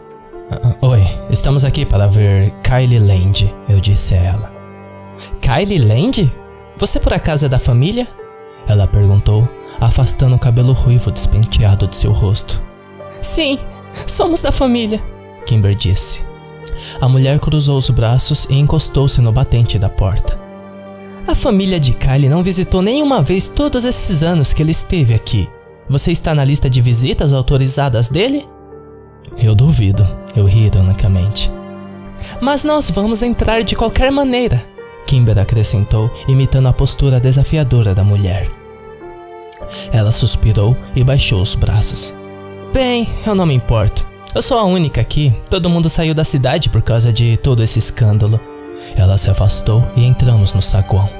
Uh, oi, estamos aqui para ver Kylie Land, eu disse a ela. Kylie Land? Você por acaso é da família? Ela perguntou, afastando o cabelo ruivo despenteado de seu rosto. Sim, somos da família, Kimber disse. A mulher cruzou os braços e encostou-se no batente da porta. A família de Kylie não visitou nenhuma vez todos esses anos que ele esteve aqui. Você está na lista de visitas autorizadas dele? Eu duvido, eu ri ironicamente. Mas nós vamos entrar de qualquer maneira, Kimber acrescentou, imitando a postura desafiadora da mulher. Ela suspirou e baixou os braços. Bem, eu não me importo. Eu sou a única aqui. Todo mundo saiu da cidade por causa de todo esse escândalo. Ela se afastou e entramos no saguão.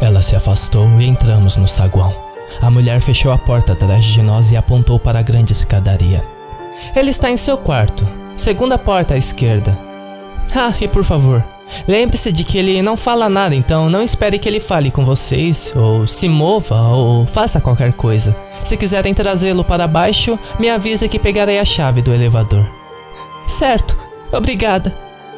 Ela se afastou e entramos no saguão. A mulher fechou a porta atrás de nós e apontou para a grande escadaria. Ele está em seu quarto, segunda porta à esquerda. Ah, e por favor, lembre-se de que ele não fala nada, então não espere que ele fale com vocês, ou se mova, ou faça qualquer coisa. Se quiserem trazê-lo para baixo, me avise que pegarei a chave do elevador. Certo, obrigada.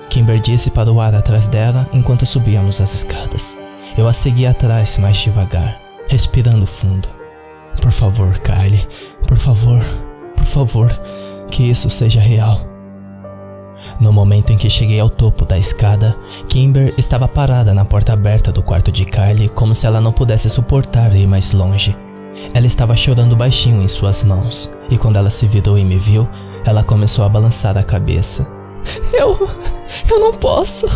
Kimber disse para o ar atrás dela enquanto subíamos as escadas. Eu a segui atrás mais devagar, respirando fundo. Por favor, Kylie, por favor, por favor, que isso seja real. No momento em que cheguei ao topo da escada, Kimber estava parada na porta aberta do quarto de Kylie como se ela não pudesse suportar ir mais longe. Ela estava chorando baixinho em suas mãos, e quando ela se virou e me viu, ela começou a balançar a cabeça. [laughs] Eu. Eu não posso.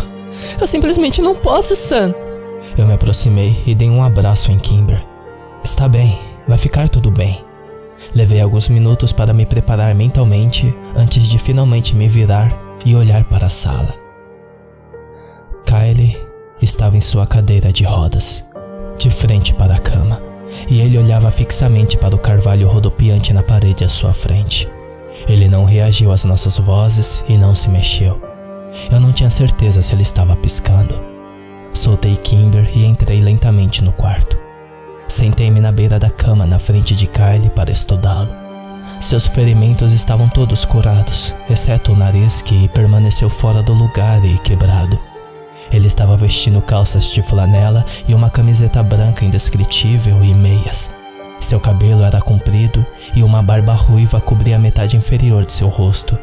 Eu simplesmente não posso, Sam. Eu me aproximei e dei um abraço em Kimber. Está bem, vai ficar tudo bem. Levei alguns minutos para me preparar mentalmente antes de finalmente me virar e olhar para a sala. Kylie estava em sua cadeira de rodas, de frente para a cama, e ele olhava fixamente para o carvalho rodopiante na parede à sua frente. Ele não reagiu às nossas vozes e não se mexeu. Eu não tinha certeza se ele estava piscando. Soltei Kimber e entrei lentamente no quarto. Sentei-me na beira da cama na frente de Kylie para estudá-lo. Seus ferimentos estavam todos curados, exceto o nariz que permaneceu fora do lugar e quebrado. Ele estava vestindo calças de flanela e uma camiseta branca indescritível e meias. Seu cabelo era comprido e uma barba ruiva cobria a metade inferior de seu rosto.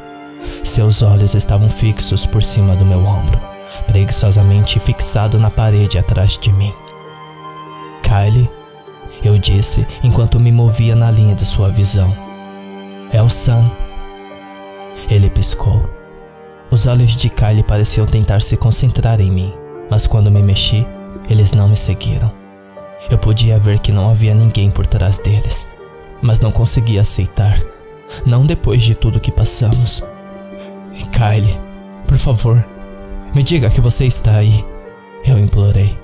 Seus olhos estavam fixos por cima do meu ombro, preguiçosamente fixado na parede atrás de mim. Kylie eu disse enquanto me movia na linha de sua visão. É o Sam. Ele piscou. Os olhos de Kylie pareciam tentar se concentrar em mim, mas quando me mexi, eles não me seguiram. Eu podia ver que não havia ninguém por trás deles, mas não conseguia aceitar. Não depois de tudo que passamos. Kylie, por favor, me diga que você está aí. Eu implorei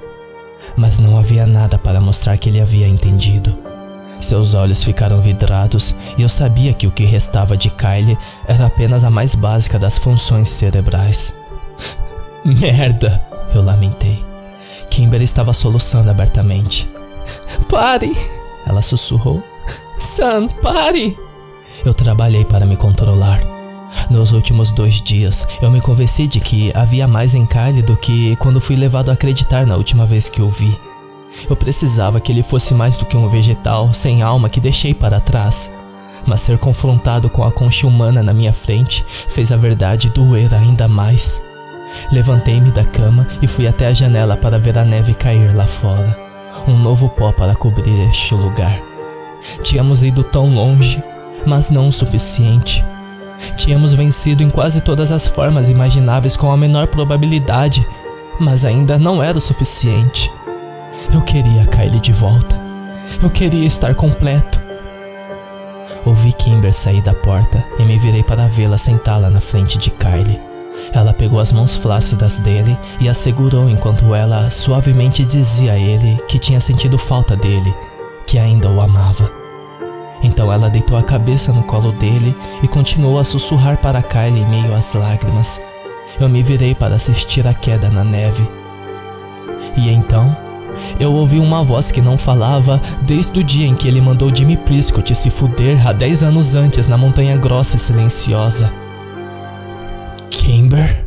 mas não havia nada para mostrar que ele havia entendido. Seus olhos ficaram vidrados e eu sabia que o que restava de Kylie era apenas a mais básica das funções cerebrais. [laughs] Merda! Eu lamentei. Kimber estava soluçando abertamente. [laughs] Pare! Ela sussurrou. [laughs] Sam, pare! Eu trabalhei para me controlar. Nos últimos dois dias, eu me convenci de que havia mais em Kylie do que quando fui levado a acreditar na última vez que o vi. Eu precisava que ele fosse mais do que um vegetal sem alma que deixei para trás. Mas ser confrontado com a concha humana na minha frente fez a verdade doer ainda mais. Levantei-me da cama e fui até a janela para ver a neve cair lá fora. Um novo pó para cobrir este lugar. Tínhamos ido tão longe mas não o suficiente. Tínhamos vencido em quase todas as formas imagináveis com a menor probabilidade, mas ainda não era o suficiente. Eu queria Kylie de volta. Eu queria estar completo. Ouvi Kimber sair da porta e me virei para vê-la sentá-la na frente de Kylie. Ela pegou as mãos flácidas dele e a segurou enquanto ela suavemente dizia a ele que tinha sentido falta dele, que ainda o amava. Então ela deitou a cabeça no colo dele e continuou a sussurrar para Kylie em meio às lágrimas. Eu me virei para assistir a queda na neve. E então, eu ouvi uma voz que não falava desde o dia em que ele mandou Jimmy Prescott se fuder há 10 anos antes na Montanha Grossa e Silenciosa. Kimber?